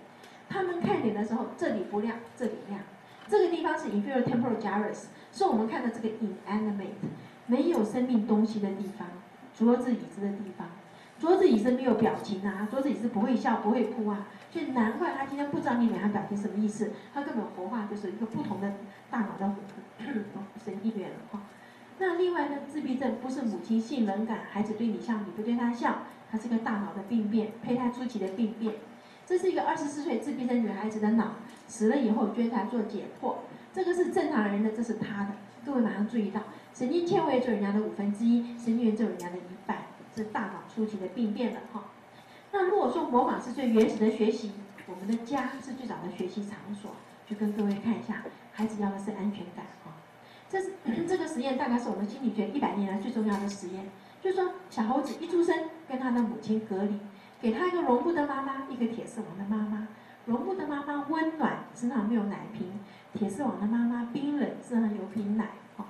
他们看脸的时候，这里不亮，这里亮。这个地方是 inferior temporal gyrus，是我们看的这个 inanimate，没有生命东西的地方，桌子椅子的地方。桌子椅子没有表情啊，桌子椅子不会笑不会哭啊，所以难怪他今天不知道你脸上表情什么意思，他根本活化就是一个不同的大脑的 神经元了哈。那另外呢，自闭症不是母亲性冷感，孩子对你笑，你不对他笑，它是个大脑的病变，胚胎初期的病变。这是一个二十四岁自闭症女孩子的脑死了以后捐出来做解剖，这个是正常人的，这是她的。各位马上注意到，神经纤维只有人家的五分之一，神经元只有人家的一半，是大脑初期的病变了哈。那如果说模仿是最原始的学习，我们的家是最早的学习场所，就跟各位看一下，孩子要的是安全感。这是这个实验，大概是我们心理学一百年来最重要的实验。就是说，小猴子一出生，跟他的母亲隔离，给他一个绒布的妈妈，一个铁丝网的妈妈。绒布的妈妈温暖，身上没有奶瓶；铁丝网的妈妈冰冷，身上有瓶奶。哈，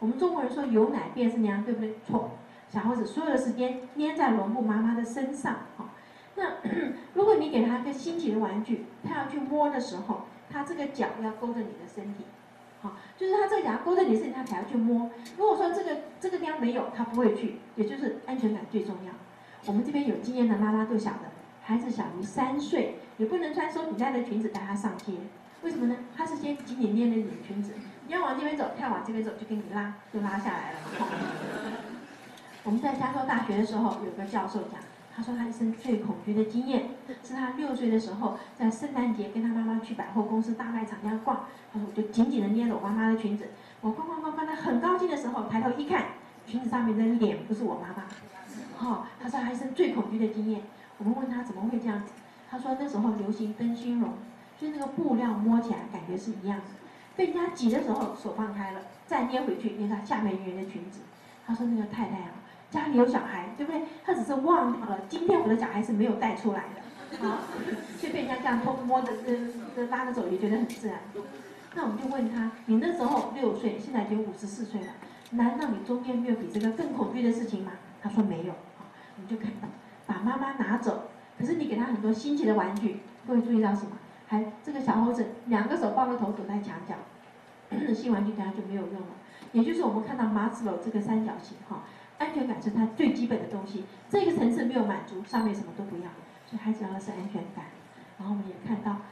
我们中国人说有奶便是娘，对不对？错。小猴子所有的时间粘在绒布妈妈的身上。那 如果你给他一个新奇的玩具，他要去摸的时候，他这个脚要勾着你的身体。好，就是他这个脚勾着你身体，他才要去摸。如果说这个这个地方没有，他不会去。也就是安全感最重要。我们这边有经验的妈妈就晓得，孩子小于三岁，也不能穿收紧带的裙子带他上街。为什么呢？他是先紧紧捏着你的裙子，你要往这边走，他要往这边走，就给你拉，就拉下来了。我们在加州大学的时候，有个教授讲。他说他一生最恐惧的经验，是他六岁的时候在圣诞节跟他妈妈去百货公司大卖场这样逛。他说我就紧紧的捏着我妈妈的裙子，我逛逛逛逛的很高兴的时候，抬头一看，裙子上面的脸不是我妈妈。好，他说他一生最恐惧的经验。我们问他怎么会这样子，他说那时候流行灯芯绒，就是那个布料摸起来感觉是一样的，被人家挤的时候手放开了，再捏回去捏他下面圆圆的裙子。他说那个太太啊。家里有小孩，对不对？他只是忘了，今天我的小孩是没有带出来的，啊，就被人家这样偷摸着、跟跟拉着走，也觉得很自然。那我们就问他：你那时候六岁，现在已经五十四岁了，难道你中间没有比这个更恐惧的事情吗？他说没有。我们就看到把妈妈拿走，可是你给他很多新奇的玩具，各位注意到什么？还这个小猴子两个手抱着头躲在墙角，新玩具给他就没有用了。也就是我们看到马斯洛这个三角形，哈。安全感是他最基本的东西，这个层次没有满足，上面什么都不要，所以孩子要的是安全感。然后我们也看到，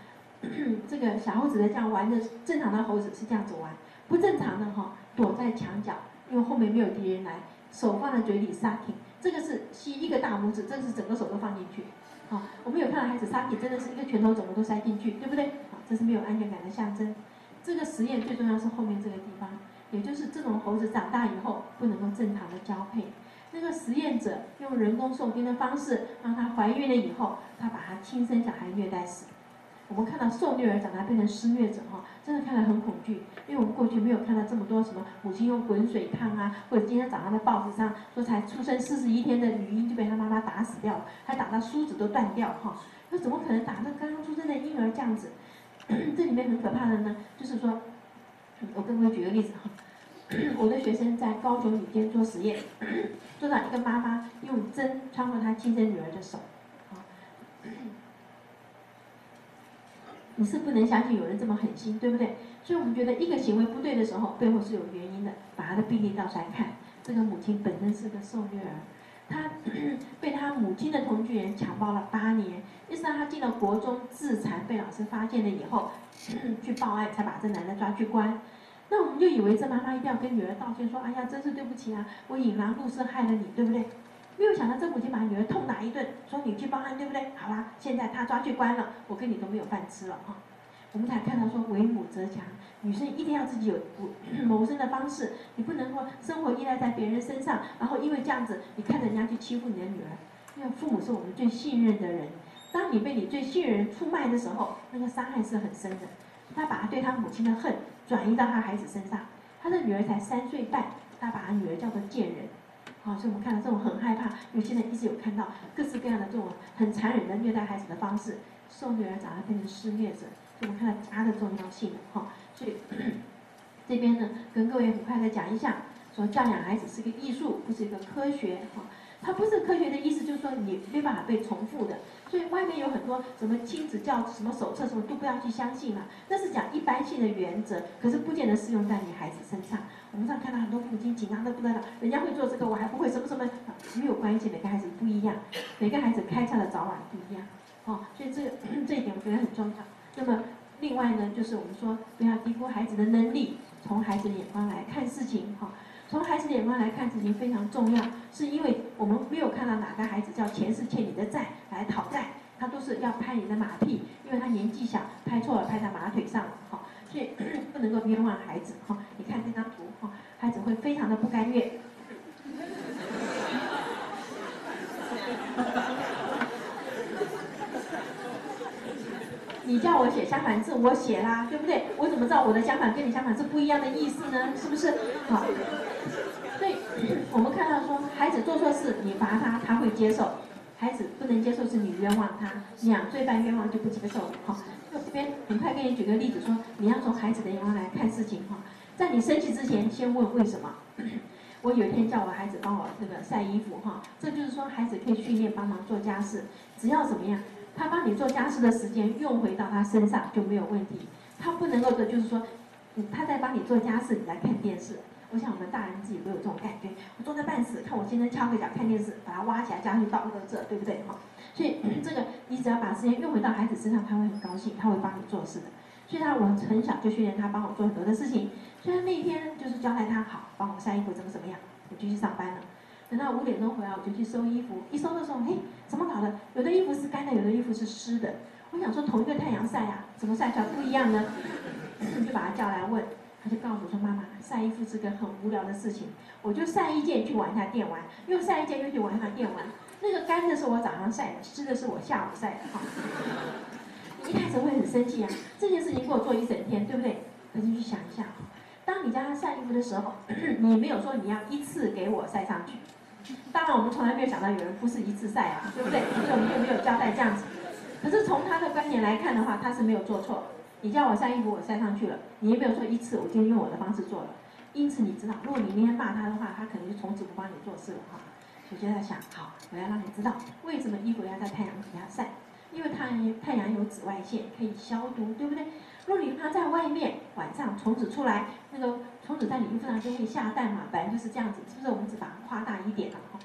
这个小猴子的这样玩的，正常的猴子是这样子玩，不正常的哈，躲在墙角，因为后面没有敌人来，手放在嘴里撒挺，这个是吸一个大拇指，这个是整个手都放进去。好，我们有看到孩子撒挺，真的是一个拳头整个都塞进去，对不对？好，这是没有安全感的象征。这个实验最重要是后面这个地方。也就是这种猴子长大以后不能够正常的交配，那个实验者用人工受精的方式让她怀孕了以后，他把她亲生小孩虐待死。我们看到受虐儿长大变成施虐者哈，真的看了很恐惧，因为我们过去没有看到这么多什么母亲用滚水烫啊，或者今天早上的报纸上说才出生四十一天的女婴就被她妈妈打死掉了，还打到梳子都断掉哈，那怎么可能打到刚刚出生的婴儿这样子？这里面很可怕的呢，就是说，我跟各位举个例子哈，我的学生在高雄女监做实验，做到一个妈妈用针穿过她亲生女儿的手。你是不能相信有人这么狠心，对不对？所以我们觉得一个行为不对的时候，背后是有原因的。把他的病历倒出来看，这个母亲本身是个受虐儿，她 被她母亲的同居人强暴了八年，一直到她进了国中自残，被老师发现了以后，去报案，才把这男的抓去关。那我们就以为这妈妈一定要跟女儿道歉，说：“哎呀，真是对不起啊，我引狼入室害了你，对不对？”没有想到这母亲把女儿痛打一顿，说你去报案对不对？好啦，现在他抓去关了，我跟你都没有饭吃了啊。我们才看到说为母则强，女生一定要自己有 谋生的方式，你不能说生活依赖在别人身上，然后因为这样子，你看着人家去欺负你的女儿。因为父母是我们最信任的人，当你被你最信任人出卖的时候，那个伤害是很深的。他把他对他母亲的恨转移到他孩子身上，他的女儿才三岁半，他把他女儿叫做贱人。好，所以我们看到这种很害怕，因为现在一直有看到各式各样的这种很残忍的虐待孩子的方式，受虐儿长大变成施虐者，所以我们看到家的重要性哈。所以 这边呢，跟各位很快的讲一下，说教养孩子是个艺术，不是一个科学哈。它不是科学的意思，就是说你没办法被重复的。所以外面有很多什么亲子教什么手册什么都不要去相信了，那是讲一般性的原则，可是不见得适用在你孩子身上。我们上看到很多父亲紧张的不得了，人家会做这个，我还不会，什么什么没有关系，每个孩子不一样，每个孩子开窍的早晚不一样，哦，所以这这一点我觉得很重要。那么另外呢，就是我们说不要低估孩子的能力，从孩子的眼光来看事情，哈，从孩子的眼光来看事情非常重要，是因为我们没有看到哪个孩子叫前世欠你的债来讨债，他都是要拍你的马屁，因为他年纪小，拍错了拍在马腿上了，哈。所以 不能够冤枉孩子哈，你看这张图哈，孩子会非常的不甘愿。你叫我写相反字，我写啦，对不对？我怎么知道我的相反跟你相反是不一样的意思呢？是不是？好，所以我们看到说，孩子做错事，你罚他，他会接受；孩子不能接受，是你冤枉他，两罪半冤枉就不接受了，好。这边很快给你举个例子，说你要从孩子的眼光来看事情哈，在你生气之前，先问为什么。我有一天叫我孩子帮我那个晒衣服哈，这就是说孩子可以训练帮忙做家事，只要怎么样，他帮你做家事的时间用回到他身上就没有问题。他不能够的就是说，他在帮你做家事，你在看电视。我想我们大人自己都有这种感觉，我坐在办事，看我先生翘个脚看电视，把他挖起来叫他去倒垃圾，对不对哈？所以这个你只要把时间用回到孩子身上，他会很高兴，他会帮你做事的。所以他我很小就训练他帮我做很多的事情。所以他那一天就是交代他好，帮我晒衣服怎么怎么样，我就去上班了。等到五点钟回来，我就去收衣服。一收的时候，嘿，怎么搞的？有的衣服是干的，有的衣服是湿的。我想说同一个太阳晒呀，怎么晒出来不一样呢？就把他叫来问，他就告诉我说：“妈妈，晒衣服是个很无聊的事情，我就晒一件去玩一下电玩，又晒一件又去玩一下电玩。”那个干的是我早上晒的，湿的是我下午晒的哈。你一开始会很生气啊，这件事情给我做一整天，对不对？可是去想一下，当你叫他晒衣服的时候，你没有说你要一次给我晒上去。当然，我们从来没有想到有人不是一次晒啊，对不对？所以我们就没有交代这样子。可是从他的观点来看的话，他是没有做错。你叫我晒衣服，我晒上去了，你也没有说一次，我就用我的方式做了。因此，你知道，如果你明天骂他的话，他可能就从此不帮你做事了哈。我就在想，好，我要让你知道为什么衣服要在太阳底下晒，因为太阳太阳有紫外线可以消毒，对不对？如果你它在外面，晚上虫子出来，那个虫子在你衣服上就会下蛋嘛，本来就是这样子，是不是？我们只把它夸大一点了哈。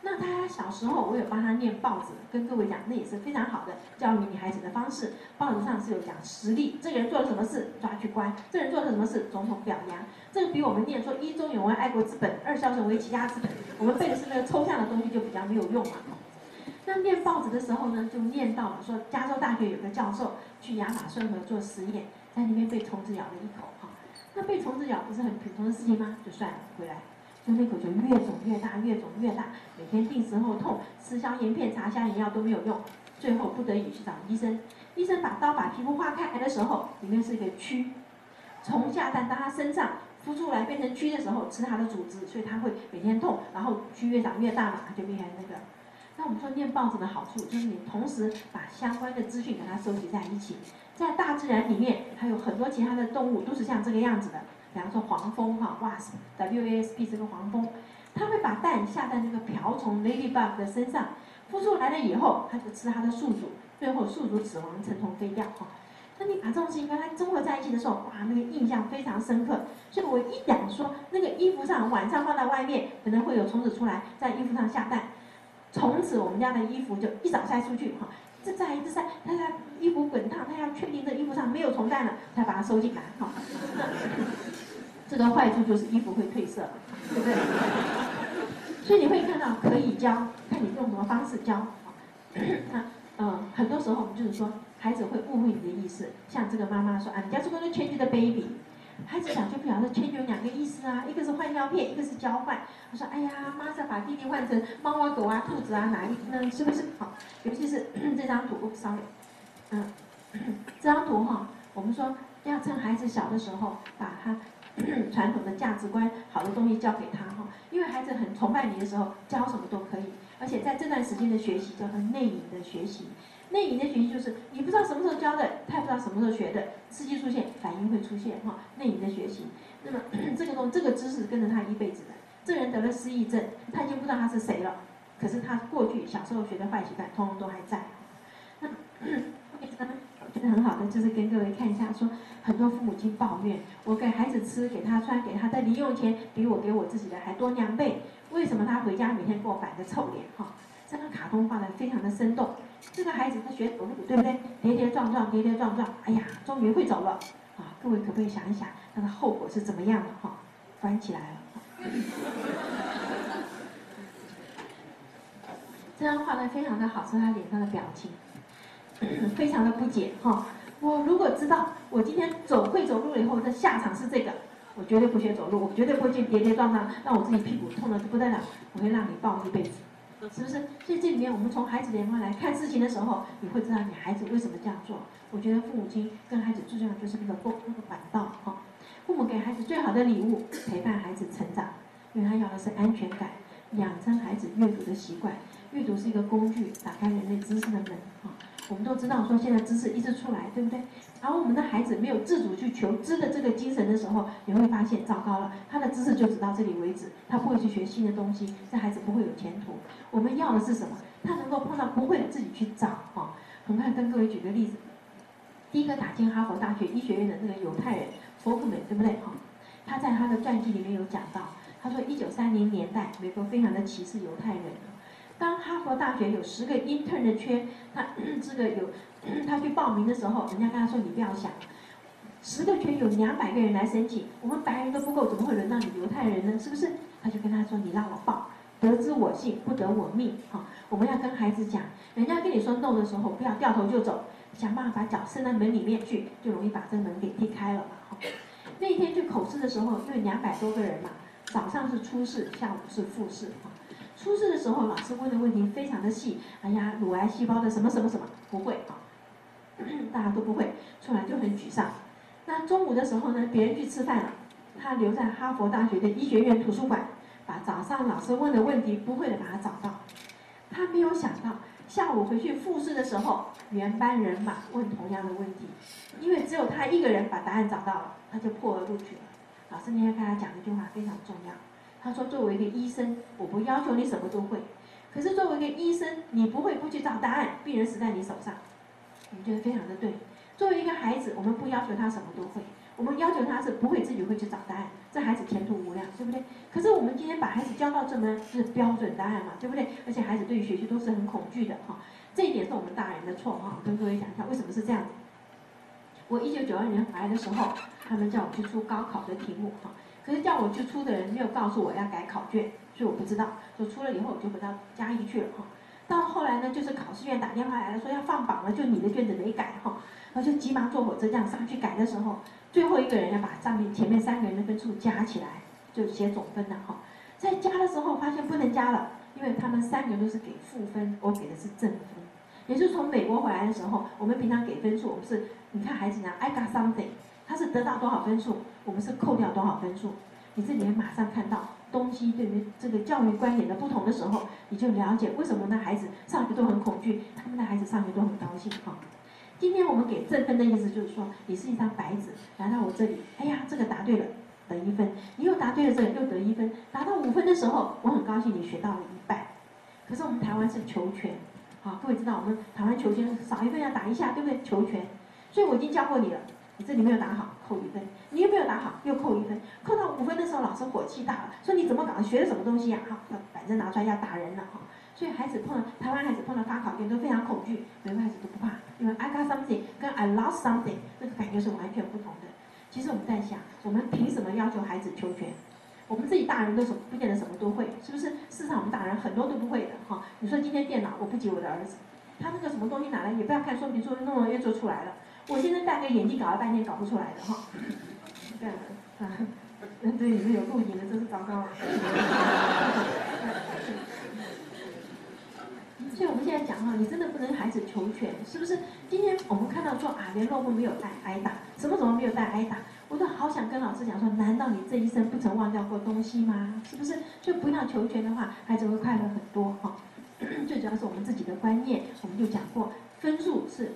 那他小时候，我有帮他念报纸，跟各位讲，那也是非常好的教育你孩子的方式。报纸上是有讲实力，这个人做了什么事，抓去关；这个人做了什么事，总统表扬。这个比我们念说“一中有为，爱国之本；二孝顺为齐家之本”，我们背的是那个抽象的东西，就比较没有用嘛。那念报纸的时候呢，就念到了说，加州大学有个教授去亚马逊河做实验，在那边被虫子咬了一口。那被虫子咬不是很普通的事情吗？就算了，回来。就那口就越肿越大，越肿越大，每天定时后痛，吃消炎片、擦消炎药都没有用，最后不得已去找医生。医生把刀把皮肤划开来的时候，里面是一个蛆，从下蛋到他身上孵出来变成蛆的时候，吃他的组织，所以他会每天痛，然后蛆越长越大嘛，就变成那个。那我们说念报纸的好处，就是你同时把相关的资讯给它收集在一起，在大自然里面，还有很多其他的动物都是像这个样子的。比方说黄蜂哈，wasp，w a s p 这个黄蜂，它会把蛋下在那个瓢虫 ladybug 的身上，孵出来了以后，它就吃它的宿主，最后宿主死亡，成虫飞掉哈。那你把这种事情跟它综合在一起的时候，哇，那个印象非常深刻。所以我一讲说，那个衣服上晚上放在外面，可能会有虫子出来在衣服上下蛋，从此我们家的衣服就一早晒出去哈，一直晒一直晒，它它衣服滚烫，他要确定这衣服上没有虫蛋了，才把它收进来哈。这个坏处就是衣服会褪色，对不对？所以你会看到可以教，看你用什么方式教。那嗯，很多时候我们就是说，孩子会误会你的意思。像这个妈妈说啊，你家这个是 change the baby，孩子想就不晓得 change 有两个意思啊，一个是换尿片，一个是交换。我说哎呀，妈是把弟弟换成猫啊、狗啊、兔子啊，哪一那是不是好？尤其是 这张图稍微，嗯，这张图哈，我们说要趁孩子小的时候把他。传统的价值观，好的东西教给他哈，因为孩子很崇拜你的时候，教什么都可以。而且在这段时间的学习叫做内隐的学习，内隐的学习就是你不知道什么时候教的，他也不知道什么时候学的，刺激出现，反应会出现哈。内隐的学习，那么这个东这个知识跟着他一辈子的。这 人得了失忆症，他已经不知道他是谁了，可是他过去小时候学的坏习惯，通通都还在。那觉得很好的就是跟各位看一下，说很多父母亲抱怨，我给孩子吃、给他穿、给他的零用钱，比我给我自己的还多两倍。为什么他回家每天给我摆个臭脸？哈，这个卡通画的非常的生动。这个孩子他学走路，对不对？跌跌撞撞，跌跌撞撞，哎呀，终于会走了。啊，各位可不可以想一想，他的后果是怎么样的？哈，翻起来了。这张画的非常的好，是他脸上的表情。非常的不解哈，我如果知道我今天走会走路了以后的下场是这个，我绝对不学走路，我绝对不会去跌跌撞撞，让我自己屁股痛的不得了，我会让你抱一辈子，是不是？所以这里面我们从孩子的眼光来看事情的时候，你会知道你孩子为什么这样做。我觉得父母亲跟孩子最重要就是那个沟通的管道哈，父母给孩子最好的礼物，陪伴孩子成长，因为他要的是安全感，养成孩子阅读的习惯，阅读是一个工具，打开人类知识的门哈。我们都知道，说现在知识一直出来，对不对？然后我们的孩子没有自主去求知的这个精神的时候，你会发现糟糕了，他的知识就只到这里为止，他不会去学新的东西，这孩子不会有前途。我们要的是什么？他能够碰到不会的自己去找哈。我们看，跟各位举个例子，第一个打进哈佛大学医学院的那个犹太人佛克美，对不对？哈，他在他的传记里面有讲到，他说一九三零年代美国非常的歧视犹太人。当哈佛大学有十个 intern 的缺，他 这个有 他去报名的时候，人家跟他说：“你不要想，十个缺有两百个人来申请，我们白人都不够，怎么会轮到你犹太人呢？是不是？”他就跟他说：“你让我报，得之我幸，不得我命。哈，我们要跟孩子讲，人家跟你说 no 的时候，不要掉头就走，想办法把脚伸到门里面去，就容易把这门给踢开了嘛。哈，那天去口试的时候，就两百多个人嘛，早上是初试，下午是复试。哈。初试的时候，老师问的问题非常的细。哎呀，乳癌细胞的什么什么什么不会啊，大家都不会，出来就很沮丧。那中午的时候呢，别人去吃饭了，他留在哈佛大学的医学院图书馆，把早上老师问的问题不会的把它找到。他没有想到下午回去复试的时候，原班人马问同样的问题，因为只有他一个人把答案找到了，他就破而录取了。老师那天跟他讲一句话非常重要。他说：“作为一个医生，我不要求你什么都会，可是作为一个医生，你不会不去找答案，病人死在你手上。你觉得非常的对。作为一个孩子，我们不要求他什么都会，我们要求他是不会自己会去找答案，这孩子前途无量，对不对？可是我们今天把孩子教到这门是标准答案嘛，对不对？而且孩子对于学习都是很恐惧的哈，这一点是我们大人的错哈。跟各位讲一下为什么是这样子。我一九九二年回来的时候，他们叫我去出高考的题目哈。”可是叫我去出的人没有告诉我要改考卷，所以我不知道。就出了以后，我就回到嘉义去了哈。到后来呢，就是考试院打电话来了，说要放榜了，就你的卷子没改哈。然后就急忙坐火车这样上去改的时候，最后一个人要把上面前面三个人的分数加起来，就写总分了哈。在加的时候发现不能加了，因为他们三个人都是给负分，我给的是正分。也是从美国回来的时候，我们平常给分数，我们是，你看孩子讲 I got something，他是得到多少分数，我们是扣掉多少分数。你这里面马上看到东西对于这个教育观点的不同的时候，你就了解为什么那孩子上学都很恐惧，他们的孩子上学都很高兴哈。今天我们给正分的意思就是说，你是一张白纸来到我这里，哎呀，这个答对了得一分，你又答对了这个又得一分，达到五分的时候，我很高兴你学到了一半。可是我们台湾是求全。好，各位知道我们台湾求全少一分要打一下，对不对？求全，所以我已经教过你了，你这里没有打好，扣一分；你又没有打好，又扣一分。扣到五分的时候，老师火气大了，说你怎么搞？学的什么东西呀？哈，要板正拿出来要打人了哈。所以孩子碰到台湾孩子碰到发考卷都非常恐惧，美国孩子都不怕，因为 I got something 跟 I lost something 那个感觉是完全不同的。其实我们在想，我们凭什么要求孩子求全？我们自己大人都什不见得什么都会，是不是？事实上，我们大人很多都不会的哈。你说今天电脑我不及我的儿子，他那个什么东西拿来也不要看说明书，弄了又做出来了。我现在戴个眼镜搞了半天搞不出来的哈。对啊，那，对，里面有录音的，真是糟糕了。所以我们现在讲哈，你真的不能孩子求全，是不是？今天我们看到说啊，连落布没有带挨打，什么什么没有带挨打。我都好想跟老师讲说，难道你这一生不曾忘掉过东西吗？是不是？就不要求全的话，孩子会快乐很多哈。最主要是我们自己的观念，我们就讲过，分数是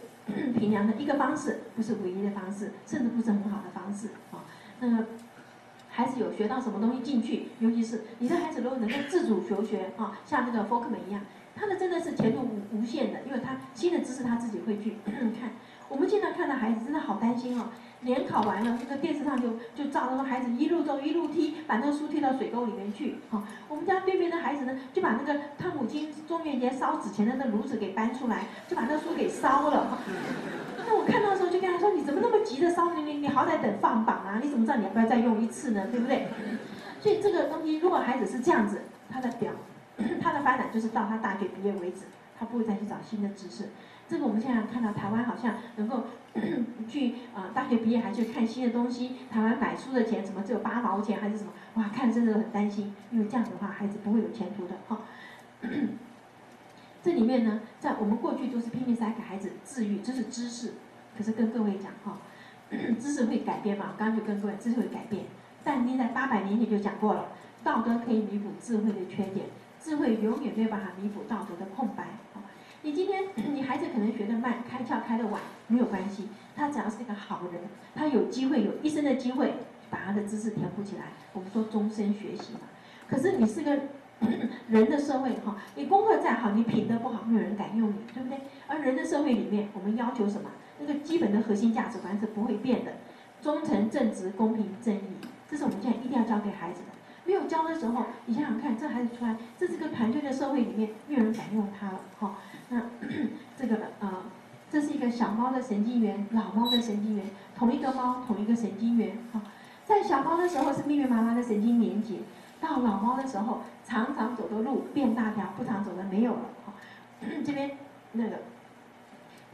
评量的一个方式，不是唯一的方式，甚至不是很好的方式啊。那孩子有学到什么东西进去，尤其是你的孩子如果能够自主求学啊，像那个 Folkman 一样，他的真的是前途无无限的，因为他新的知识他自己会去 看。我们经常看到孩子真的好担心哦。联考完了，这个电视上就就照着那孩子一路走一路踢，把那个书踢到水沟里面去。好，我们家对面的孩子呢，就把那个他母亲中元节烧纸钱的那炉子给搬出来，就把那书给烧了。那我看到的时候就跟他说：“你怎么那么急着烧？你你你好歹等放榜啊！你怎么知道你要不要再用一次呢？对不对？”所以这个东西，如果孩子是这样子，他的表，他的发展就是到他大学毕业为止，他不会再去找新的知识。这个我们现在看到台湾好像能够去啊，大学毕业还去看新的东西。台湾买书的钱怎么只有八毛钱还是什么？哇，看真的很担心，因为这样子的话孩子不会有前途的哈。这里面呢，在我们过去都是拼命在给孩子治愈，这是知识。可是跟各位讲哈，知识会改变嘛？刚刚就跟各位，知识会改变。但丁在八百年前就讲过了，道德可以弥补智慧的缺点，智慧永远没有办法弥补道德的空白。你今天你孩子可能学得慢，开窍开得晚，没有关系。他只要是一个好人，他有机会，有一生的机会，把他的知识填补起来。我们说终身学习嘛。可是你是个 人的社会哈，你功课再好，你品德不好，没有人敢用你，对不对？而人的社会里面，我们要求什么？那个基本的核心价值观是不会变的，忠诚、正直、公平、正义，这是我们现在一定要教给孩子的。没有教的时候，你想想看，这孩子出来，这是个团队的社会里面，没有人敢用他了哈。那 这个呃，这是一个小猫的神经元，老猫的神经元，同一个猫，同一个神经元啊。在小猫的时候是密密麻麻的神经连接，到老猫的时候，常常走的路变大条，不常走的没有了哈。这边那个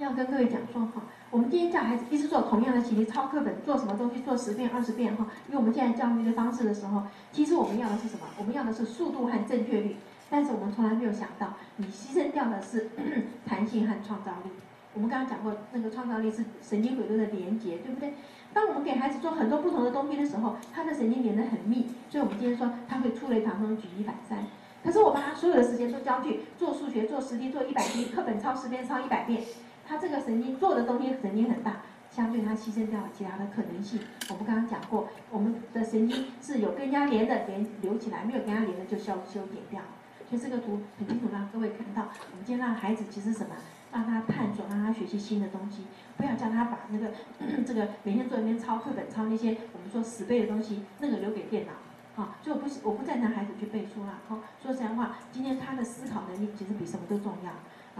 要跟各位讲说哈，我们今天教孩子一直做同样的题题，抄课本，做什么东西做十遍二十遍哈。因为我们现在教育的方式的时候，其实我们要的是什么？我们要的是速度和正确率。但是我们从来没有想到，你牺牲掉的是 弹性和创造力。我们刚刚讲过，那个创造力是神经回路的连接，对不对？当我们给孩子做很多不同的东西的时候，他的神经连得很密，所以我们今天说他会触类旁通、举一反三。可是我把他所有的时间都交去做数学、做实题、做一百题，课本抄十遍、抄一百遍，他这个神经做的东西神经很大，相对他牺牲掉了其他的可能性。我们刚刚讲过，我们的神经是有跟人家连的，连留起来；没有跟人家连的就消修点掉。所以这个图很清楚，让各位看到。我们今天让孩子其实什么？让他探索，让他学习新的东西。不要叫他把那个 这个每天坐那边抄课本、抄那些我们说死背的东西，那个留给电脑。好，所以我不我不赞成孩子去背书了。好，说实在话，今天他的思考能力其实比什么都重要。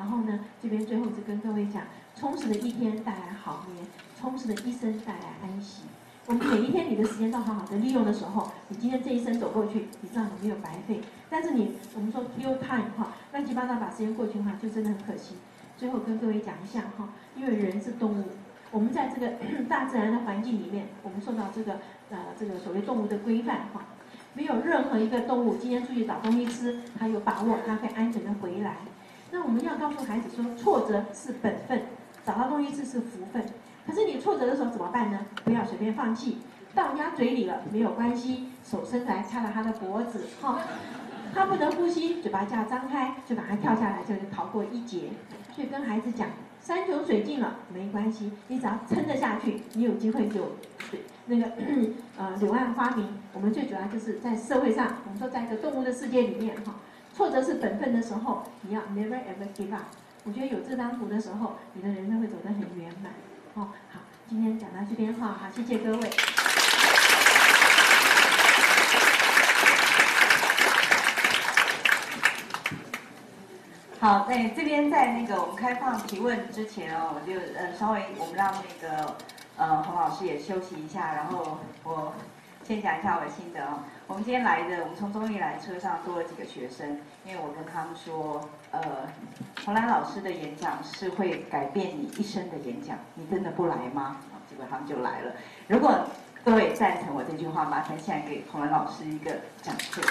然后呢，这边最后是跟各位讲：充实的一天带来好眠，充实的一生带来安息。我们每一天你的时间都好好的利用的时候，你今天这一生走过去，你知道你没有白费。但是你我们说 kill time 哈，乱七八糟把时间过去的话，就真的很可惜。最后跟各位讲一下哈，因为人是动物，我们在这个 大自然的环境里面，我们受到这个呃这个所谓动物的规范哈。没有任何一个动物今天出去找东西吃，它有把握它会安全的回来。那我们要告诉孩子说，挫折是本分，找到东西吃是福分。可是你挫折的时候怎么办呢？不要随便放弃，到人家嘴里了没有关系，手伸来掐了他的脖子，哈，他不能呼吸，嘴巴就要张开，就把它跳下来，就能逃过一劫。所以跟孩子讲，山穷水尽了没关系，你只要撑得下去，你有机会就那个 呃柳暗花明。我们最主要就是在社会上，我们说在一个动物的世界里面，哈。挫折是本分的时候，你要 never ever give up。我觉得有这张图的时候，你的人生会走得很圆满。哦，好，今天讲到这边哈，好，谢谢各位。好，在这边在那个我们开放提问之前哦，我就呃稍微我们让那个呃洪老师也休息一下，然后我。先讲一下我的心得哦。我们今天来的，我们从中艺来车上多了几个学生，因为我跟他们说，呃，洪兰老师的演讲是会改变你一生的演讲，你真的不来吗？结果他们就来了。如果各位赞成我这句话，麻烦现在给洪兰老师一个掌声。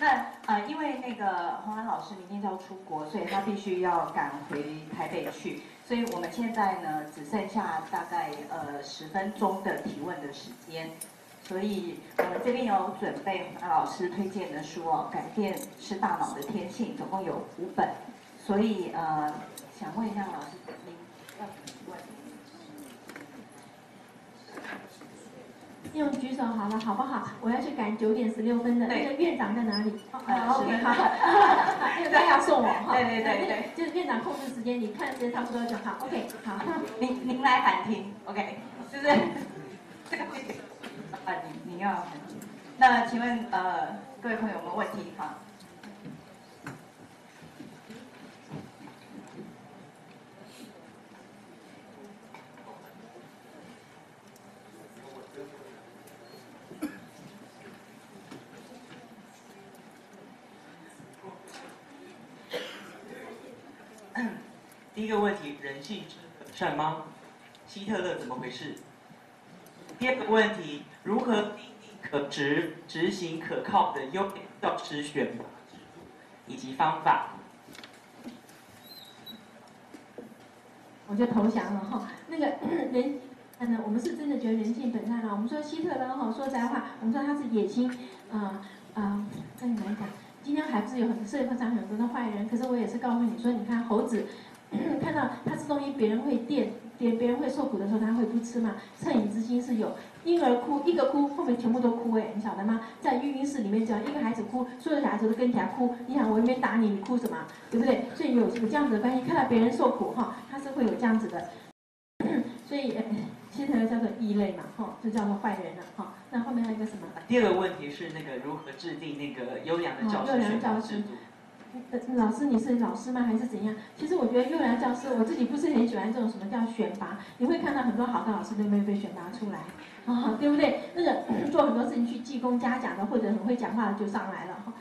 那呃，因为那个洪兰老师明天就要出国，所以他必须要赶回台北去。所以我们现在呢，只剩下大概呃十分钟的提问的时间，所以我们这边有准备老师推荐的书哦，《改变是大脑的天性》，总共有五本，所以呃，想问一下老师，您要提问？用举手好了，好不好？我要去赶九点十六分的那个院长在哪里？好，OK，好，大家要送我哈。对对对对，就是院长控制时间，你看时间差不多就好。OK，好，您您来喊停，OK，是不是？这个啊，你你要喊停。那请问呃，各位朋友有没有问题？好。第一个问题，人性真可善吗？希特勒怎么回事？第二个问题，如何可执执行可靠的优教师选拔以及方法？我就投降了哈。那个 人，嗯，我们是真的觉得人性本善了。我们说希特勒哈，说实在话，我们说他是野心，啊啊，跟你来讲，今天还不是有很多社会上很多的坏人？可是我也是告诉你说，你看猴子。看到他吃东西，别人会垫，别别人会受苦的时候，他会不吃嘛？恻隐之心是有。婴儿哭，一个哭，后面全部都哭哎，你晓得吗？在育婴室里面，只要一个孩子哭，所有小孩子都跟起来哭。你想，我一边打你，你哭什么？对不对？所以有有这样子的关系，看到别人受苦哈，他是会有这样子的。所以，希特勒叫做异类嘛，哈，就叫做坏人了，哈。那后面还有一个什么？第二个问题是那个如何制定那个优良的教师选拔制度？老师，你是老师吗？还是怎样？其实我觉得幼儿园教师，我自己不是很喜欢这种什么叫选拔。你会看到很多好的老师都没有被选拔出来，啊，对不对？那个做很多事情去记功嘉奖的，或者很会讲话的就上来了，哈。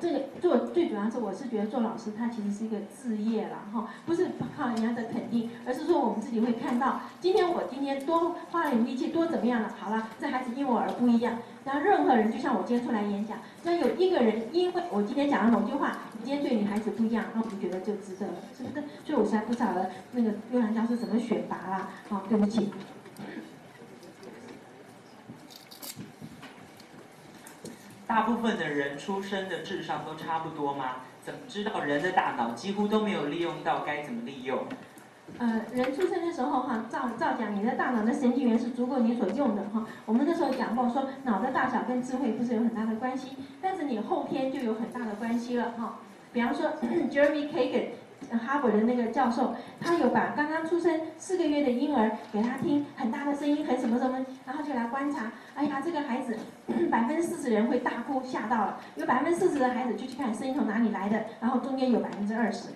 这个做最主要是，我是觉得做老师他其实是一个事业了，哈，不是靠人家的肯定，而是说我们自己会看到，今天我今天多花了点力气，多怎么样了？好了，这孩子因我而不一样。然后任何人，就像我今天出来演讲，那有一个人因为我今天讲了某句话，你今天对女孩子不一样，那我就觉得就值得了，是不是？所以我实在不晓得那个优良教师怎么选拔啦，好，对不起。大部分的人出生的智商都差不多吗？怎么知道人的大脑几乎都没有利用到？该怎么利用？呃，人出生的时候哈，照照讲，你的大脑的神经元是足够你所用的哈。我们那时候讲过，说脑的大小跟智慧不是有很大的关系，但是你后天就有很大的关系了哈。比方说，Jeremy Kagan，哈佛的那个教授，他有把刚刚出生四个月的婴儿给他听很大的声音，很什么什么，然后就来观察，哎呀，这个孩子 百分之四十人会大哭，吓到了，有百分之四十的孩子就去看声音从哪里来的，然后中间有百分之二十。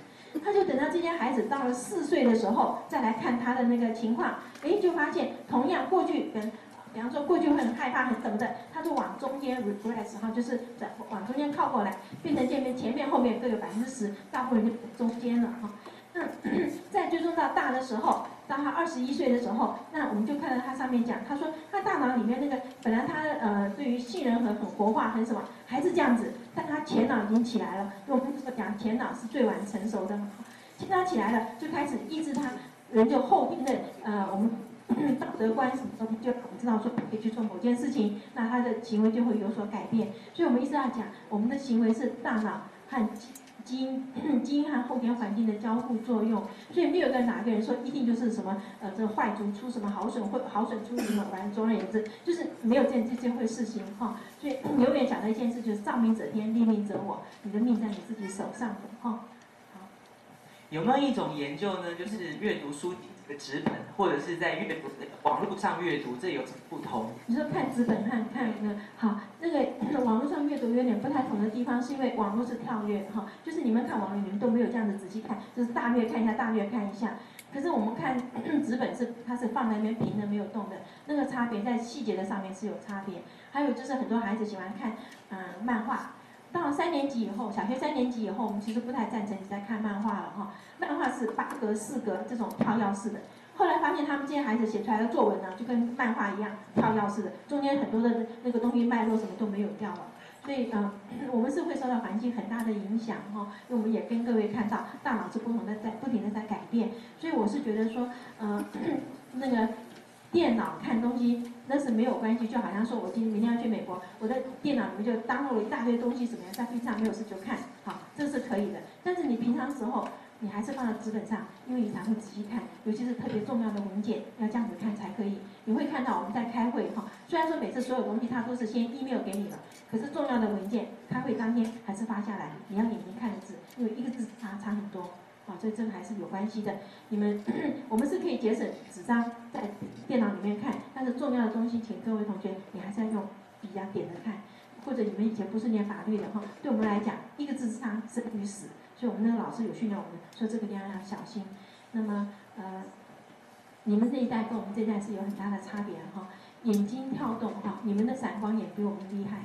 他就等到这些孩子到了四岁的时候，再来看他的那个情况，哎，就发现同样过去跟，比方说过去会很害怕很什么的，他就往中间 regress 哈，就是在往中间靠过来，变成这边前面后面各有百分之十，大部分就中间了哈。那 再追踪到大的时候，当他二十一岁的时候，那我们就看到他上面讲，他说他大脑里面那个本来他呃对于杏仁核很活化很什么，还是这样子，但他前脑已经起来了，因为我们讲前脑是最晚成熟的嘛，前脑起来了就开始抑制他，人就后天的呃我们 道德观什么东西就知道说可以去做某件事情，那他的行为就会有所改变，所以我们一直要讲我们的行为是大脑和。基因、基因和后天环境的交互作用，所以没有跟哪个人说一定就是什么呃，这个坏族出什么好笋，或好笋出什么，反正总而言之，就是没有这这这回事情哈。所以永远讲的一件事就是上命者天，立命者我，你的命在你自己手上的哈。好，有没有一种研究呢？就是阅读书籍。纸本或者是在阅读网络上阅读，这有什么不同？你说看纸本和看那好，那个网络上阅读有点不太同的地方，是因为网络是跳跃哈，就是你们看网络，你们都没有这样子仔细看，就是大略看一下，大略看一下。可是我们看纸本是它是放在那边平的，没有动的，那个差别在细节的上面是有差别。还有就是很多孩子喜欢看嗯漫画。到了三年级以后，小学三年级以后，我们其实不太赞成你在看漫画了哈。漫画是八格、四格这种跳跃式的。后来发现他们这些孩子写出来的作文呢，就跟漫画一样跳跃式的，中间很多的那个东西脉络什么都没有掉了。所以嗯，我们是会受到环境很大的影响哈。因为我们也跟各位看到，大脑是不同的在不停的在改变。所以我是觉得说，嗯，那个。电脑看东西那是没有关系，就好像说我今天明天要去美国，我的电脑里面就当了一大堆东西，怎么样，在飞机上没有事就看，好，这是可以的。但是你平常时候，你还是放在纸本上，因为你才会仔细看，尤其是特别重要的文件，要这样子看才可以。你会看到我们在开会哈，虽然说每次所有东西它都是先 email 给你了，可是重要的文件，开会当天还是发下来，你要眼睛看的字，因为一个字差差很多。啊，所以这个还是有关系的。你们，我们是可以节省纸张在电脑里面看，但是重要的东西，请各位同学，你还是要用笔啊点着看。或者你们以前不是念法律的哈，对我们来讲，一个字差生与死，所以我们那个老师有训练我们，说这个地方要小心。那么，呃，你们这一代跟我们这一代是有很大的差别哈。眼睛跳动哈，你们的闪光眼比我们厉害。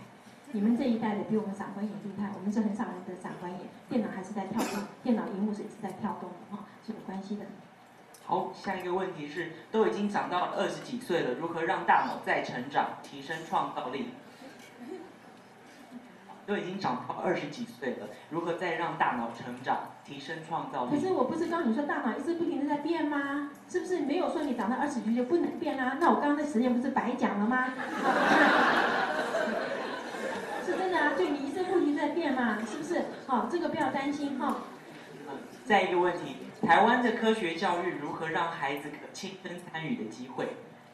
你们这一代的比我们闪光眼厉害，我们是很少人的闪光眼，电脑还是在跳动，电脑荧幕是一直在跳动的哈，是有关系的。好，下一个问题是，都已经长到二十几岁了，如何让大脑再成长，提升创造力？都已经长到二十几岁了，如何再让大脑成长，提升创造力？可是我不是告诉你说大脑一直不停的在变吗？是不是没有说你长到二十几岁就不能变啊？那我刚刚的实验不是白讲了吗？对你一直不停在变嘛，是不是？好，这个不要担心哈。再一个问题，台湾的科学教育如何让孩子可亲身参与的机会？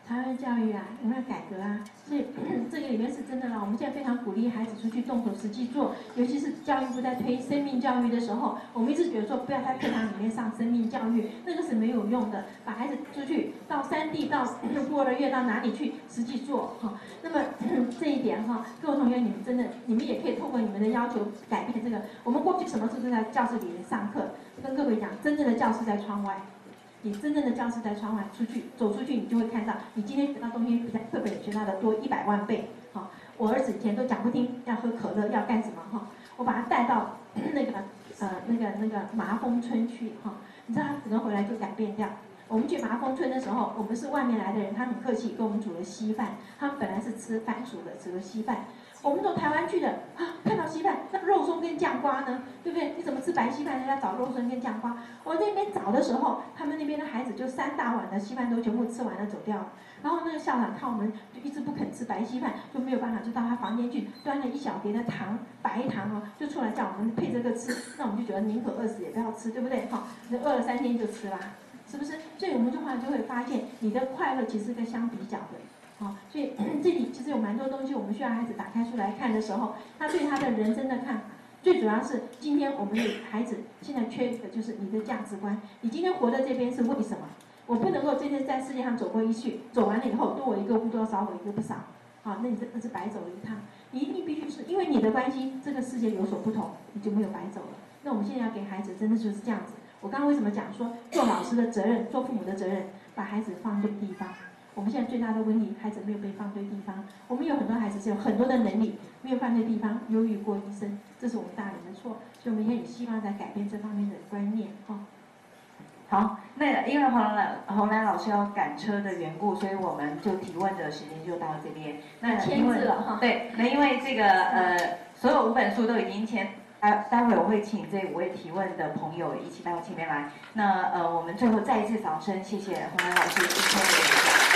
台湾教育啊，有没有改革啊？所以 这个里面是真的啦。我们现在非常鼓励孩子出去动手实际做，尤其是教育部在推生命教育的时候，我们一直觉得说不要在课堂里面上生命教育，那个是没有用的。把孩子出去到山地、到孤儿院、到哪里去实际做哈。那么 这一点哈，各位同学，你们真的，你们也可以透过你们的要求改变这个。我们过去什么事都在教室里面上课，跟各位讲，真正的教室在窗外。你真正的教室在窗外，出去走出去，你就会看到，你今天学到东西比在课本学到的多一百万倍。好，我儿子以前都讲不听，要喝可乐，要干什么？哈，我把他带到 那个呃那个那个麻风村去，哈，你知道他整个回来就改变掉。我们去麻风村的时候，我们是外面来的人，他很客气，给我们煮了稀饭。他们本来是吃番薯的，煮了稀饭。我们从台湾去的啊，看到稀饭，那肉松跟酱瓜呢，对不对？你怎么吃白稀饭？人家找肉松跟酱瓜。我那边找的时候，他们那边的孩子就三大碗的稀饭都全部吃完了走掉了。然后那个校长看我们就一直不肯吃白稀饭，就没有办法，就到他房间去端了一小碟的糖，白糖哦，就出来叫我们配这个吃。那我们就觉得宁可饿死也不要吃，对不对？哈，饿了三天就吃啦，是不是？所以我们就话就会发现，你的快乐其实跟相比较的。好，所以 这里其实有蛮多东西，我们需要孩子打开书来看的时候，他对他的人生的看法，最主要是今天我们的孩子现在缺的就是你的价值观。你今天活在这边是为什么？我不能够今天在世界上走过一去，走完了以后多我一个不多少我一个不少，好，那你真的是白走了一趟。你一定必须是因为你的关系，这个世界有所不同，你就没有白走了。那我们现在要给孩子真的就是这样子。我刚刚为什么讲说做老师的责任，做父母的责任，把孩子放对地方。我们现在最大的问题，孩子没有被放对地方。我们有很多孩子是有很多的能力，没有放对地方，忧郁过一生，这是我们大人的错。所以，我们也希望在改变这方面的观念，哈。好，那因为洪兰洪兰老师要赶车的缘故，所以我们就提问的时间就到这边。那签因为字了哈。对，那因为这个呃，所有五本书都已经签，待待会我会请这五位提问的朋友一起到前面来。那呃，我们最后再一次掌声，谢谢洪兰老师今天的。